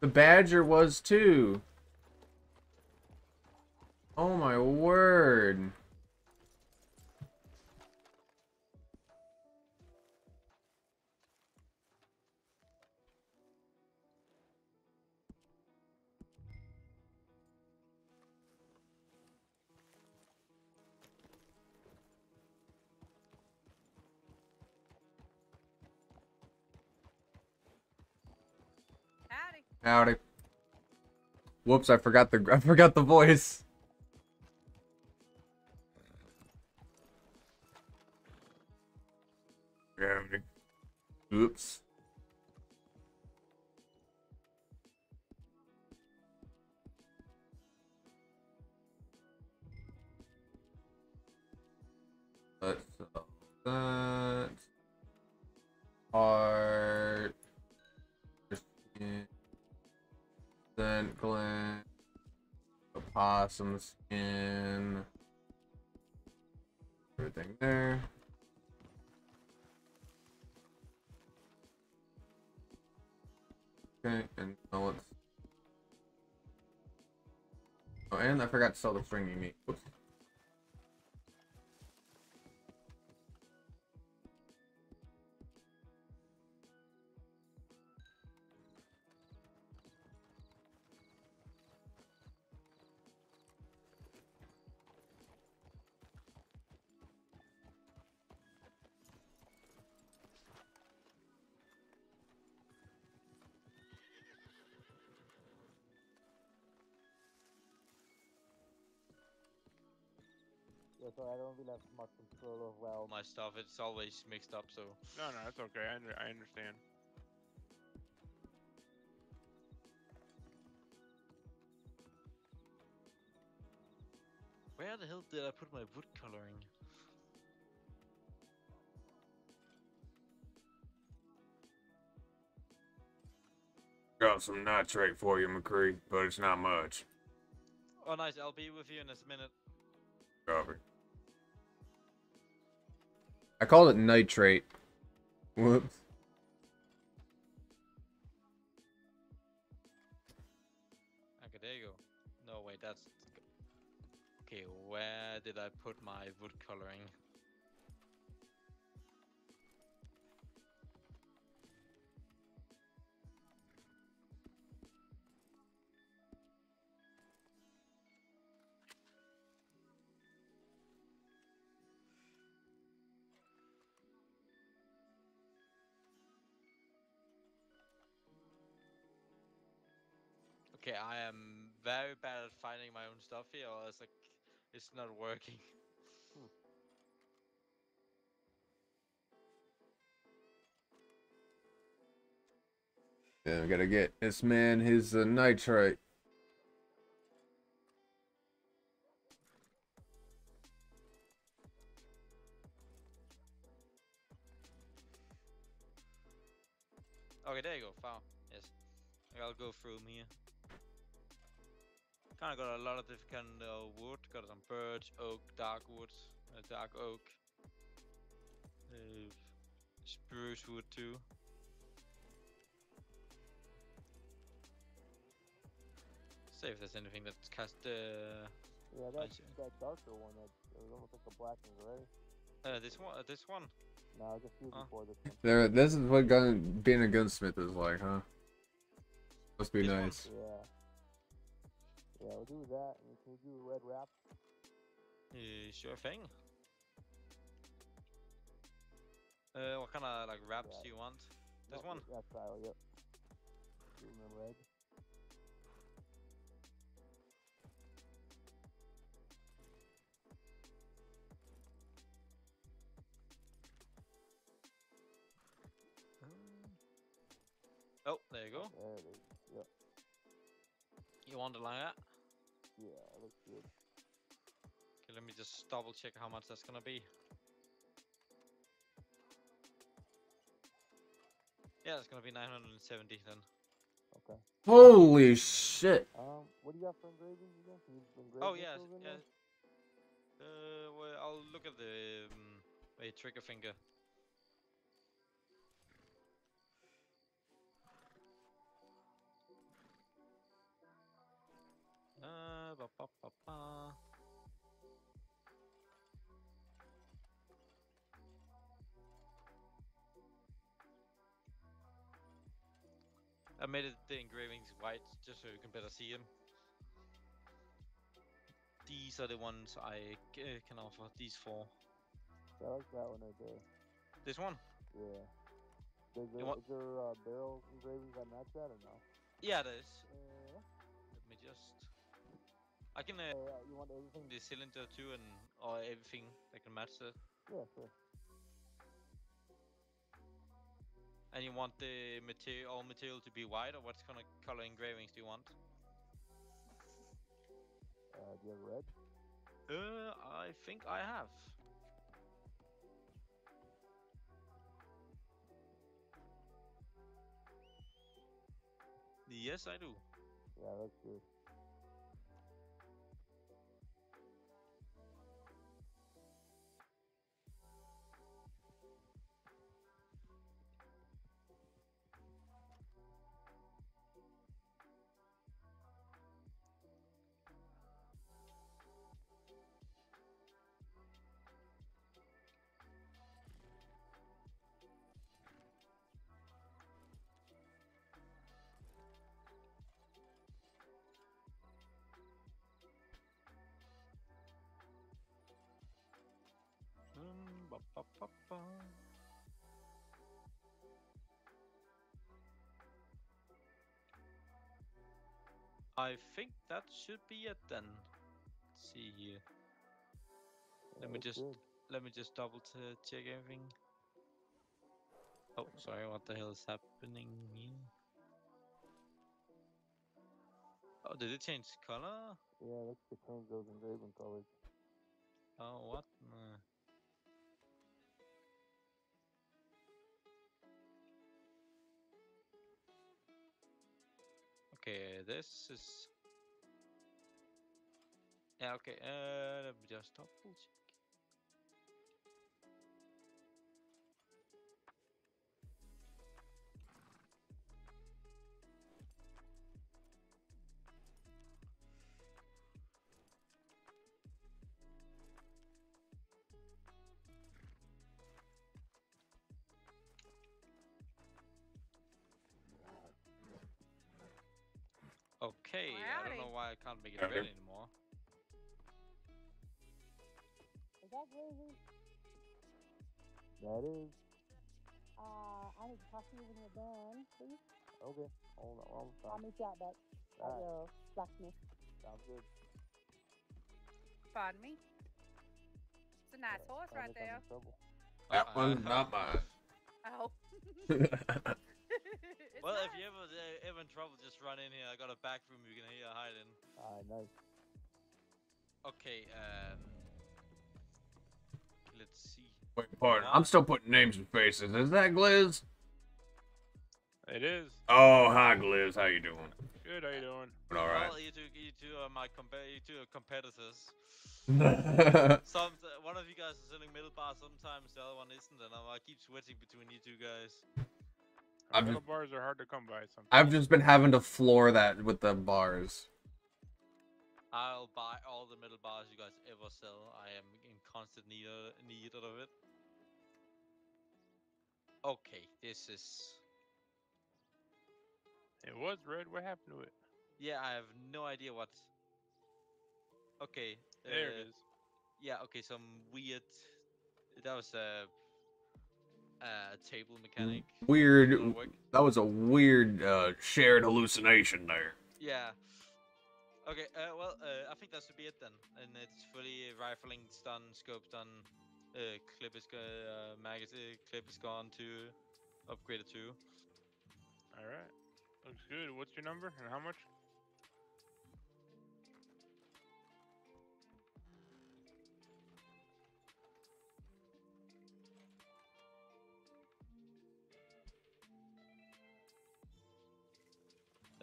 The badger was too. Howdy. Whoops, I forgot the I forgot the voice. Opossum skin. Everything there. Okay, and now let's. Oh, and I forgot to sell the stringy meat. Whoops. So I don't really have much control of well. My stuff, it's always mixed up, so. No, no, that's okay. I, under- I understand. Where the hell did I put my wood coloring? Got some nitrate for you, McCree, but it's not much. Oh, nice. I'll be with you in a minute. Copy. I called it nitrate. Whoops. Okay, there you go. No, wait, that's. Okay, where did I put my wood coloring? I am very bad at finding my own stuff here, or it's like it's not working. Yeah, we gotta get this man his uh, nitrate. Okay, there you go. Found. Yes. I'll go through 'em here. Kind of got a lot of different kind of wood. Got some birch, oak, dark wood, uh, dark oak, uh, spruce wood too. See if there's anything that's cast. Uh, Yeah, I that see. darker one that it was almost like a black and gray. uh, this one. Uh, this one. No, I just few Huh? before this one. There, this is what gun being a gunsmith is like, huh? Must be This one? nice. Yeah. Yeah, we'll do that. And can you do a red wrap? Uh, sure thing. Uh, what kind of like wraps Yeah. do you want? This No, one. That style, yep. Do them in red. Oh, there you go. There it is. Yep. You want it like that? Yeah, it looks good. Okay, let me just double check how much that's gonna be. Yeah, it's gonna be 970 then. Okay. Holy shit! Um, what do you got for engravings again? Can you Oh yeah, yeah. Uh, well, I'll look at the um, wait trigger finger. Ba, ba, ba, ba. I made it, the engravings white just so you can better see them. These are the ones I uh, can offer. These four. I like that one right there. This one? Yeah. Is there, want- is there uh, barrel engravings that match that or no? Yeah, there is. Uh, Let me just. I can uh, yeah, you want everything? the cylinder too, and or everything that can match that. Yeah, sure. And you want the material, all material to be white, or what kind of color engravings do you want? Uh, do you have red? Uh, I think I have. Yes, I do. Yeah, that's good. I think that should be it then. Let's see here. Let me oh, just let me just double t- check everything. Oh, sorry, what the hell is happening here? Oh, did it change color? Yeah, that's the Kangos and Raven College. Oh, what? Nah. Okay, this is. Yeah, okay, uh, just double check. Why I can't make it Okay. red anymore. Is that Gravy? That is. Uh, I need to talk to you when you're done, please. Okay. Hold on. Hold I'll meet you out back at Alright. your blacksmith. Sounds good. Pardon me. It's a nice Uh, horse right there. in trouble. That Uh, one's not mine. Oh. It's Well, if you ever uh, ever in trouble, just run in here. I got a back room you can here hide in. Alright, nice. Okay, um, let's see. Wait, pardon. I'm still putting names and faces. Is that Gliz? It is. Oh, hi, Gliz. How you doing? Good, how you doing? All right. Well, you two, you two are my compa- you two are competitors. Some one of you guys is selling middle bar, sometimes the other one isn't, and I keep switching between you two guys. I'm Metal just- bars are hard to come by sometimes. I've just been having to floor that with the bars. I'll buy all the middle bars you guys ever sell. I am in constant need of, need of it. Okay, this is. It was red. What happened to it? Yeah, I have no idea what. Okay. There uh, it is. Yeah. Okay. Some weird. That was a. Uh, table mechanic. Weird. That was a weird. Uh, shared hallucination there. Yeah. Okay. Uh, well, uh, I think that should be it then. And it's fully rifling stun, scope done, Uh, clip is go- uh, magazine clip is gone to upgraded to. All right. Looks good. What's your number and how much?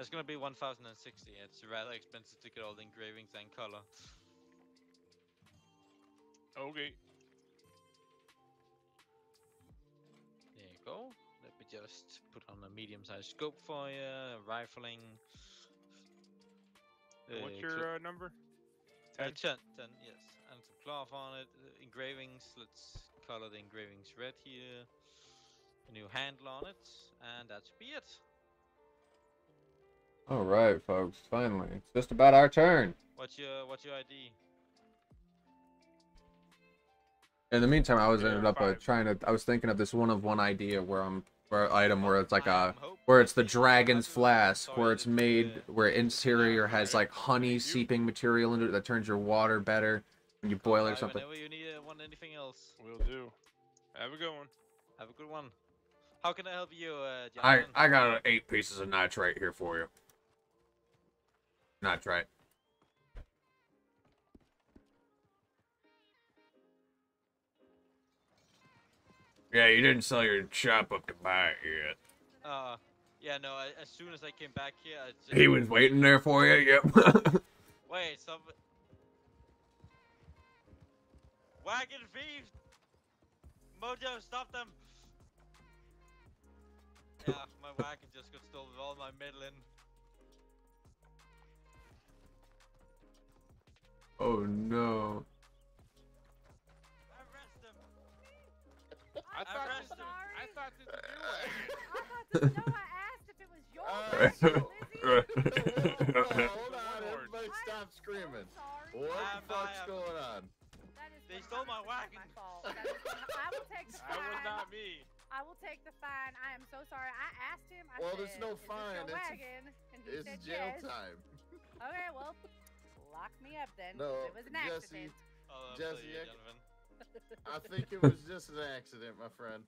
That's gonna be 1060. It's rather expensive to get all the engravings and color. Okay. There you go. Let me just put on a medium-sized scope for you. Rifling. What's uh, your uh, number? Uh, 10? 10, 10, yes. And some cloth on it. Uh, engravings, let's color the engravings red here. A new handle on it, and that should be it. All right, folks. Finally, it's just about our turn. What's your what's your ID? In the meantime, I was Yeah, ended up uh, trying to. I was thinking of this one of one idea where I'm where item where it's like a where it's the I do- I dragon's flask where it's made where interior has like honey seeping material into it that turns your water better when you boil it or something. Whenever you need uh, want anything else, Will do. Have a good one. have a good one. How can I help you, uh, I? I got uh, eight pieces of nitrate here for you. Nitrate. Yeah, you didn't sell your shop up to buy it yet. Uh, yeah, no. I, as soon as I came back here, I just He was waiting there for you. Yep. Wait, some. Wagon thieves! Mojo, stop them! Yeah, my wagon just got stolen with all my metal Oh no! Arrest them! I I'm thought this, him. I thought this was your. I thought this, no, I asked if it was your Alright, wagon, so- Lizzie. Hold on, everybody I'm stop screaming. So. What the fuck's I am- going on? They stole my 100% wagon. My fault. That is, I will take the That was fine. not me. I will take the fine. I am so sorry. I asked him. I Well, said, there's no fine, Your it's- wagon? And he It's said jail yes. time. Okay, well, lock me up then. No, it was an Jesse, accident. Oh, I'm Jesse, sorry, I- I think it was just an accident, my friend.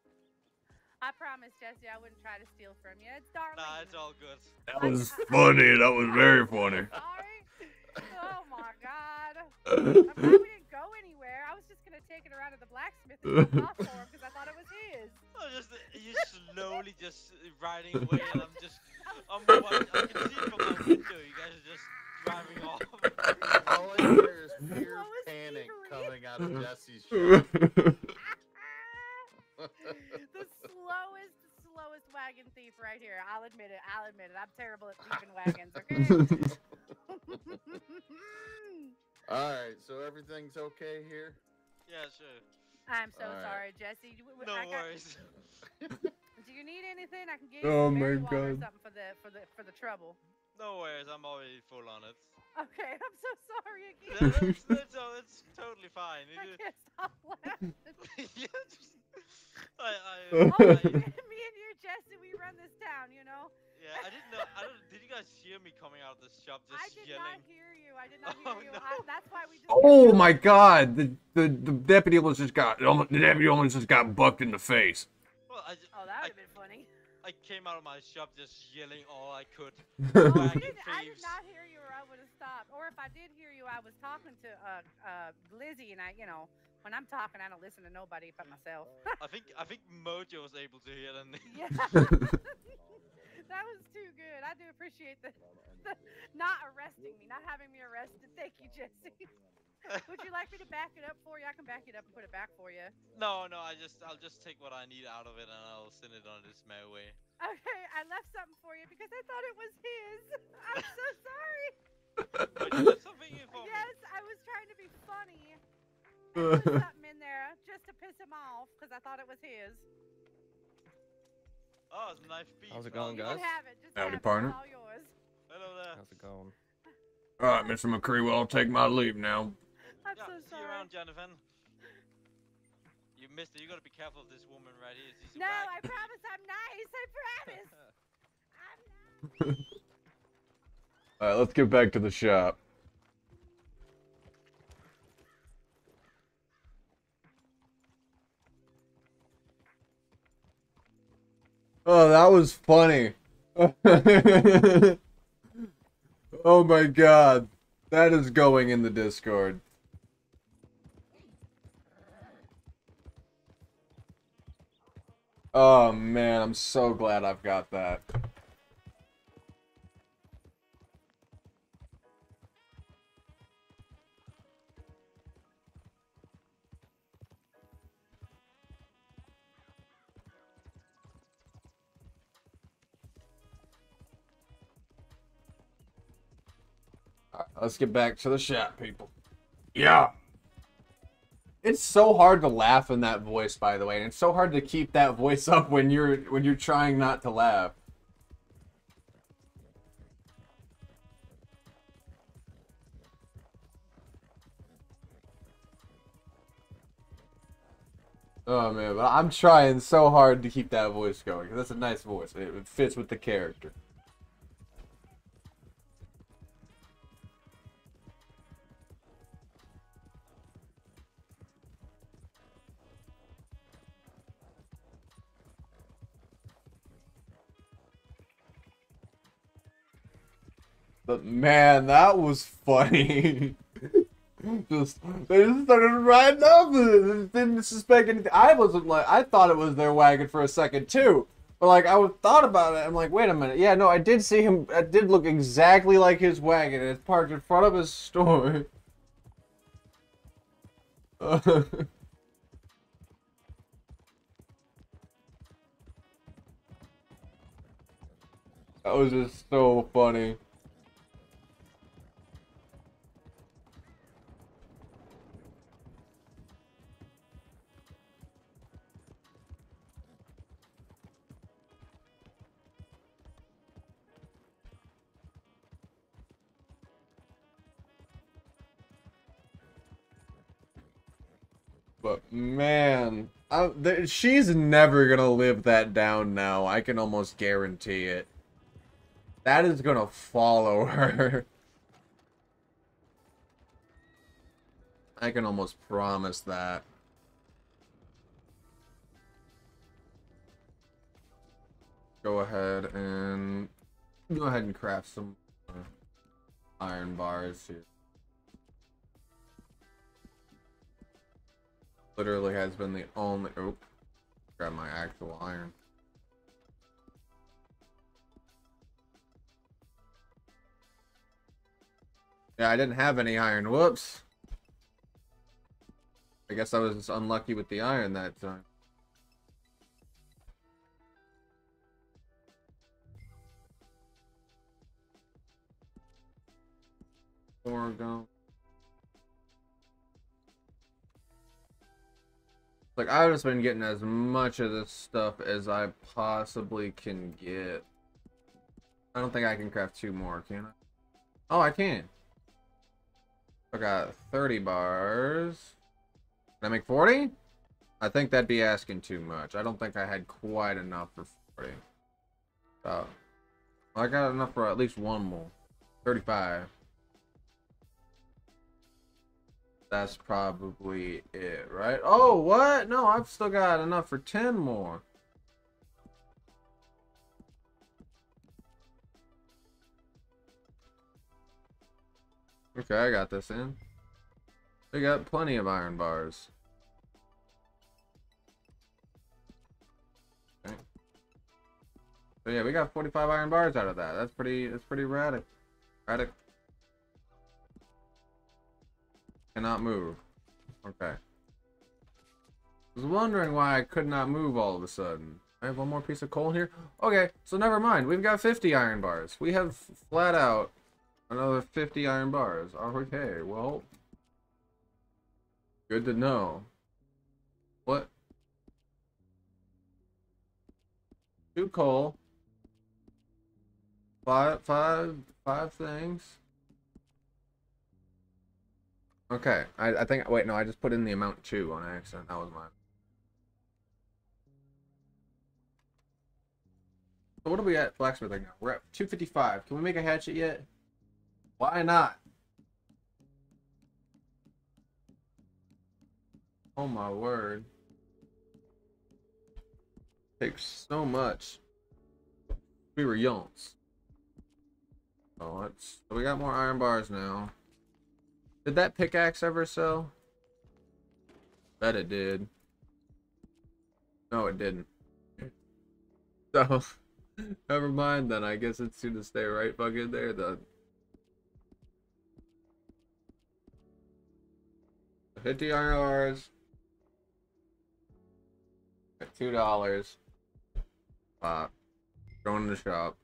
I promise, Jesse, I wouldn't try to steal from you. It's Darlene. Nah, it's all good. That was funny. That was very funny. Sorry. Oh my god. I'm glad we didn't go anywhere. I was just gonna take it around to the blacksmith and drop off for him because I thought it was his. I'm just you slowly just riding away, and I'm just I'm watching, I can see from my window. You guys are just driving off. All I hear is The pure slowest panic coming out of Jesse's shop. the slowest, slowest wagon thief right here. I'll admit it. I'll admit it. I'm terrible at thieving wagons. Okay. All right, so everything's okay here. Yeah, sure. I'm so All right. sorry, Jesse. No I got- worries. Do you need anything? I can give you Oh some my berry water or God. something for the for the for the trouble. No worries. I'm already full on it. Okay, I'm so sorry Yeah, again. that's, that's, all- that's totally fine. I You can't stop laughing. do- yeah, just, I, I, Oh, I, me and you, Jesse, we run this town, you know. yeah, I didn't know. I don't. Did you guys hear me coming out of the shop just I did yelling? not hear you. I did not Oh, you. no. I, that's why we just. Oh my god, the, the, the deputy almost just got, the deputy almost just got bucked in the face. Well, I, ju- Oh, that would have been funny. I came out of my shop just yelling all I could. I, didn't, I did not hear you, or I would have stopped. Or if I did hear you, I was talking to uh, uh, Lizzie, and I, you know, when I'm talking, I don't listen to nobody but myself. I think I think Mojo was able to hear them. yeah. that was too good. I do appreciate the, the not arresting me, not having me arrested. Thank you, Jesse. Would you like me to back it up for you? I can back it up and put it back for you. No, no, I just I'll just take what I need out of it and I'll send it on its merry way. Okay, I left something for you because I thought it was his. I'm so sorry. Wait, you left something in for me? Yes, I was trying to be funny. I put something in there just to piss him off because I thought it was his. Oh, it's a knife beef. How's it going, You guys? have it. Just Howdy, have it. partner. It's all yours. Hello there. How's it going? Alright, Mr. McCree, well, I'll take my leave now. I'm Yeah, so see you sorry. around, Jonathan. You missed it. You gotta be careful of this woman right here. She's No, I promise I'm nice. I promise. I'm nice. Alright, let's get back to the shop. Oh, that was funny. oh my god. That is going in the Discord. Oh man, I'm so glad I've got that. Let's get back to the shop, people. Yeah. It's so hard to laugh in that voice, by the way, and it's so hard to keep that voice up when you're when you're trying not to laugh. Oh man, but I'm trying so hard to keep that voice going. that's a nice voice. It, it fits with the character. But man, that was funny. just they just started riding up and didn't suspect anything. I wasn't like I thought it was their wagon for a second too. But like I thought about it, I'm like, wait a minute. Yeah, no, I did see him. It did look exactly like his wagon. It's parked in front of his store. that was just so funny. But man, I, th- she's never gonna live that down now. I can almost guarantee it. That is gonna follow her. I can almost promise that. Go ahead and go ahead and craft some. iron bars here. Literally has been the only. Oh, grab my actual iron. Yeah, I didn't have any iron. Whoops. I guess I was unlucky with the iron that time. Oregon. Like, I've just been getting as much of this stuff as I possibly can get. I don't think I can craft two more, can I? Oh, I can. I got 30 bars. Can I make 40? I think that'd be asking too much. I don't think I had quite enough for 40. So, I got enough for at least one more. 35. That's probably it, right? Oh, what? No, I've still got enough for 10 more. Okay, I got this in. We got plenty of iron bars. Okay. So yeah, we got 45 iron bars out of that. That's pretty, that's pretty radic. Radic. Cannot move. Okay. I was wondering why I could not move all of a sudden. I have one more piece of coal here. Okay, so never mind. We've got 50 iron bars. We have flat out another 50 iron bars. Okay, well. Good to know. What? Two coal. Five, five, five things. Okay, I, I think, wait, no, I just put in the amount two on accident. That was mine. So what are we at blacksmithing now? We're at 255. Can we make a hatchet yet? Why not? Oh my word. Takes so much. We were yonks. Oh. So we got more iron bars now. Did that pickaxe ever sell? Bet it did. No, it didn't. So, never mind then. I guess it's gonna stay right in there. then. 50 iron bars. At two dollars. Uh, going to the shop.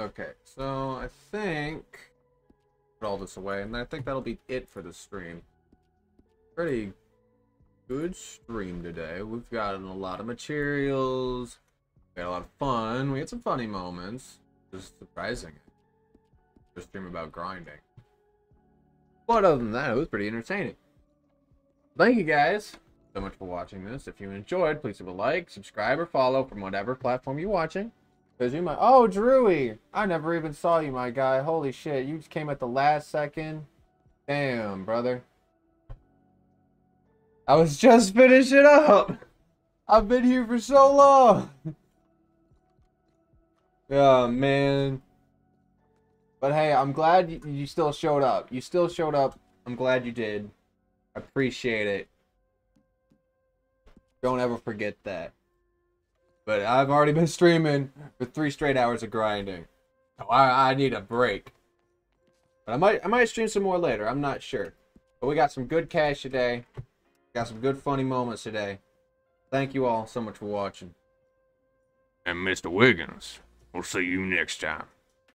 Okay, so I think put all this away, and I think that'll be it for the stream. Pretty good stream today. We've gotten a lot of materials. We had a lot of fun. We had some funny moments. Just surprising. Just stream about grinding. But other than that, it was pretty entertaining. Thank you guys so much for watching this. If you enjoyed, please leave a like, subscribe, or follow from whatever platform you're watching. Cause you might. Oh, Drewy! I never even saw you, my guy. Holy shit! You just came at the last second. Damn, brother. I was just finishing up. I've been here for so long. oh man. But hey, I'm glad you, you still showed up. You still showed up. I'm glad you did. I appreciate it. Don't ever forget that. But I've already been streaming for three straight hours of grinding. So I, I need a break. But I might I might stream some more later. I'm not sure. But we got some good cash today. Got some good funny moments today. Thank you all so much for watching. And Mr. Wiggins, we'll see you next time.